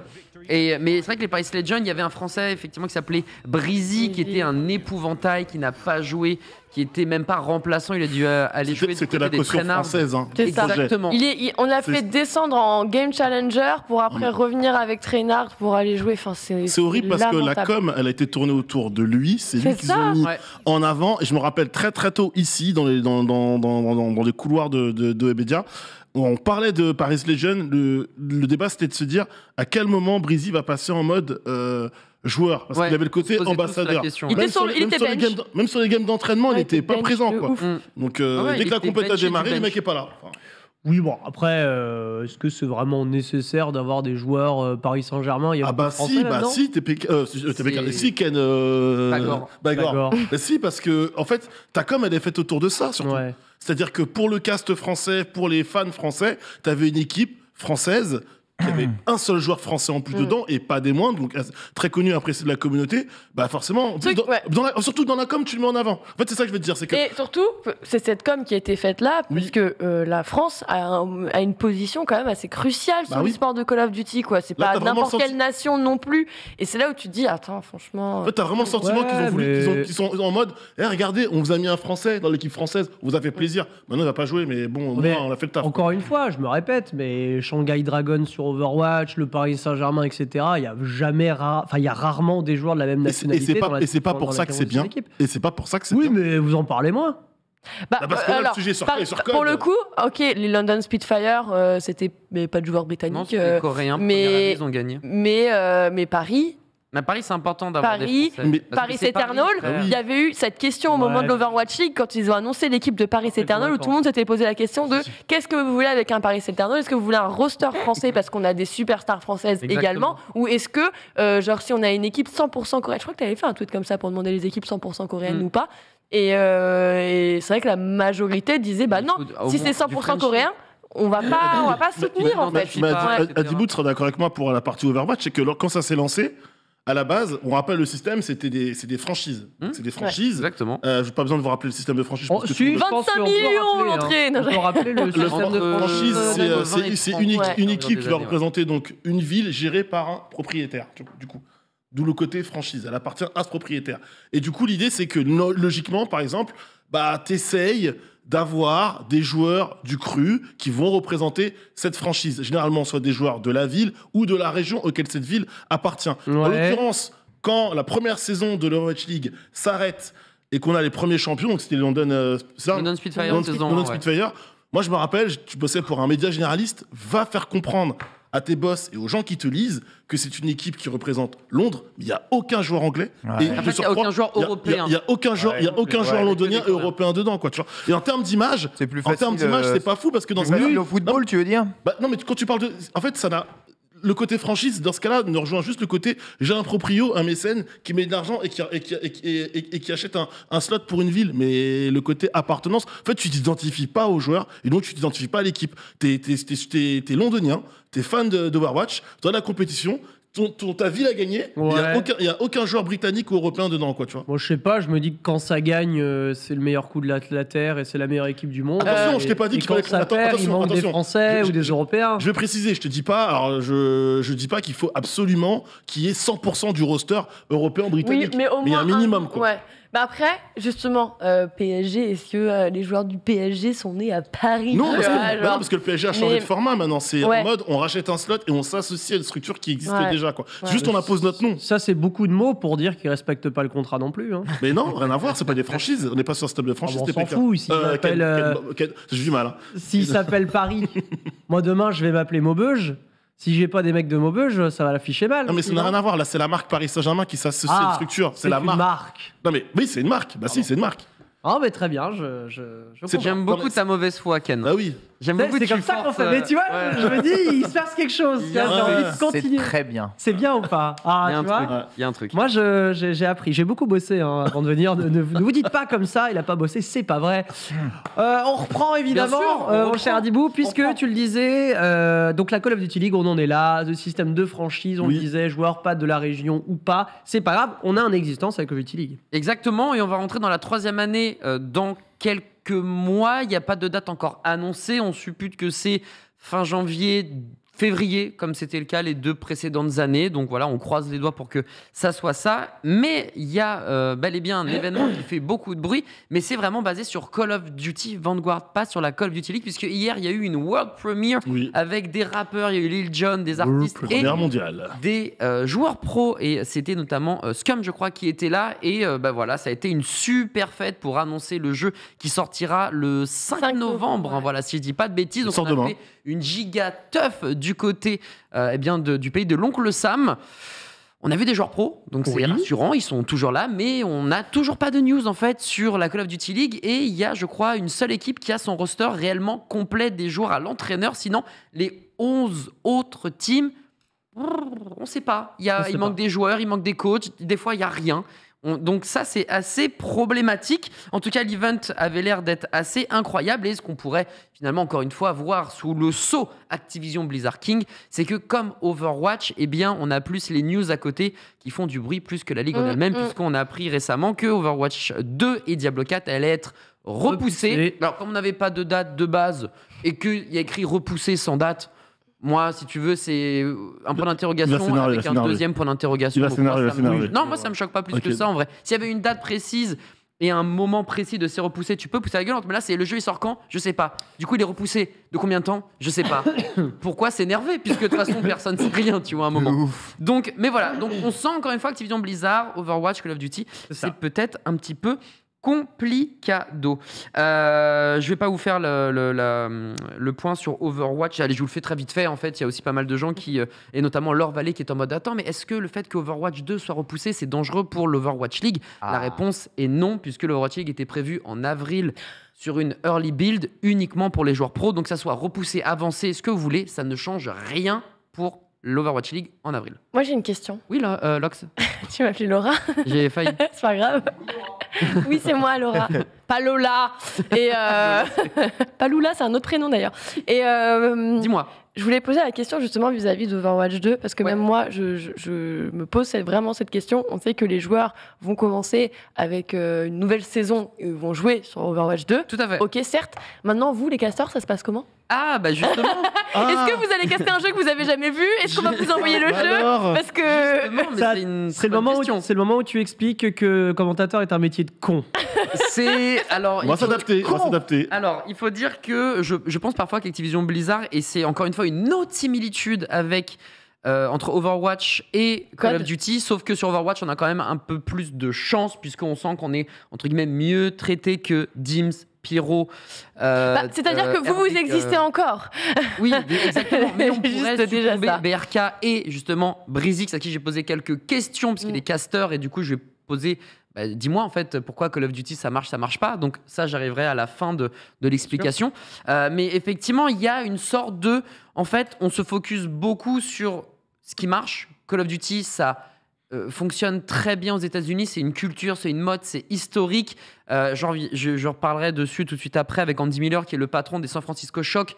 Et, mais c'est vrai que les Paris Legends, il y avait un Français effectivement qui s'appelait Breezy, qui était un épouvantail, qui n'a pas joué, qui était même pas remplaçant. Il a dû euh, aller jouer. C'était la des caution française. Hein. Exactement. il est, il- on l'a fait descendre en Game Challenger pour après revenir avec Trainard pour aller jouer. Enfin, c'est horrible parce que la com, elle a été tournée autour de lui. C'est lui qu'ils ont mis Ouais. en avant. Et je me rappelle très très tôt ici, dans les, dans, dans, dans, dans, dans les couloirs de, de, de Webedia, où on parlait de Paris Legend. Le, le débat, c'était de se dire à quel moment Breezy va passer en mode euh, joueur. Parce Ouais, qu'il avait le côté ambassadeur. question, ouais. sur il même sur les games d'en- Même sur les games d'entraînement, il Ouais, était pas présent. Quoi. Donc euh, ouais, dès que la compète a démarré, le mec est pas là. Enfin, Oui, bon, après, euh, est-ce que c'est vraiment nécessaire d'avoir des joueurs euh, Paris Saint-Germain? Il y a Ah bah Français si, bah si, TPK, euh, si, TPK, C'est- si Ken euh, Bagor. Bagor. Bagor. Bah si, parce que en fait, ta com elle est faite autour de ça surtout. Ouais. C'est-à-dire que pour le cast français, pour les fans français, t'avais une équipe française qui avait un seul joueur français en plus Mm. dedans et pas des moindres, donc euh, très connu apprécié de la communauté. Bah forcément, Truc, dans- ouais. dans la- surtout dans la com, tu le mets en avant. En fait, c'est ça que je veux te dire, c'est que Et surtout, c'est cette com qui a été faite là, Oui. parce que euh, la France a, un- a une position quand même assez cruciale sur Bah oui. le sport de Call of Duty, quoi. C'est pas n'importe le quelle senti- nation non plus. Et c'est là où tu te dis, attends, franchement. En fait, t'as vraiment le sentiment Ouais, qu'ils ont voulu, mais- qu'ils ont- qu'ils sont en mode, eh, regardez, on vous a mis un Français dans l'équipe française, on vous a fait plaisir. Maintenant, il va pas jouer, mais bon, au Mais moins, on a fait le taf. Encore une fois, je me répète, mais Shanghai Dragon sur Overwatch, le Paris Saint-Germain, etc., il y a jamais, ra- enfin, il y a rarement des joueurs de la même et nationalité. c'est dans pas, la- et c'est pas dans- pour ça que c'est bien. Et c'est pas pour ça que c'est Oui, bien. mais vous en parlez moins. Bah, Bah, parce que euh, là, le alors, sujet est sur- par- est sur pour code. le coup, ok, les London Spitfire, euh, c'était mais pas de joueurs britanniques. euh, les Coréens, mais- ils ont gagné. mais, euh, mais Paris, Mais Paris, c'est important d'avoir Paris- des Français. Mais- Parce que Paris Eternal, frère. il y avait eu cette question au moment de l'Overwatch League quand ils ont annoncé l'équipe de Paris Eternal où tout le monde s'était posé la question de qu'est-ce que vous voulez avec un Paris Eternal? Est-ce que vous voulez un roster français parce qu'on a des superstars françaises Exactement. également? Ou est-ce que, euh, genre, si on a une équipe 100% coréenne, je crois que tu avais fait un tweet comme ça pour demander les équipes 100% coréennes Mm. ou pas Et, euh, et c'est vrai que la majorité disait bah non, si c'est du 100% Frenchie. coréen, on va pas, on va pas soutenir mais- en fait. Mais. Adibout sera d'accord avec moi pour la partie Overwatch, c'est que quand ça s'est lancé, à la base, on rappelle le système, c'était des, c'est des franchises. Hmm. C'est des franchises. Exactement. Euh, J'ai pas besoin de vous rappeler le système de franchise. Tout je pense 25 qu'on peut millions hein. l'entrée, On rappeler le Le système de fran- franchise, c'est euh, 20 c'est- 30. une, Ouais. équipe qui va représenter donc une ville gérée par un propriétaire. du- coup, d'où le côté franchise. Elle appartient à ce propriétaire. Et du coup, l'idée, c'est que logiquement, par exemple, bah, t'essayes d'avoir des joueurs du cru qui vont représenter cette franchise. Généralement, soit des joueurs de la ville ou de la région auquel cette ville appartient. En l'occurrence, quand la première saison de l'Overwatch League s'arrête et qu'on a les premiers champions, donc c'était London, euh, London Spitfire, London, saison, London ouais. Spitfire. Moi, je me rappelle, tu bossais pour un média généraliste, va faire comprendre à tes boss et aux gens qui te lisent que c'est une équipe qui représente Londres, mais il n'y a aucun joueur anglais. Ouais. Et En de fait, il y a aucun joueur il y a- européen. Il n'y a, aucun joueur, y a aucun londonien et européen dedans, quoi, tu vois. Et en termes d'image, C'est plus en termes facile, d'image, euh, c'est pas fou parce que dans ce au football, tu veux dire? bah, non, mais quand tu parles de. En fait, ça n'a. Le côté franchise, dans ce cas-là, ne rejoint juste le côté j'ai un proprio, un mécène qui met de l'argent et qui, achète un, slot pour une ville. Mais le côté appartenance, en fait, tu t'identifies pas aux joueurs et donc tu t'identifies pas à l'équipe. T'es es, londonien, t'es fan de- d'Overwatch, dans la compétition, ton, ton- ta ville a gagné, il n'y a, Ouais. aucun- il y a aucun joueur britannique ou européen dedans, quoi, tu vois. Moi, je sais pas, je me dis que quand ça gagne, euh, c'est le meilleur coup de la, Terre et c'est la meilleure équipe du monde. Attention, Et- je t'ai pas dit qu'il quand fallait- ça perd, il attention, manque des attention. Français Je- ou des je- Européens. Je vais préciser, je te dis pas, alors je, je dis pas qu'il faut absolument qu'il y ait 100% du roster européen Oui, britannique. mais au il y a moins un minimum, quoi. Ouais. Bah après, justement, euh, PSG, est-ce que euh, les joueurs du PSG sont nés à Paris? Non, parce que, vois, bah non, genre parce que le PSG a changé Mais- de format maintenant. C'est Ouais. en mode on rachète un slot et on s'associe à une structure qui existe Ouais. déjà. Quoi. Ouais. Juste on impose notre nom. Ça, c'est beaucoup de mots pour dire qu'ils respectent pas le contrat non plus. hein. Mais non, rien à voir, c'est pas des franchises. On n'est pas sur un stade de Ah franchise. bon, on s'en fout, s'il Euh, m'appelle, quel- euh, quel- quel- J'ai du mal. hein. S'il s'appelle Paris, moi demain, je vais m'appeler Maubeuge. Si j'ai pas des mecs de Maubeuge, ça va l'afficher mal. Non, mais ça n'a rien à voir. Là, c'est la marque Paris Saint-Germain qui s'associe à Ah, une structure. C'est C'est la une marque. marque. Non, mais oui, c'est une marque. Bah si, c'est une marque. Ah, mais très bien, je, je, je. J'aime Non, beaucoup mais ta mauvaise foi, Ken. Bah oui. J'aime C'est beaucoup c'est comme ça qu'on fait. Mais tu vois, euh, ouais. je me dis, il se passe quelque chose. Un J'ai envie de C'est très bien. C'est bien ou pas? Ah, Il y a un tu vois? truc. Il y a un truc. Moi, j'ai appris. J'ai beaucoup bossé hein, avant de venir. Ne, vous dites pas comme ça, il a pas bossé, c'est pas vrai. Euh, on reprend évidemment, Bien sûr, on euh, mon reprend. cher Adibou, puisque tu le disais. euh, donc, la Call of Duty League, on en est là. Le système de franchise, on Oui. le disait, joueur pas de la région ou pas. C'est pas grave, on a une existence avec Call of Duty League. Exactement, et on va rentrer dans la troisième année euh, dans quelques mois. Il n'y a pas de date encore annoncée. On suppute que c'est fin janvier, février, comme c'était le cas les deux précédentes années. Donc voilà, on croise les doigts pour que ça soit ça. Mais il y a euh, bel et bien un événement qui fait beaucoup de bruit, mais c'est vraiment basé sur Call of Duty Vanguard, pas sur la Call of Duty League, puisque hier il y a eu une World Premiere Oui. avec des rappeurs, il y a eu Lil Jon, des artistes et Première mondiale. des euh, joueurs pros et c'était notamment euh, Scum je crois qui était là et euh, bah voilà ça a été une super fête pour annoncer le jeu qui sortira le 5, 5 novembre hein, voilà si je dis pas de bêtises donc on a demain. fait une giga teuf du côté euh, eh bien de- du pays de l'oncle Sam on a vu des joueurs pros, donc c'est rassurant, ils sont toujours là, mais on n'a toujours pas de news en fait sur la Call of Duty League et il y a, je crois, une seule équipe qui a son roster réellement complet des joueurs à l'entraîneur, sinon les 11 autres teams on sait pas. Il, y a, il manque pas. des joueurs, il manque des coachs, des fois il y a rien. On- donc ça c'est assez problématique. En tout cas l'event avait l'air d'être assez incroyable et ce qu'on pourrait finalement encore une fois voir sous le sceau Activision Blizzard King, c'est que comme Overwatch, eh bien on a plus les news à côté qui font du bruit plus que la ligue en Mm, elle-même mm. puisqu'on a appris récemment que Overwatch 2 et Diablo 4 allaient être repoussés. Repoussés. Alors comme on n'avait pas de date de base et qu'il y a écrit repoussé sans date, moi, si tu veux, c'est un point d'interrogation avec un deuxième point d'interrogation. Me-. Non, moi, ça me choque pas plus que ça en vrai. S'il y avait une date précise et un moment précis de s'est repoussé, tu peux pousser la gueule. Mais là, c'est le jeu, il sort quand? Je sais pas. Du coup, il est repoussé. De combien de temps? Je sais pas. Pourquoi s'énerver? Puisque de toute façon, personne sait rien, tu vois, à un moment. Donc, mais voilà. Donc, on sent encore une fois Activision Blizzard, Overwatch, Call of Duty, C'est c'est peut-être un petit peu complicado. Euh, je vais pas vous faire le, le- la- le point sur Overwatch. Allez, je vous le fais très vite fait. En fait, il y a aussi pas mal de gens qui, euh, et notamment Laure Vallée, qui est en mode Attends, mais est-ce que le fait que Overwatch 2 soit repoussé, c'est dangereux pour l'Overwatch League? La Ah. réponse est non, puisque l'Overwatch League était prévu en avril sur une early build uniquement pour les joueurs pros. Donc, ça soit repoussé, avancé, ce que vous voulez, ça ne change rien pour l'Overwatch League en avril. Moi, j'ai une question. Oui, là, euh, Lox, Tu m'appelles Laura j'ai failli. C'est pas grave. Oui, c'est moi, Laura. Pas Lola. Et euh... pas Lula, c'est un autre prénom d'ailleurs. Et euh, Dis-moi. je voulais poser la question justement vis-à-vis d'Overwatch 2 parce que Ouais. même moi, je, je- je me pose cette- vraiment cette question. On sait que les joueurs vont commencer avec euh, une nouvelle saison et vont jouer sur Overwatch 2. Tout à fait. Ok, certes. Maintenant, vous, les casteurs, ça se passe comment? Ah, bah justement. Ah, Est-ce que vous allez caster un jeu que vous avez jamais vu? Est-ce qu'on va vous envoyer le jeu? alors Parce que Justement, mais Ça, c'est une C'est le, moment où- question. c'est le moment où tu expliques que commentateur est un métier de con. C'est alors. On va il faut- s'adapter, on va s'adapter. Alors, il faut dire que je, je pense parfois qu'Activision Blizzard, et c'est encore une fois une autre similitude avec euh, entre Overwatch et Call Code. of Duty, sauf que sur Overwatch, on a quand même un peu plus de chance, puisqu'on sent qu'on est, entre guillemets, mieux traité que Dims, Pyro. euh, Bah, C'est-à-dire euh, que vous, vous Herbic, existez euh, encore. Oui, exactement. Mais on Juste pourrait déjà ça. BRK et justement Brizix, à qui j'ai posé quelques questions, parce qu'il Mm. est caster, et du coup, je vais poser. Bah, Dis-moi en fait pourquoi Call of Duty ça marche, ça marche pas? Donc ça, j'arriverai à la fin de, de l'explication. Euh, mais effectivement, il y a une sorte de. En fait, on se focus beaucoup sur ce qui marche. Call of Duty, ça euh, fonctionne très bien aux États-Unis. C'est une culture, c'est une mode, c'est historique. Euh, je, je reparlerai dessus tout de suite après avec Andy Miller, qui est le patron des San Francisco Shock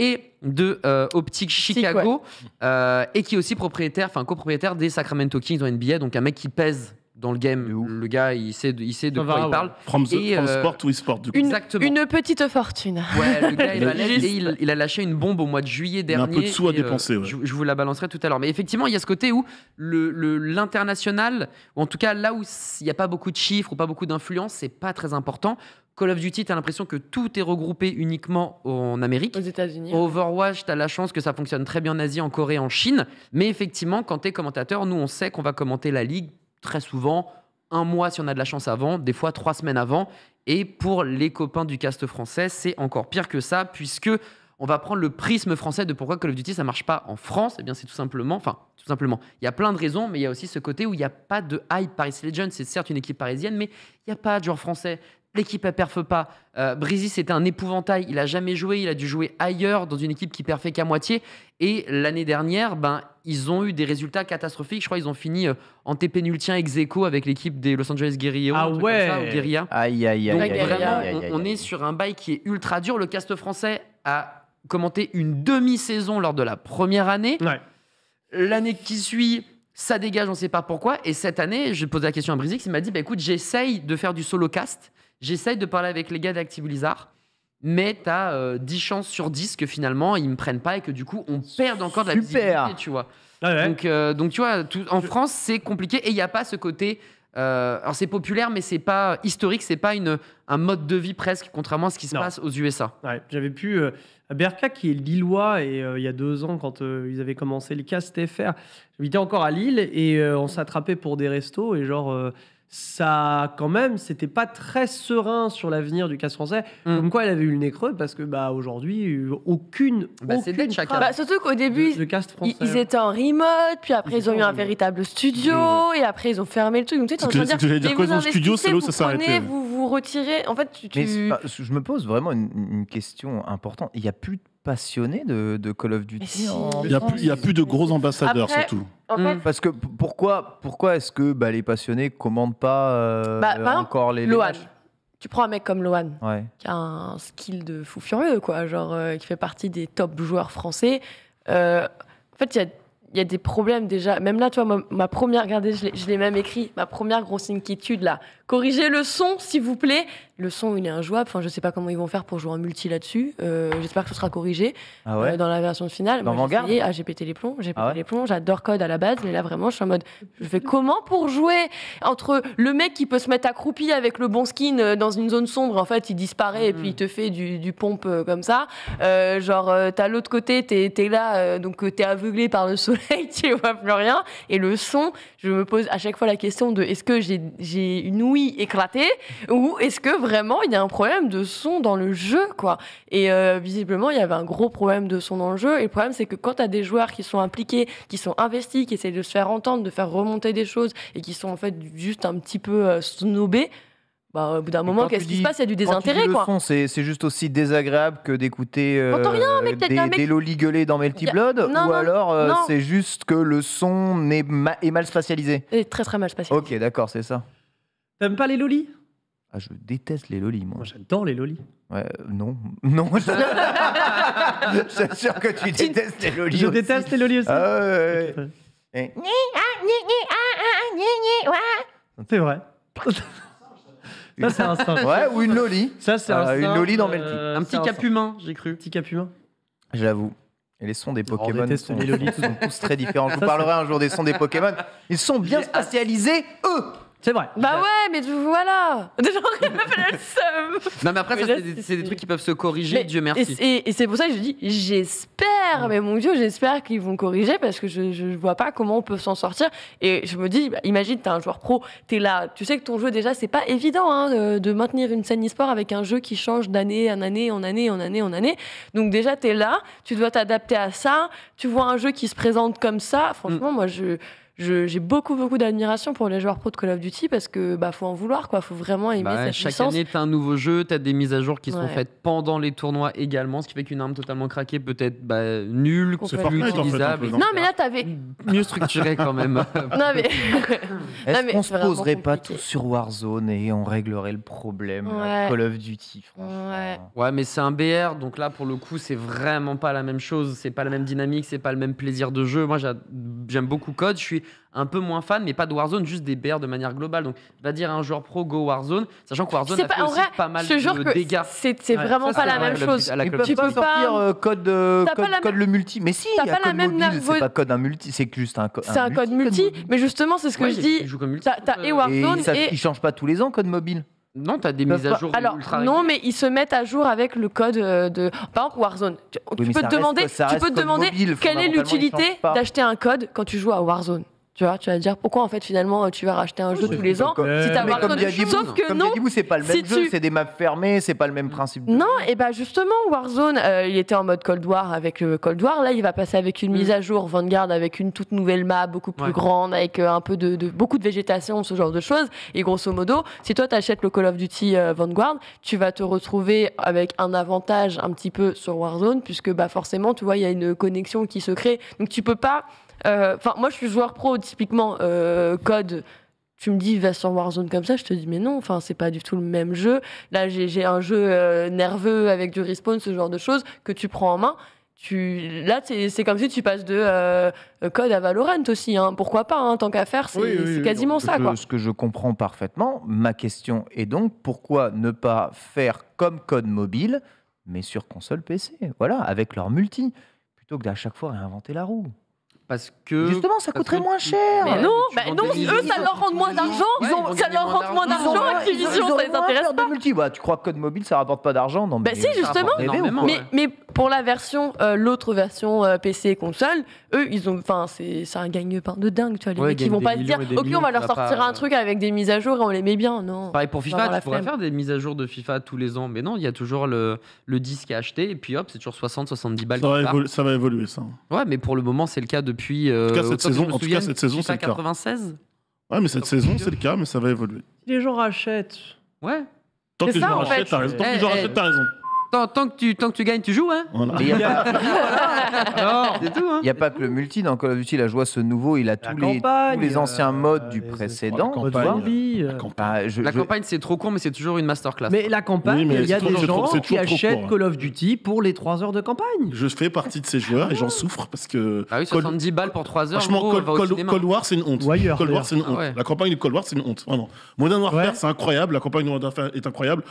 et de euh, Optic Chicago, euh, et qui est aussi propriétaire, enfin copropriétaire des Sacramento Kings en NBA. Donc un mec qui pèse dans le game. Le gars, il sait de, il sait de quoi va, il ouais. parle. From, the, Et, from euh, sport to e-sport, du coup. Une, Exactement. une petite fortune. Ouais, le gars, il, Il a a lâché- juste- et il, il a lâché une bombe au mois de juillet a dernier. un peu de sous à et, euh, dépenser, ouais. je, je vous la balancerai tout à l'heure. Mais effectivement, il y a ce côté où le- le- l'international, ou en tout cas là où il n'y a pas beaucoup de chiffres ou pas beaucoup d'influence, c'est pas très important. Call of Duty, tu as l'impression que tout est regroupé uniquement en Amérique. Aux États-Unis. Overwatch, tu as la chance que ça fonctionne très bien en Asie, en Corée, en Chine. Mais effectivement, quand tu es commentateur, nous, on sait qu'on va commenter la ligue très souvent un mois si on a de la chance avant, des fois trois semaines avant. Et pour les copains du cast français, c'est encore pire que ça, puisque on va prendre le prisme français de pourquoi Call of Duty ça marche pas en France. Eh bien, c'est tout simplement, enfin, tout simplement, il y a plein de raisons, mais il y a aussi ce côté où il n'y a pas de hype. Paris Legends, c'est certes une équipe parisienne, mais il n'y a pas de joueurs français. L'équipe elle perfe pas. Euh, c'était un épouvantail. Il a jamais joué. Il a dû jouer ailleurs dans une équipe qui perfait qu'à moitié. Et l'année dernière, ben ils ont eu des résultats catastrophiques. Je crois qu'ils ont fini euh, en TP nultien ex aequo avec l'équipe des Los Angeles Guerrillas. Ah ouais. ça, ou Guerilla. Aïe, aïe, aïe, Donc aïe, aïe, vraiment, aïe, aïe, on, aïe, on aïe. est sur un bail qui est ultra dur. Le cast français a commenté une demi-saison lors de la première année. Ouais. L'année qui suit, ça dégage, on ne sait pas pourquoi. Et cette année, je posé la question à Brizix, il m'a dit bah, écoute, j'essaye de faire du solo cast, j'essaye de parler avec les gars d'Active Blizzard, mais tu as 10 chances sur 10 que finalement, ils ne me prennent pas et que du coup, on perde encore de la Super. visibilité, tu vois. Ouais, ouais. Donc, euh, donc tu vois, tout- en France, c'est compliqué et il n'y a pas ce côté. euh, alors c'est populaire, mais c'est pas historique, c'est pas une, un mode de vie presque, contrairement à ce qui se Non. passe aux USA. Ouais, j'avais pu. euh, Berka, qui est lillois, et euh, il y a deux ans, quand euh, ils avaient commencé le cast FR, j'habitais encore à Lille et euh, on s'attrapait pour des restos. Et genre, euh, ça, quand même, c'était pas très serein sur l'avenir du cast français. Mm. Comme quoi, elle avait eu le nez creux parce que, bah, aujourd'hui, aucune. Bah, c'est aucune chacun. Bah, surtout qu'au début, de, de cast ils, étaient en remote, puis après Ils ils ont eu un véritable studio, et après ils ont fermé le truc. Donc tu sais, en train que- de c'est que dire mais quoi, vous ils ont le studio, c'est où ça s'arrêtait. prenez, Vous vous retirez. En fait, tu. Mais tu- pas- je me pose vraiment une, une question importante. Il n'y a plus de passionnés de, de Call of Duty si. en Il n'y a, plus- il y a plus de gros ambassadeurs, Après- surtout. En fait, Mm. Parce que pourquoi, pourquoi est-ce que bah, les passionnés commandent pas euh, Bah, encore les, les Loan. Tu prends un mec comme Loan, Ouais. qui a un skill de fou furieux, quoi, genre euh, qui fait partie des top joueurs français. Euh, en fait, il y a, il y a des problèmes déjà. Même là, toi, ma, ma première, regardez, je l'ai- je l'ai même écrit, ma première grosse inquiétude là. Corrigez le son, s'il vous plaît. le son il est injouable. Enfin, je sais pas comment ils vont faire pour jouer en multi là-dessus. Euh, J'espère que ce sera corrigé Ah ouais euh, dans la version finale. Dans Vanguard. Ah, j'ai pété les plombs. J'ai pété Ah ouais les plombs. J'adore Code à la base, mais là vraiment, je suis en mode, je fais comment pour jouer entre le mec qui peut se mettre accroupi avec le bon skin euh, dans une zone sombre, en fait, il disparaît et puis il te fait du, du pompe comme ça. Euh, genre, t'as l'autre côté, t'es es là, donc t'es aveuglé par le soleil, tu vois plus rien. Et le son, je me pose à chaque fois la question de est-ce que j'ai une ouïe éclatée ou est-ce que vraiment il y a un problème de son dans le jeu, quoi? Et euh, visiblement, il y avait un gros problème de son dans le jeu. Et le problème, c'est que quand tu as des joueurs qui sont impliqués, qui sont investis, qui essaient de se faire entendre, de faire remonter des choses et qui sont en fait juste un petit peu euh, snobés, bah, au bout d'un moment, qu'est-ce qui se passe? Il y a du désintérêt, le quoi. c'est c'est juste aussi désagréable que d'écouter euh, rien, mec, des, mec- des lolis gueuler dans Melty a- Blood Non, ou non, alors euh, c'est juste que le son est, ma- est mal spatialisé. Et très très mal spatialisé. Ok, d'accord, c'est ça. T'aimes pas les lolis? Ah, je déteste les lolis, moi. Moi, j'adore les lolis. Ouais, euh, non, non. Je je suis sûr que tu détestes les lolis. Je aussi. déteste les lolis aussi. Ah ouais, ouais. Et- C'est vrai. Ça, c'est un singe. Ouais, ou une loli. Ça, c'est un Ah, une singe, loli dans euh, Un petit singe. cap humain, j'ai cru. Petit cap humain. J'avoue. Et les sons des On Pokémon déteste sont, les lolis. sont tous très différents. Je vous parlerai un jour des sons des Pokémon. Ils sont bien spatialisés, eux C'est vrai. Bah ouais, mais tu- voilà Genre, il me fait le seum Non, mais après, Mais ça, là, c'est des, c'est- c'est des trucs qui peuvent se corriger, Mais- Dieu Et merci. c'est- Et, et c'est pour ça que je dis j'espère, mais mon Dieu, j'espère qu'ils vont corriger parce que je, je vois pas comment on peut s'en sortir. Et je me dis, bah, imagine, t'es un joueur pro, t'es là, tu sais que ton jeu déjà, c'est pas évident hein, de, de maintenir une scène e-sport avec un jeu qui change d'année en année, en année, en année, en année. Donc déjà, t'es là, tu dois t'adapter à ça, tu vois un jeu qui se présente comme ça. Franchement, moi, je. J'ai beaucoup, beaucoup d'admiration pour les joueurs pro de Call of Duty parce que bah, faut en vouloir, quoi. Faut vraiment aimer Bah, cette chaque licence. année, t'as un nouveau jeu, t'as des mises à jour qui sont Ouais. faites pendant les tournois également, ce qui fait qu'une arme totalement craquée peut être bah, nulle, C'est plus Fortnite, en fait, utilisable, non mais là, t'avais. mieux structurée quand même. Non, mais. Est-ce qu'on se poserait pas tous sur Warzone et on réglerait le problème là, Ouais. Call of Duty, franchement. Ouais. Ouais, mais c'est un BR, donc là, pour le coup, c'est vraiment pas la même chose. C'est pas la même dynamique, c'est pas le même plaisir de jeu. Moi, j'a- j'aime beaucoup Code. Je suis un peu moins fan, mais pas de Warzone, juste des BR de manière globale. Donc, va dire à un joueur pro Go Warzone, sachant que Warzone C'est a pas- fait aussi vrai, pas mal je te jure de que dégâts. c'est Ouais, vraiment ça, pas c'est la vrai, même chose. la pas Tu peux sortir pas- euh, code, euh, pas code, code le multi. Mais si, il y a pas la code même mobile, nervo- c'est pas code un multi, c'est juste un, co- C'est un code multi, mais justement, c'est ce que Ouais, je il- dis. il joue comme multi. T'as et Warzone et. ils changent pas tous les ans code mobile. Non, t'as des peuvent mises à pas- jour Alors, ultra non, mais ils se mettent à jour avec le code euh, de. Par exemple, Warzone. Tu, tu Oui, peux te demander, tu peux te code demander mobile, quelle est l'utilité pas. d'acheter un code quand tu joues à Warzone. Tu vois, tu vas te dire pourquoi en fait finalement tu vas racheter un jeu tous les ans Comme- si t'as Euh, comme Warzone. dit Sauf que comme non, c'est pas le même si jeu, tu- c'est des maps fermées, c'est pas le même principe. Non, jeu. et bah justement, Warzone, euh, il était en mode Cold War avec le Cold War. Là, il va passer avec une Mm. mise à jour Vanguard avec une toute nouvelle map, beaucoup plus Ouais. grande, avec euh, un peu de, de- beaucoup de végétation, ce genre de choses. Et grosso modo, si toi t'achètes le Call of Duty euh, Vanguard, tu vas te retrouver avec un avantage un petit peu sur Warzone, puisque bah forcément, tu vois, il y a une connexion qui se crée. Donc tu peux pas. Euh, Enfin, moi, je suis joueur pro, typiquement euh, code. Tu me dis va sur Warzone comme ça, je te dis mais non, enfin c'est pas du tout le même jeu. Là j'ai un jeu euh, nerveux avec du respawn, ce genre de choses que tu prends en main. Tu là c'est comme si tu passes de euh, code à Valorant aussi. Hein. Pourquoi pas hein, tant qu'à faire, c'est Oui, oui, c'est oui, quasiment ça quoi. Ce que je comprends parfaitement. Ma question est donc pourquoi ne pas faire comme code mobile, mais sur console PC Voilà, avec leur multi, plutôt que d'à chaque fois réinventer la roue? Parce que. Justement, ça coûterait que moins cher. Mais non, bah non, eux millions ça leur rend moins d'argent. Ouais, ça leur rend moins d'argent. Activision, ça les intéresse de multi. Bah, tu crois que code mobile, ça rapporte pas d'argent Non, Bah mais si, ça justement. Mais, ouais. mais pour la version, euh, l'autre version euh, PC et console, eux, ils ont, enfin, c'est un gagne-pain de dingue, tu vois. Les Ouais, mecs, ils vont pas se dire, ok, on va leur sortir pas, un truc avec des mises à jour et on les met bien, non. Pareil pour FIFA, tu pourrais faire des mises à jour de FIFA tous les ans, mais non, il y a toujours le, le disque à acheter, et puis hop, c'est toujours 60-70 balles. Ça va, qui partent. évolu- ça va évoluer, ça. Ouais, mais pour le moment, c'est le cas depuis. Euh, En tout cas, cette que je saison- tout cas, cette saison, c'est le cas. 96 Ouais, mais cette saison, c'est le cas, mais ça va évoluer. Les gens rachètent. Ouais. Tant que je rachète, t'as raison. Tant que Eh, je le eh. rachète, t'as raison. Tant, tant que tu, tant que tu gagnes, tu joues, hein Voilà. Mais il n'y a, hein a pas que le multi dans Call of Duty. La joie, ce nouveau, il a tous, les, campagne, tous les anciens euh, modes du les- précédent. la tu vois. euh. Bah, campagne, c'est trop court, mais c'est toujours une masterclass. Mais la campagne, Oui, il y a des gens qui achètent court. Call of Duty pour les 3 heures de campagne. Je fais partie de ces joueurs et j'en souffre parce que. Ah oui, Call- 70 balles pour 3 heures. Franchement, Cold, War, c'est une honte. Ou ailleurs, Cold War, d'ailleurs. c'est une Ah honte. La campagne de Cold War, c'est une honte. Modern Warfare, c'est incroyable. La campagne de Modern Warfare est incroyable.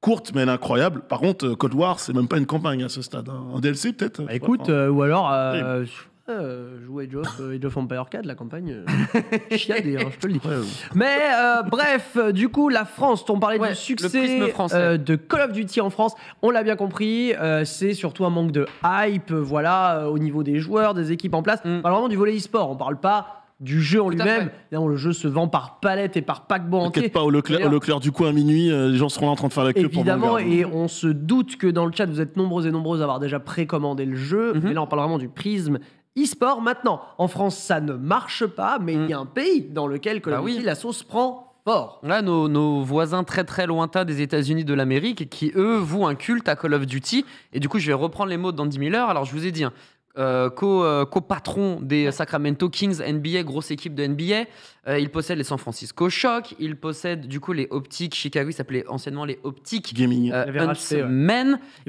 Courte, mais elle est incroyable. Par contre, euh, Cold War, c'est même pas une campagne à ce stade. hein. Un DLC, peut-être Bah, sais écoute, euh, ou alors euh, euh, jouer Age of, euh, Age of Empire 4, la campagne euh, chiadée, hein, je te le dis. Ouais, ouais. Mais euh, bref, euh, du coup, la France, on parlait Ouais, du succès euh, de Call of Duty en France. On l'a bien compris, euh, c'est surtout un manque de hype, euh, voilà, euh, au niveau des joueurs, des équipes en place. Mm. On parle vraiment du volet e-sport, on parle pas du jeu en lui-même. le jeu se vend par palette et par paquebot entier. T'inquiète pas, au Leclerc, au Leclerc du coup à minuit, euh, les gens seront là en train de faire la queue Évidemment, pour et on se doute que dans le chat, vous êtes nombreux et nombreux à avoir déjà précommandé le jeu. Mhm. Mais là, on parle vraiment du prisme e-sport. Maintenant, en France, ça ne marche pas, mais il y a un pays dans lequel Call of Bah oui. Duty, la sauce prend fort. Là, nos, nos voisins très très lointains des États-Unis de l'Amérique, qui eux vouent un culte à Call of Duty. Et du coup, je vais reprendre les mots d'Andy Miller. Alors, je vous ai dit, hein, euh, co- euh, co-patron des Sacramento Kings NBA, grosse équipe de NBA. Euh, il possède les San Francisco Shock. Il possède du coup les Optiques Chicago. Il s'appelait anciennement les Optiques gaming. euh, racheté, ouais.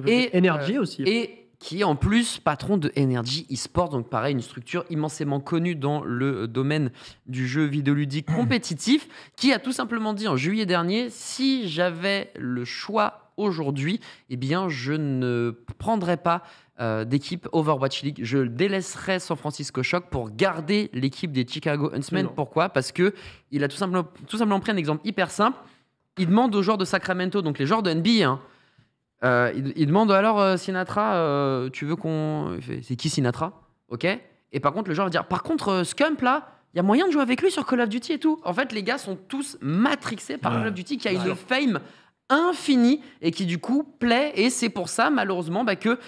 Et, Energy aussi. Et qui est en plus patron de Energy eSports, donc pareil, une structure immensément connue dans le domaine du jeu vidéoludique compétitif, qui a tout simplement dit en juillet dernier, si j'avais le choix aujourd'hui, eh bien je ne prendrais pas euh, d'équipe Overwatch League. Je délaisserais San Francisco Shock pour garder l'équipe des Chicago Huntsmen. Absolument. Pourquoi? Parce que il a tout simplement, tout simplement pris un exemple hyper simple. Il demande aux joueurs de Sacramento, donc les joueurs de NBA, hein, euh, il, il demande alors euh, Sinatra, tu veux qu'on. C'est qui Sinatra? Ok Et par contre, le joueur va dire Par contre, Scump là, il y a moyen de jouer avec lui sur Call of Duty et tout. En fait, les gars sont tous matrixés par Ouais. Call of Duty qui a Ouais. une fame infinie et qui du coup plaît. Et c'est pour ça, malheureusement, bah, que.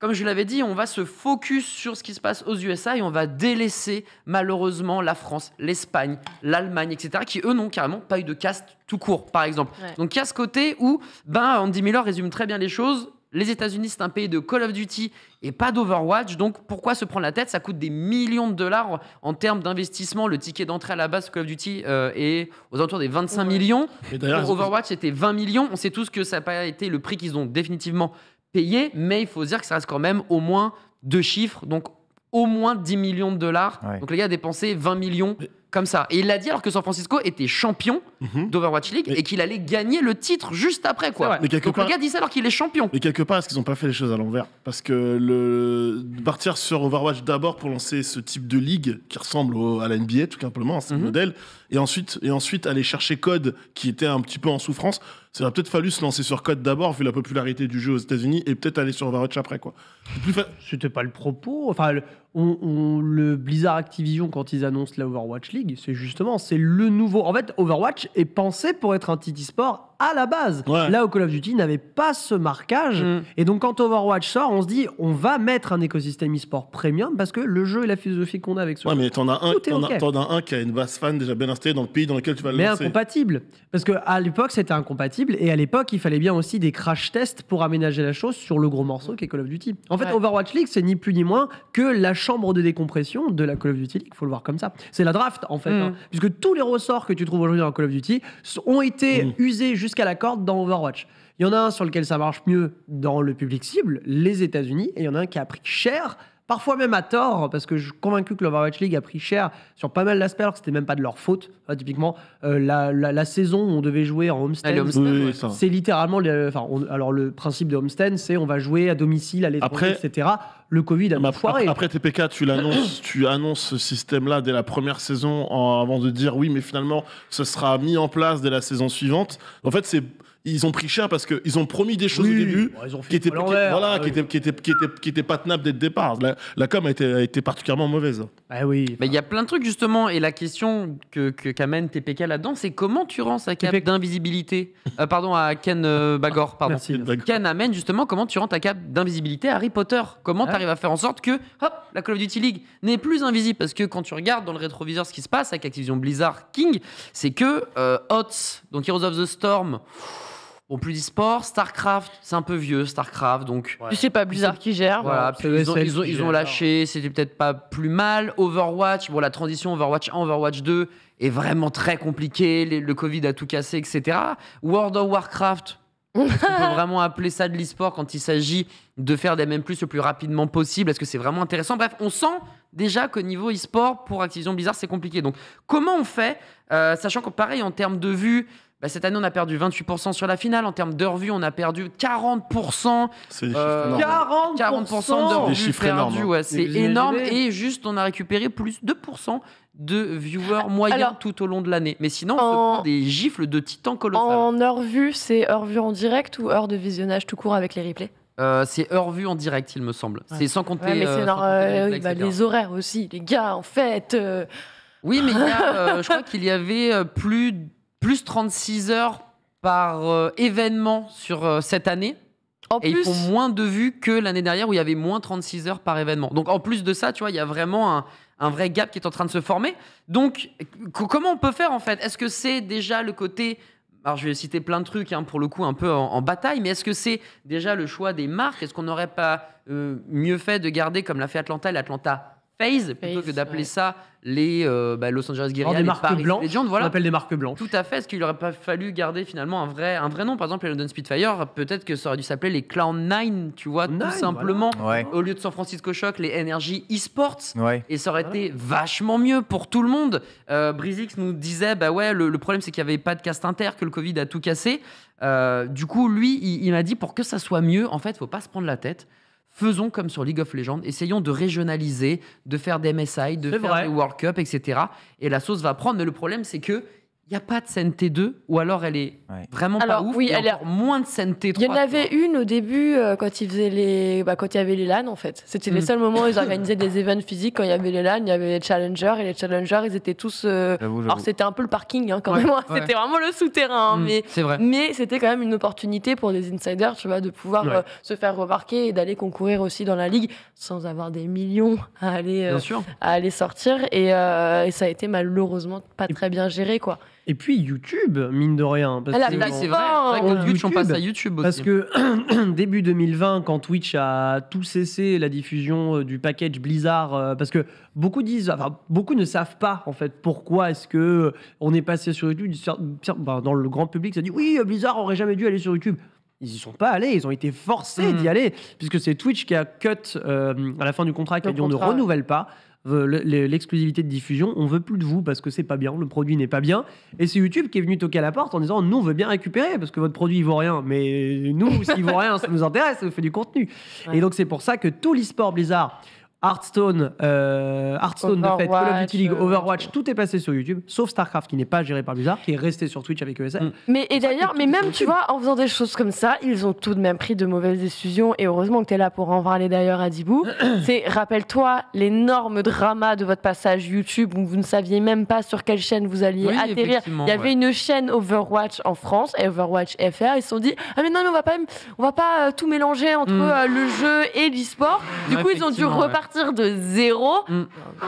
Comme je l'avais dit, on va se focus sur ce qui se passe aux USA et on va délaisser malheureusement la France, l'Espagne, l'Allemagne, etc., qui eux n'ont carrément pas eu de cast tout court, par exemple. Ouais. Donc il y a ce côté où ben, Andy Miller résume très bien les choses. Les États-Unis, c'est un pays de Call of Duty et pas d'Overwatch. Donc pourquoi se prendre la tête? Ça coûte des millions de dollars en termes d'investissement. Le ticket d'entrée à la base Call of Duty euh, est aux alentours des 25 Ouais. millions. Pour Overwatch, c'était 20 millions. On sait tous que ça n'a pas été le prix qu'ils ont définitivement payé, mais il faut se dire que ça reste quand même au moins deux chiffres, donc au moins 10 millions de dollars. Ouais. Donc les gars a dépensé 20 millions comme ça. Et il l'a dit alors que San Francisco était champion Mhm. d'Overwatch League Mais- et qu'il allait gagner le titre juste après quoi. vrai. Mais quelque Donc part, le gars dit ça alors qu'il est champion. Mais quelque part, est-ce qu'ils n'ont pas fait les choses à l'envers? Parce que le partir sur Overwatch d'abord pour lancer ce type de ligue qui ressemble au- à la NBA tout simplement, à ce Mhm. modèle, et ensuite, et ensuite aller chercher Code qui était un petit peu en souffrance, ça aurait peut-être fallu se lancer sur Code d'abord vu la popularité du jeu aux États-Unis et peut-être aller sur Overwatch après quoi. Fa- C'était pas le propos. Enfin, le, Blizzard Activision, quand ils annoncent la Overwatch League, c'est justement, c'est le nouveau. En fait, Overwatch est pensé pour être un titre e-sport à la base. Ouais. Là où Call of Duty n'avait pas ce marquage. Mm. Et donc, quand Overwatch sort, on se dit, on va mettre un écosystème e-sport premium parce que le jeu et la philosophie qu'on a avec ce Ouais, jeu. mais t'en as un, t'en as- ok. t'en as un qui a une base fan déjà bien installée dans le pays dans lequel tu vas le Mais lancer. incompatible. Parce qu'à l'époque, c'était incompatible. Et à l'époque, il fallait bien aussi des crash tests pour aménager la chose sur le gros morceau qui est Call of Duty. En fait, Ouais. Overwatch League, c'est ni plus ni moins que la chambre de décompression de la Call of Duty League. Il faut le voir comme ça. C'est la draft, en fait. Mm. hein. puisque tous les ressorts que tu trouves aujourd'hui dans Call of Duty ont été Mm. usés jusqu'à la corde dans Overwatch. Il y en a un sur lequel ça marche mieux dans le public cible, les États-Unis, et il y en a un qui a pris cher. Parfois même à tort, parce que je suis convaincu que l'Overwatch League a pris cher sur pas mal d'aspects, alors que c'était même pas de leur faute. Enfin, typiquement, euh, la, la- la saison où on devait jouer en homestand, Ah, les homestand, Oui, ouais. ça. c'est littéralement. le- Enfin, on- alors le principe de homestand, c'est on va jouer à domicile, à l'étranger, Après- etc. Le Covid a foiré. après, après TPK, tu l'annonces, tu annonces ce système-là dès la première saison en- avant de dire oui, mais finalement, ce sera mis en place dès la saison suivante. En fait, c'est ils ont pris cher parce qu'ils ont promis des choses Oui, au début bon, qui étaient, à l'envers, voilà, qui oui. étaient, qui étaient, qui étaient, qui étaient pas tenables dès le départ. La, la com a été, a été particulièrement mauvaise. Ah oui. Mais il y a plein de trucs justement, et la question que que- qu'amène TPK là-dedans, c'est comment tu rends sa cape d'invisibilité? Euh, Pardon, à Ken euh, Bagor, pardon. Merci. Ken amène justement comment tu rends ta cape d'invisibilité à Harry Potter? Comment Ah. tu arrives à faire en sorte que hop, la Call of Duty League n'est plus invisible? Parce que quand tu regardes dans le rétroviseur ce qui se passe avec Activision Blizzard King, c'est que euh, HOTS, donc Heroes of the Storm, Bon, plus d'e-sport, StarCraft, c'est un peu vieux, StarCraft, donc Ouais. Tu sais pas Blizzard qui gère. voilà. c'est puis ils, ont, ESL ils ont- qui ils ont gère. lâché, c'était peut-être pas plus mal. Overwatch, bon, la transition Overwatch 1, Overwatch 2 est vraiment très compliquée. les- Le Covid a tout cassé, etc. World of Warcraft, qu'on peut vraiment appeler ça de l'e-sport quand il s'agit de faire des MM le plus rapidement possible Est-ce que c'est vraiment intéressant? Bref, on sent déjà qu'au niveau e-sport, pour Activision Blizzard, c'est compliqué. Donc, comment on fait Euh, Sachant que, pareil, en termes de vues, bah, cette année, on a perdu 28% sur la finale. En termes d'heures vues, on a perdu 40%. C'est des Euh, chiffres énormes. 40%, 40% d'heures vues perdues, hein. ouais, c'est énorme. Et juste, on a récupéré plus 2% de viewers moyens Alors- tout au long de l'année. Mais sinon, on En- des gifles de titans colossales. En heure vue, c'est heure vue en direct ou heure de visionnage tout court avec les replays? Euh, c'est heure vue en direct, il me semble. C'est sans compter. Ouais, mais euh, c'est sans leur, compter les euh, oui, bah, les horaires aussi, les gars, en fait. euh, Oui, mais il y a, euh, je crois qu'il y avait euh, plus, plus 36 heures par euh, événement sur euh, cette année. En Et plus, ils font moins de vues que l'année dernière où il y avait moins 36 heures par événement. Donc en plus de ça, tu vois, il y a vraiment un, un vrai gap qui est en train de se former. Donc comment on peut faire en fait? Est-ce que c'est déjà le côté... Alors je vais citer plein de trucs hein, pour le coup un peu en, en bataille, mais est-ce que c'est déjà le choix des marques? Est-ce qu'on n'aurait pas euh, mieux fait de garder comme l'a fait Atlanta l'Atlanta Phase plutôt que d'appeler ouais. ça les euh, bah, Los Angeles des les marques Paris blanches. On appelle des marques blanches. Tout à fait. Est-ce qu'il n'aurait pas fallu garder finalement un vrai, un vrai nom Par exemple, les London Spitfire, peut-être que ça aurait dû s'appeler les Cloud9, tu vois, Nine, tout simplement. Ouais. Au lieu de San Francisco Shock, les Energy Esports. Ouais. Et ça aurait été vachement mieux pour tout le monde. Euh, Brizix nous disait, bah ouais, le, le problème c'est qu'il n'y avait pas de cast inter, que le Covid a tout cassé. Euh, du coup, lui, il, il m'a dit, pour que ça soit mieux, en fait, faut pas se prendre la tête. Faisons comme sur League of Legends, essayons de régionaliser, de faire des MSI, de faire vrai. des World Cup, etc. Et la sauce va prendre. Mais le problème, c'est que il n'y a pas de CNT2, ou alors elle est Ouais. vraiment Alors, pas ouf. oui, elle encore moins de CNT3. il y en avait une au début euh, quand ils faisaient les, bah, quand il y avait les LAN en fait. C'était les Mm. seuls moments où ils organisaient des events physiques quand il y avait les LAN, il y avait les challengers et les challengers ils étaient tous. euh, J'avoue, Alors c'était un peu le parking hein, quand Ouais, même. ouais. C'était vraiment le souterrain, hein, Mm, mais C'est vrai. Mais c'était quand même une opportunité pour des insiders, tu vois, de pouvoir Ouais. euh, se faire remarquer et d'aller concourir aussi dans la ligue sans avoir des millions à aller, euh, à aller sortir. Et, euh, et ça a été malheureusement pas très bien géré, quoi. Et puis YouTube, mine de rien. Parce Elle a que- Oui, plateforme. c'est vrai. C'est vrai que Twitch, on passe à YouTube aussi. Parce que début 2020, quand Twitch a tout cessé la diffusion euh, du package Blizzard, euh, parce que beaucoup disent, enfin beaucoup ne savent pas en fait pourquoi est-ce que euh, on est passé sur YouTube. Ben, Dans le grand public, ça dit oui, Blizzard aurait jamais dû aller sur YouTube. Ils y sont pas allés, ils ont été forcés d'y aller, puisque c'est Twitch qui a cut euh, à la fin du contrat, qui a dit on ne renouvelle pas l'exclusivité de diffusion, on veut plus de vous parce que c'est pas bien, le produit n'est pas bien. Et c'est YouTube qui est venu toquer à la porte en disant nous on veut bien récupérer parce que votre produit il vaut rien, mais nous s'il vaut rien ça nous intéresse, ça nous fait du contenu. Ouais. Et donc c'est pour ça que tout l'e-sport Blizzard, Hearthstone, euh, Hearthstone de fait, Call of Duty League, euh, Overwatch, tout est passé sur YouTube, sauf Starcraft qui n'est pas géré par Blizzard, qui est resté sur Twitch avec ESL. Mm. Mais et d'ailleurs, mais même tu vois, en faisant des choses comme ça, ils ont tout de même pris de mauvaises décisions. Et heureusement que tu es là pour en parler d'ailleurs à Dibou. C'est rappelle-toi l'énorme drama de votre passage YouTube où vous ne saviez même pas sur quelle chaîne vous alliez Oui, atterrir. Il y avait ouais. une chaîne Overwatch en France, et Overwatch FR. Ils se sont dit ah mais non, mais on va pas, on va pas euh, tout mélanger entre Mm. euh, le jeu et l'e-sport. Du coup, ils ont dû ouais. Repartir de zéro. Mm.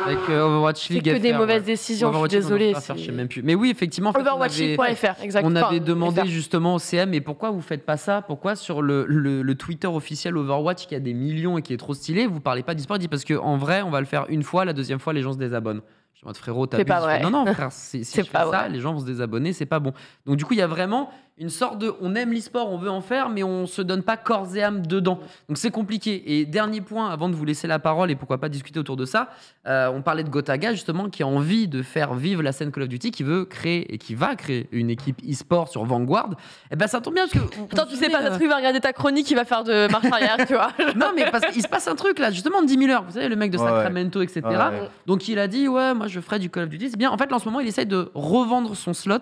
Avec euh, Overwatch C'est League. que des mauvaises ouais. décisions. Je suis Overwatch désolée. faire, je même plus. Mais oui, effectivement, en fait, on avait- Overwatchleague.fr, exactement. On avait demandé justement au CM, mais pourquoi vous faites pas ça? Pourquoi sur le, le- le Twitter officiel Overwatch qui a des millions et qui est trop stylé, vous parlez pas d'e-sport? Il dit parce qu'en vrai, on va le faire une fois, la deuxième fois, les gens se désabonnent. Je suis en mode frérot, t'as C'est pas vrai. Non, non, frère, si, si C'est je fais ça, vrai. les gens vont se désabonner, c'est pas bon. Donc du coup, il y a vraiment une sorte de. On aime l'e-sport, on veut en faire, mais on se donne pas corps et âme dedans. Donc c'est compliqué. Et dernier point, avant de vous laisser la parole et pourquoi pas discuter autour de ça, euh, on parlait de Gotaga justement qui a envie de faire vivre la scène Call of Duty, qui veut créer et qui va créer une équipe e-sport sur Vanguard. Et ben ça tombe bien parce que. on- Attends, on tu se sais pas, ça se trouve, il va regarder ta chronique, il va faire de marche arrière, tu vois. euh, Non mais parce qu'il se passe un truc là, justement Jimmy Miller, vous savez le mec de ouais. Sacramento, etc. Ouais, ouais. Donc il a dit ouais moi je ferai du Call of Duty. C'est bien. En fait là en ce moment il essaye de revendre son slot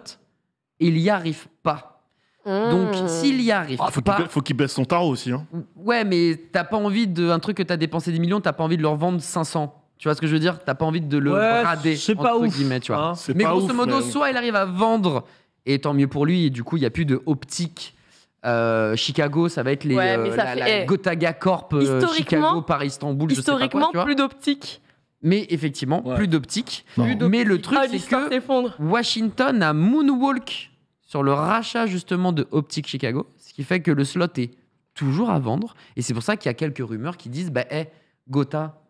et il y arrive pas. Donc Mmh. s'il y arrive Ah, faut qu'il pas, ba- faut qu'il baisse son tarot aussi. Hein. ouais mais t'as pas envie de un truc que t'as dépensé 10 millions, t'as pas envie de le revendre 500. Tu vois ce que je veux dire? T'as pas envie de le Ouais, brader. c'est pas entre ouf, guillemets, tu vois. hein. C'est Mais pas grosso ouf, modo, mais- soit il arrive à vendre, et tant mieux pour lui, et du coup, il n'y a plus de optique. Euh, Chicago, ça va être les Ouais, euh, mais ça la, fait- la eh, Gotaga Corp, euh, historiquement- Chicago, Paris, Istanbul, je sais pas quoi, Historiquement, tu vois. plus d'optique. Mais effectivement, Ouais. plus d'optique. Mais le truc, Ah, c'est que s'effondre. Washington a moonwalk sur le rachat justement de Optic Chicago, ce qui fait que le slot est toujours à vendre. Et c'est pour ça qu'il y a quelques rumeurs qui disent bah, hey, Gotha,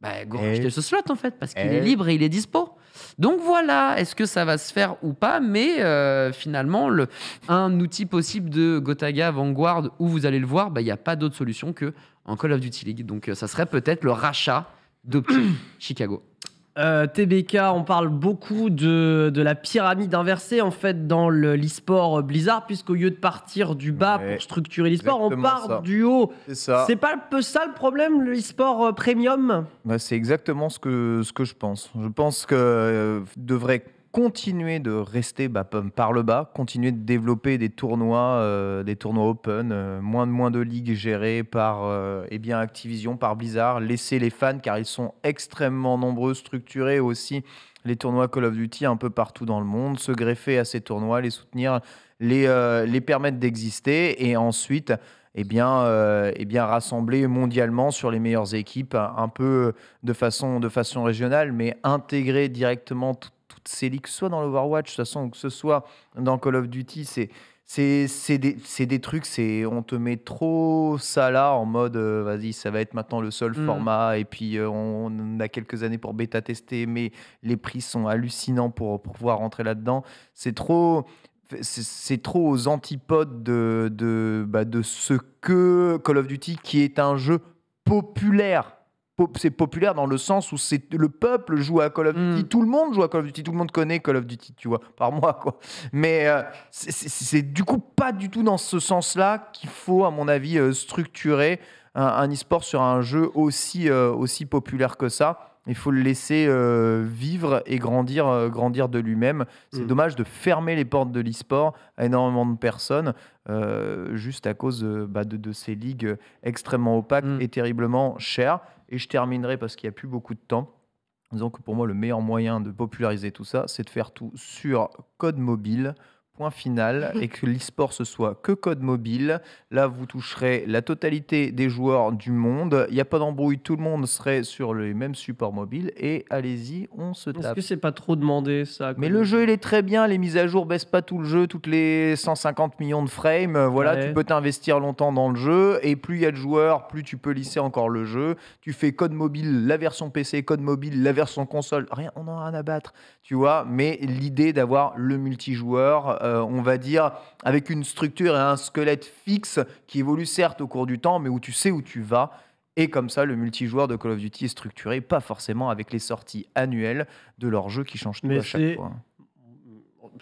bah, go Eh. racheter ce slot en fait, parce qu'il Eh. est libre et il est dispo. Donc voilà, est-ce que ça va se faire ou pas? Mais euh, finalement, le, un outil possible de Gotaga Vanguard où vous allez le voir, bah, il n'y a pas d'autre solution que en Call of Duty League. Donc euh, ça serait peut-être le rachat d'Optic Chicago. Euh, TBK, on parle beaucoup de, de la pyramide inversée en fait dans le- l'e-sport Blizzard, puisqu'au lieu de partir du bas Ouais, pour structurer l'e-sport, on part ça. du haut. C'est ça. C'est pas un peu ça le problème, le e-sport euh, premium? Bah, c'est exactement ce que, ce que je pense. Je pense que euh, devrait continuer de rester bah, par le bas, continuer de développer des tournois, euh, des tournois open, euh, moins de moins de ligues gérées par euh, eh bien Activision, par Blizzard, laisser les fans car ils sont extrêmement nombreux, structurés aussi les tournois Call of Duty un peu partout dans le monde, se greffer à ces tournois, les soutenir, les, euh, les permettre d'exister et ensuite eh bien, euh, eh bien rassembler mondialement sur les meilleures équipes, un peu de façon, de façon régionale, mais intégrer directement tout- toutes ces ligues, que ce soit dans l'Overwatch, de toute façon, ou que ce soit dans Call of Duty, c'est des, des trucs, c'est on te met trop ça là en mode euh, vas-y, ça va être maintenant le seul Mm. format et puis euh, on, on a quelques années pour bêta tester, mais les prix sont hallucinants pour, pour pouvoir rentrer là-dedans. C'est trop c'est trop aux antipodes de, de, bah, de ce que Call of Duty, qui est un jeu populaire. C'est populaire dans le sens où c'est le peuple joue à Call of Duty, Mm. tout le monde joue à Call of Duty, tout le monde connaît Call of Duty, tu vois, par moi quoi. Mais euh, c'est- du coup pas du tout dans ce sens-là qu'il faut, à mon avis, euh, structurer un, un e-sport sur un jeu aussi, euh, aussi populaire que ça. Il faut le laisser vivre et grandir, grandir de lui-même. C'est Mm. dommage de fermer les portes de l'e-sport à énormément de personnes euh, juste à cause bah, de, de ces ligues extrêmement opaques Mm. et terriblement chères. Et je terminerai parce qu'il n'y a plus beaucoup de temps. en disant que pour moi, le meilleur moyen de populariser tout ça, c'est de faire tout sur code mobile. Point final, et que l'e-sport ce soit que code mobile. Là, vous toucherez la totalité des joueurs du monde. Il n'y a pas d'embrouille, tout le monde serait sur les mêmes supports mobiles. Et allez-y, on se Est-ce tape. que c'est pas trop demandé ça Mais le jeu, il est très bien. Les mises à jour baissent pas tout le jeu, toutes les 150 millions de frames. Euh, Voilà, Ouais. tu peux t'investir longtemps dans le jeu. Et plus il y a de joueurs, plus tu peux lisser encore le jeu. Tu fais code mobile, la version PC, code mobile, la version console. Rien, on en a rien à battre, tu vois. Mais l'idée d'avoir le multijoueur, euh, on va dire, avec une structure et un squelette fixe qui évolue certes au cours du temps, mais où tu sais où tu vas. Et comme ça, le multijoueur de Call of Duty est structuré, pas forcément avec les sorties annuelles de leurs jeux qui changent tout Mais à chaque fois.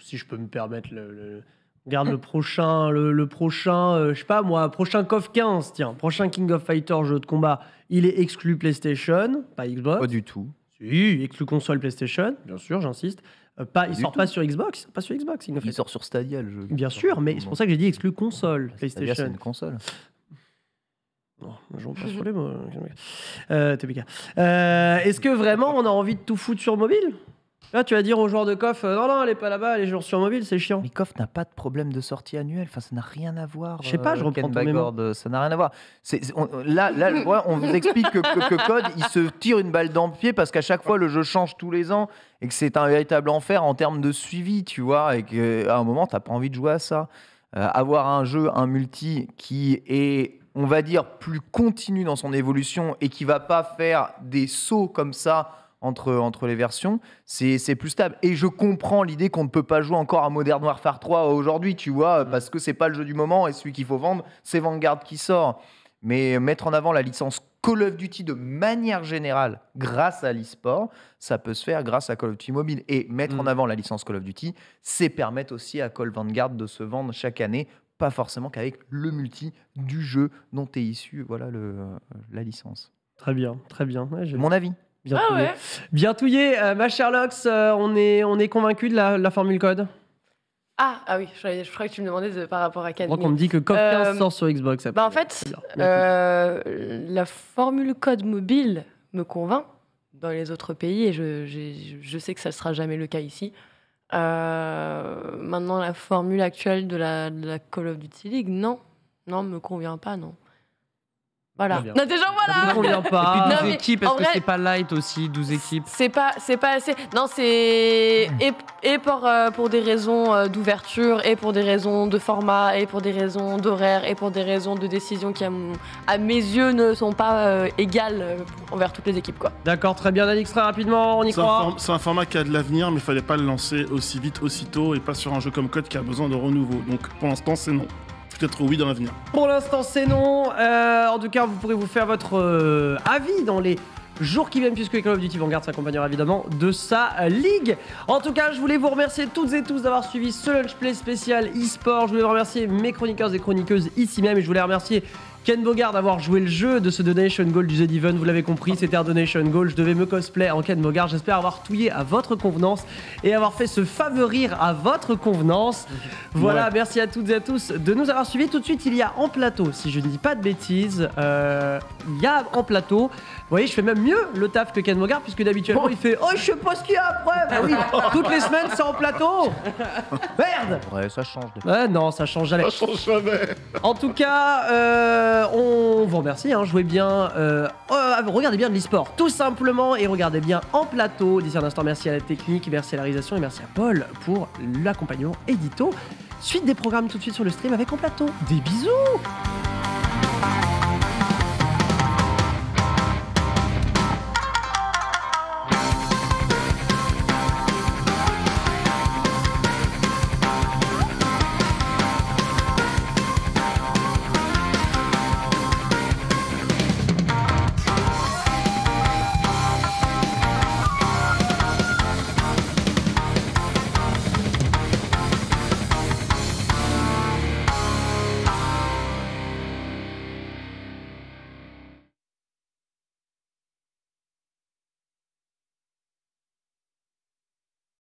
si je peux me permettre le, le- regarde le prochain le, le prochain euh, je sais pas moi prochain KOF 15 tiens prochain King of Fighter jeu de combat il est exclu PlayStation pas Xbox Pas du tout. si exclu console PlayStation bien sûr j'insiste pas il sort tout. pas sur Xbox il sort pas sur Xbox Il sort sur Stadia le jeu. bien sûr mais c'est pour ça que j'ai dit exclu console Stadia, c'est PlayStation une console. Non, j'en passe sur les mots. Euh, TPK. Euh, Est-ce que vraiment on a envie de tout foutre sur mobile? Là, tu vas dire aux joueurs de KOF, euh, non, non, elle est pas là-bas, elle est sur mobile, c'est chiant. Mais KOF n'a pas de problème de sortie annuelle. Enfin, ça n'a rien à voir. Je sais pas, je euh, reprends Ken. Bagord, Ça n'a rien à voir. C'est- c'est- on- là, là, ouais, on vous explique que, que- que Code, il se tire une balle dans le pied parce qu'à chaque fois, le jeu change tous les ans et que c'est un véritable enfer en termes de suivi, tu vois, et qu'à un moment, t'as pas envie de jouer à ça. Euh, avoir un jeu, un multi qui est, on va dire, plus continu dans son évolution et qui va pas faire des sauts comme ça entre, entre les versions, c'est plus stable. Et je comprends l'idée qu'on ne peut pas jouer encore à Modern Warfare 3 aujourd'hui, tu vois, parce que c'est pas le jeu du moment et celui qu'il faut vendre, c'est Vanguard qui sort. Mais mettre en avant la licence Call of Duty de manière générale grâce à l'e-sport, ça peut se faire grâce à Call of Duty Mobile. Et mettre en Mm. avant la licence Call of Duty, c'est permettre aussi à Call Vanguard de se vendre chaque année, pas forcément qu'avec le multi du jeu dont est issu voilà, le, la licence. Très bien, très bien. Ouais, Mon avis. Bien Ah touillé. ouais Bien touillé. Euh, ma Sherlox, euh, on est, on est convaincu de la, la formule code? Ah, ah oui, je, je crois que tu me demandais de- par rapport à Je crois qu'on Academy. me dit que KOF 15 Euh, sort sur Xbox. après. Bah en fait, euh, la formule code mobile me convainc dans les autres pays et je, je sais que ça ne sera jamais le cas ici. Maintenant, la formule actuelle de la, de la Call of Duty League, non. Non, me convient pas, non. Voilà. Non, déjà, Ça voilà puis pas. 12 Non, mais équipes, en est-ce que vrai- c'est pas light aussi 12 équipes C'est pas, c'est pas assez. Non, c'est et, et pour, euh, pour des raisons euh, d'ouverture, et pour des raisons de format, et pour des raisons d'horaire, et pour des raisons de décision qui, à, mes yeux, ne sont pas euh, égales envers toutes les équipes, quoi. D'accord, très bien, Alix, très rapidement, on y C'est un, croit. form- c'est un format qui a de l'avenir, mais il fallait pas le lancer aussi vite, aussitôt, et pas sur un jeu comme Code qui a besoin de renouveau. Donc pour l'instant, c'est non. Peut-être oui dans l'avenir. Pour l'instant, c'est non. Euh, en tout cas, vous pourrez vous faire votre euh, avis dans les jours qui viennent, puisque Call of Duty Vanguard s'accompagnera évidemment de sa ligue. En tout cas, je voulais vous remercier toutes et tous d'avoir suivi ce Lunch Play spécial e-sport. Je voulais remercier mes chroniqueurs et chroniqueuses ici même, et je voulais remercier Ken Bogard d'avoir joué le jeu de ce Donation Goal du Z-Event. Vous l'avez compris, c'était un Donation Goal. Je devais me cosplay en Ken Bogard. J'espère avoir touillé à votre convenance et avoir fait ce fameux rire à votre convenance. Voilà, Ouais. merci à toutes et à tous de nous avoir suivis. Tout de suite, il y a en plateau, si je ne dis pas de bêtises, euh, il y a en plateau, vous voyez, je fais même mieux le taf que Ken Bogard, puisque d'habituellement il fait Oh, je sais pas ce qu'il y a après Bah oui, toutes les semaines c'est en plateau Merde Ouais, ça change. de- Ouais, non, ça change jamais. Ça change jamais. En tout cas, euh, on vous remercie, hein, jouez bien, euh, euh, regardez bien de l'e-sport, tout simplement, et regardez bien en plateau. D'ici un instant, merci à la technique, merci à la réalisation et merci à Paul pour l'accompagnement édito. Suite des programmes tout de suite sur le stream avec en plateau. Des bisous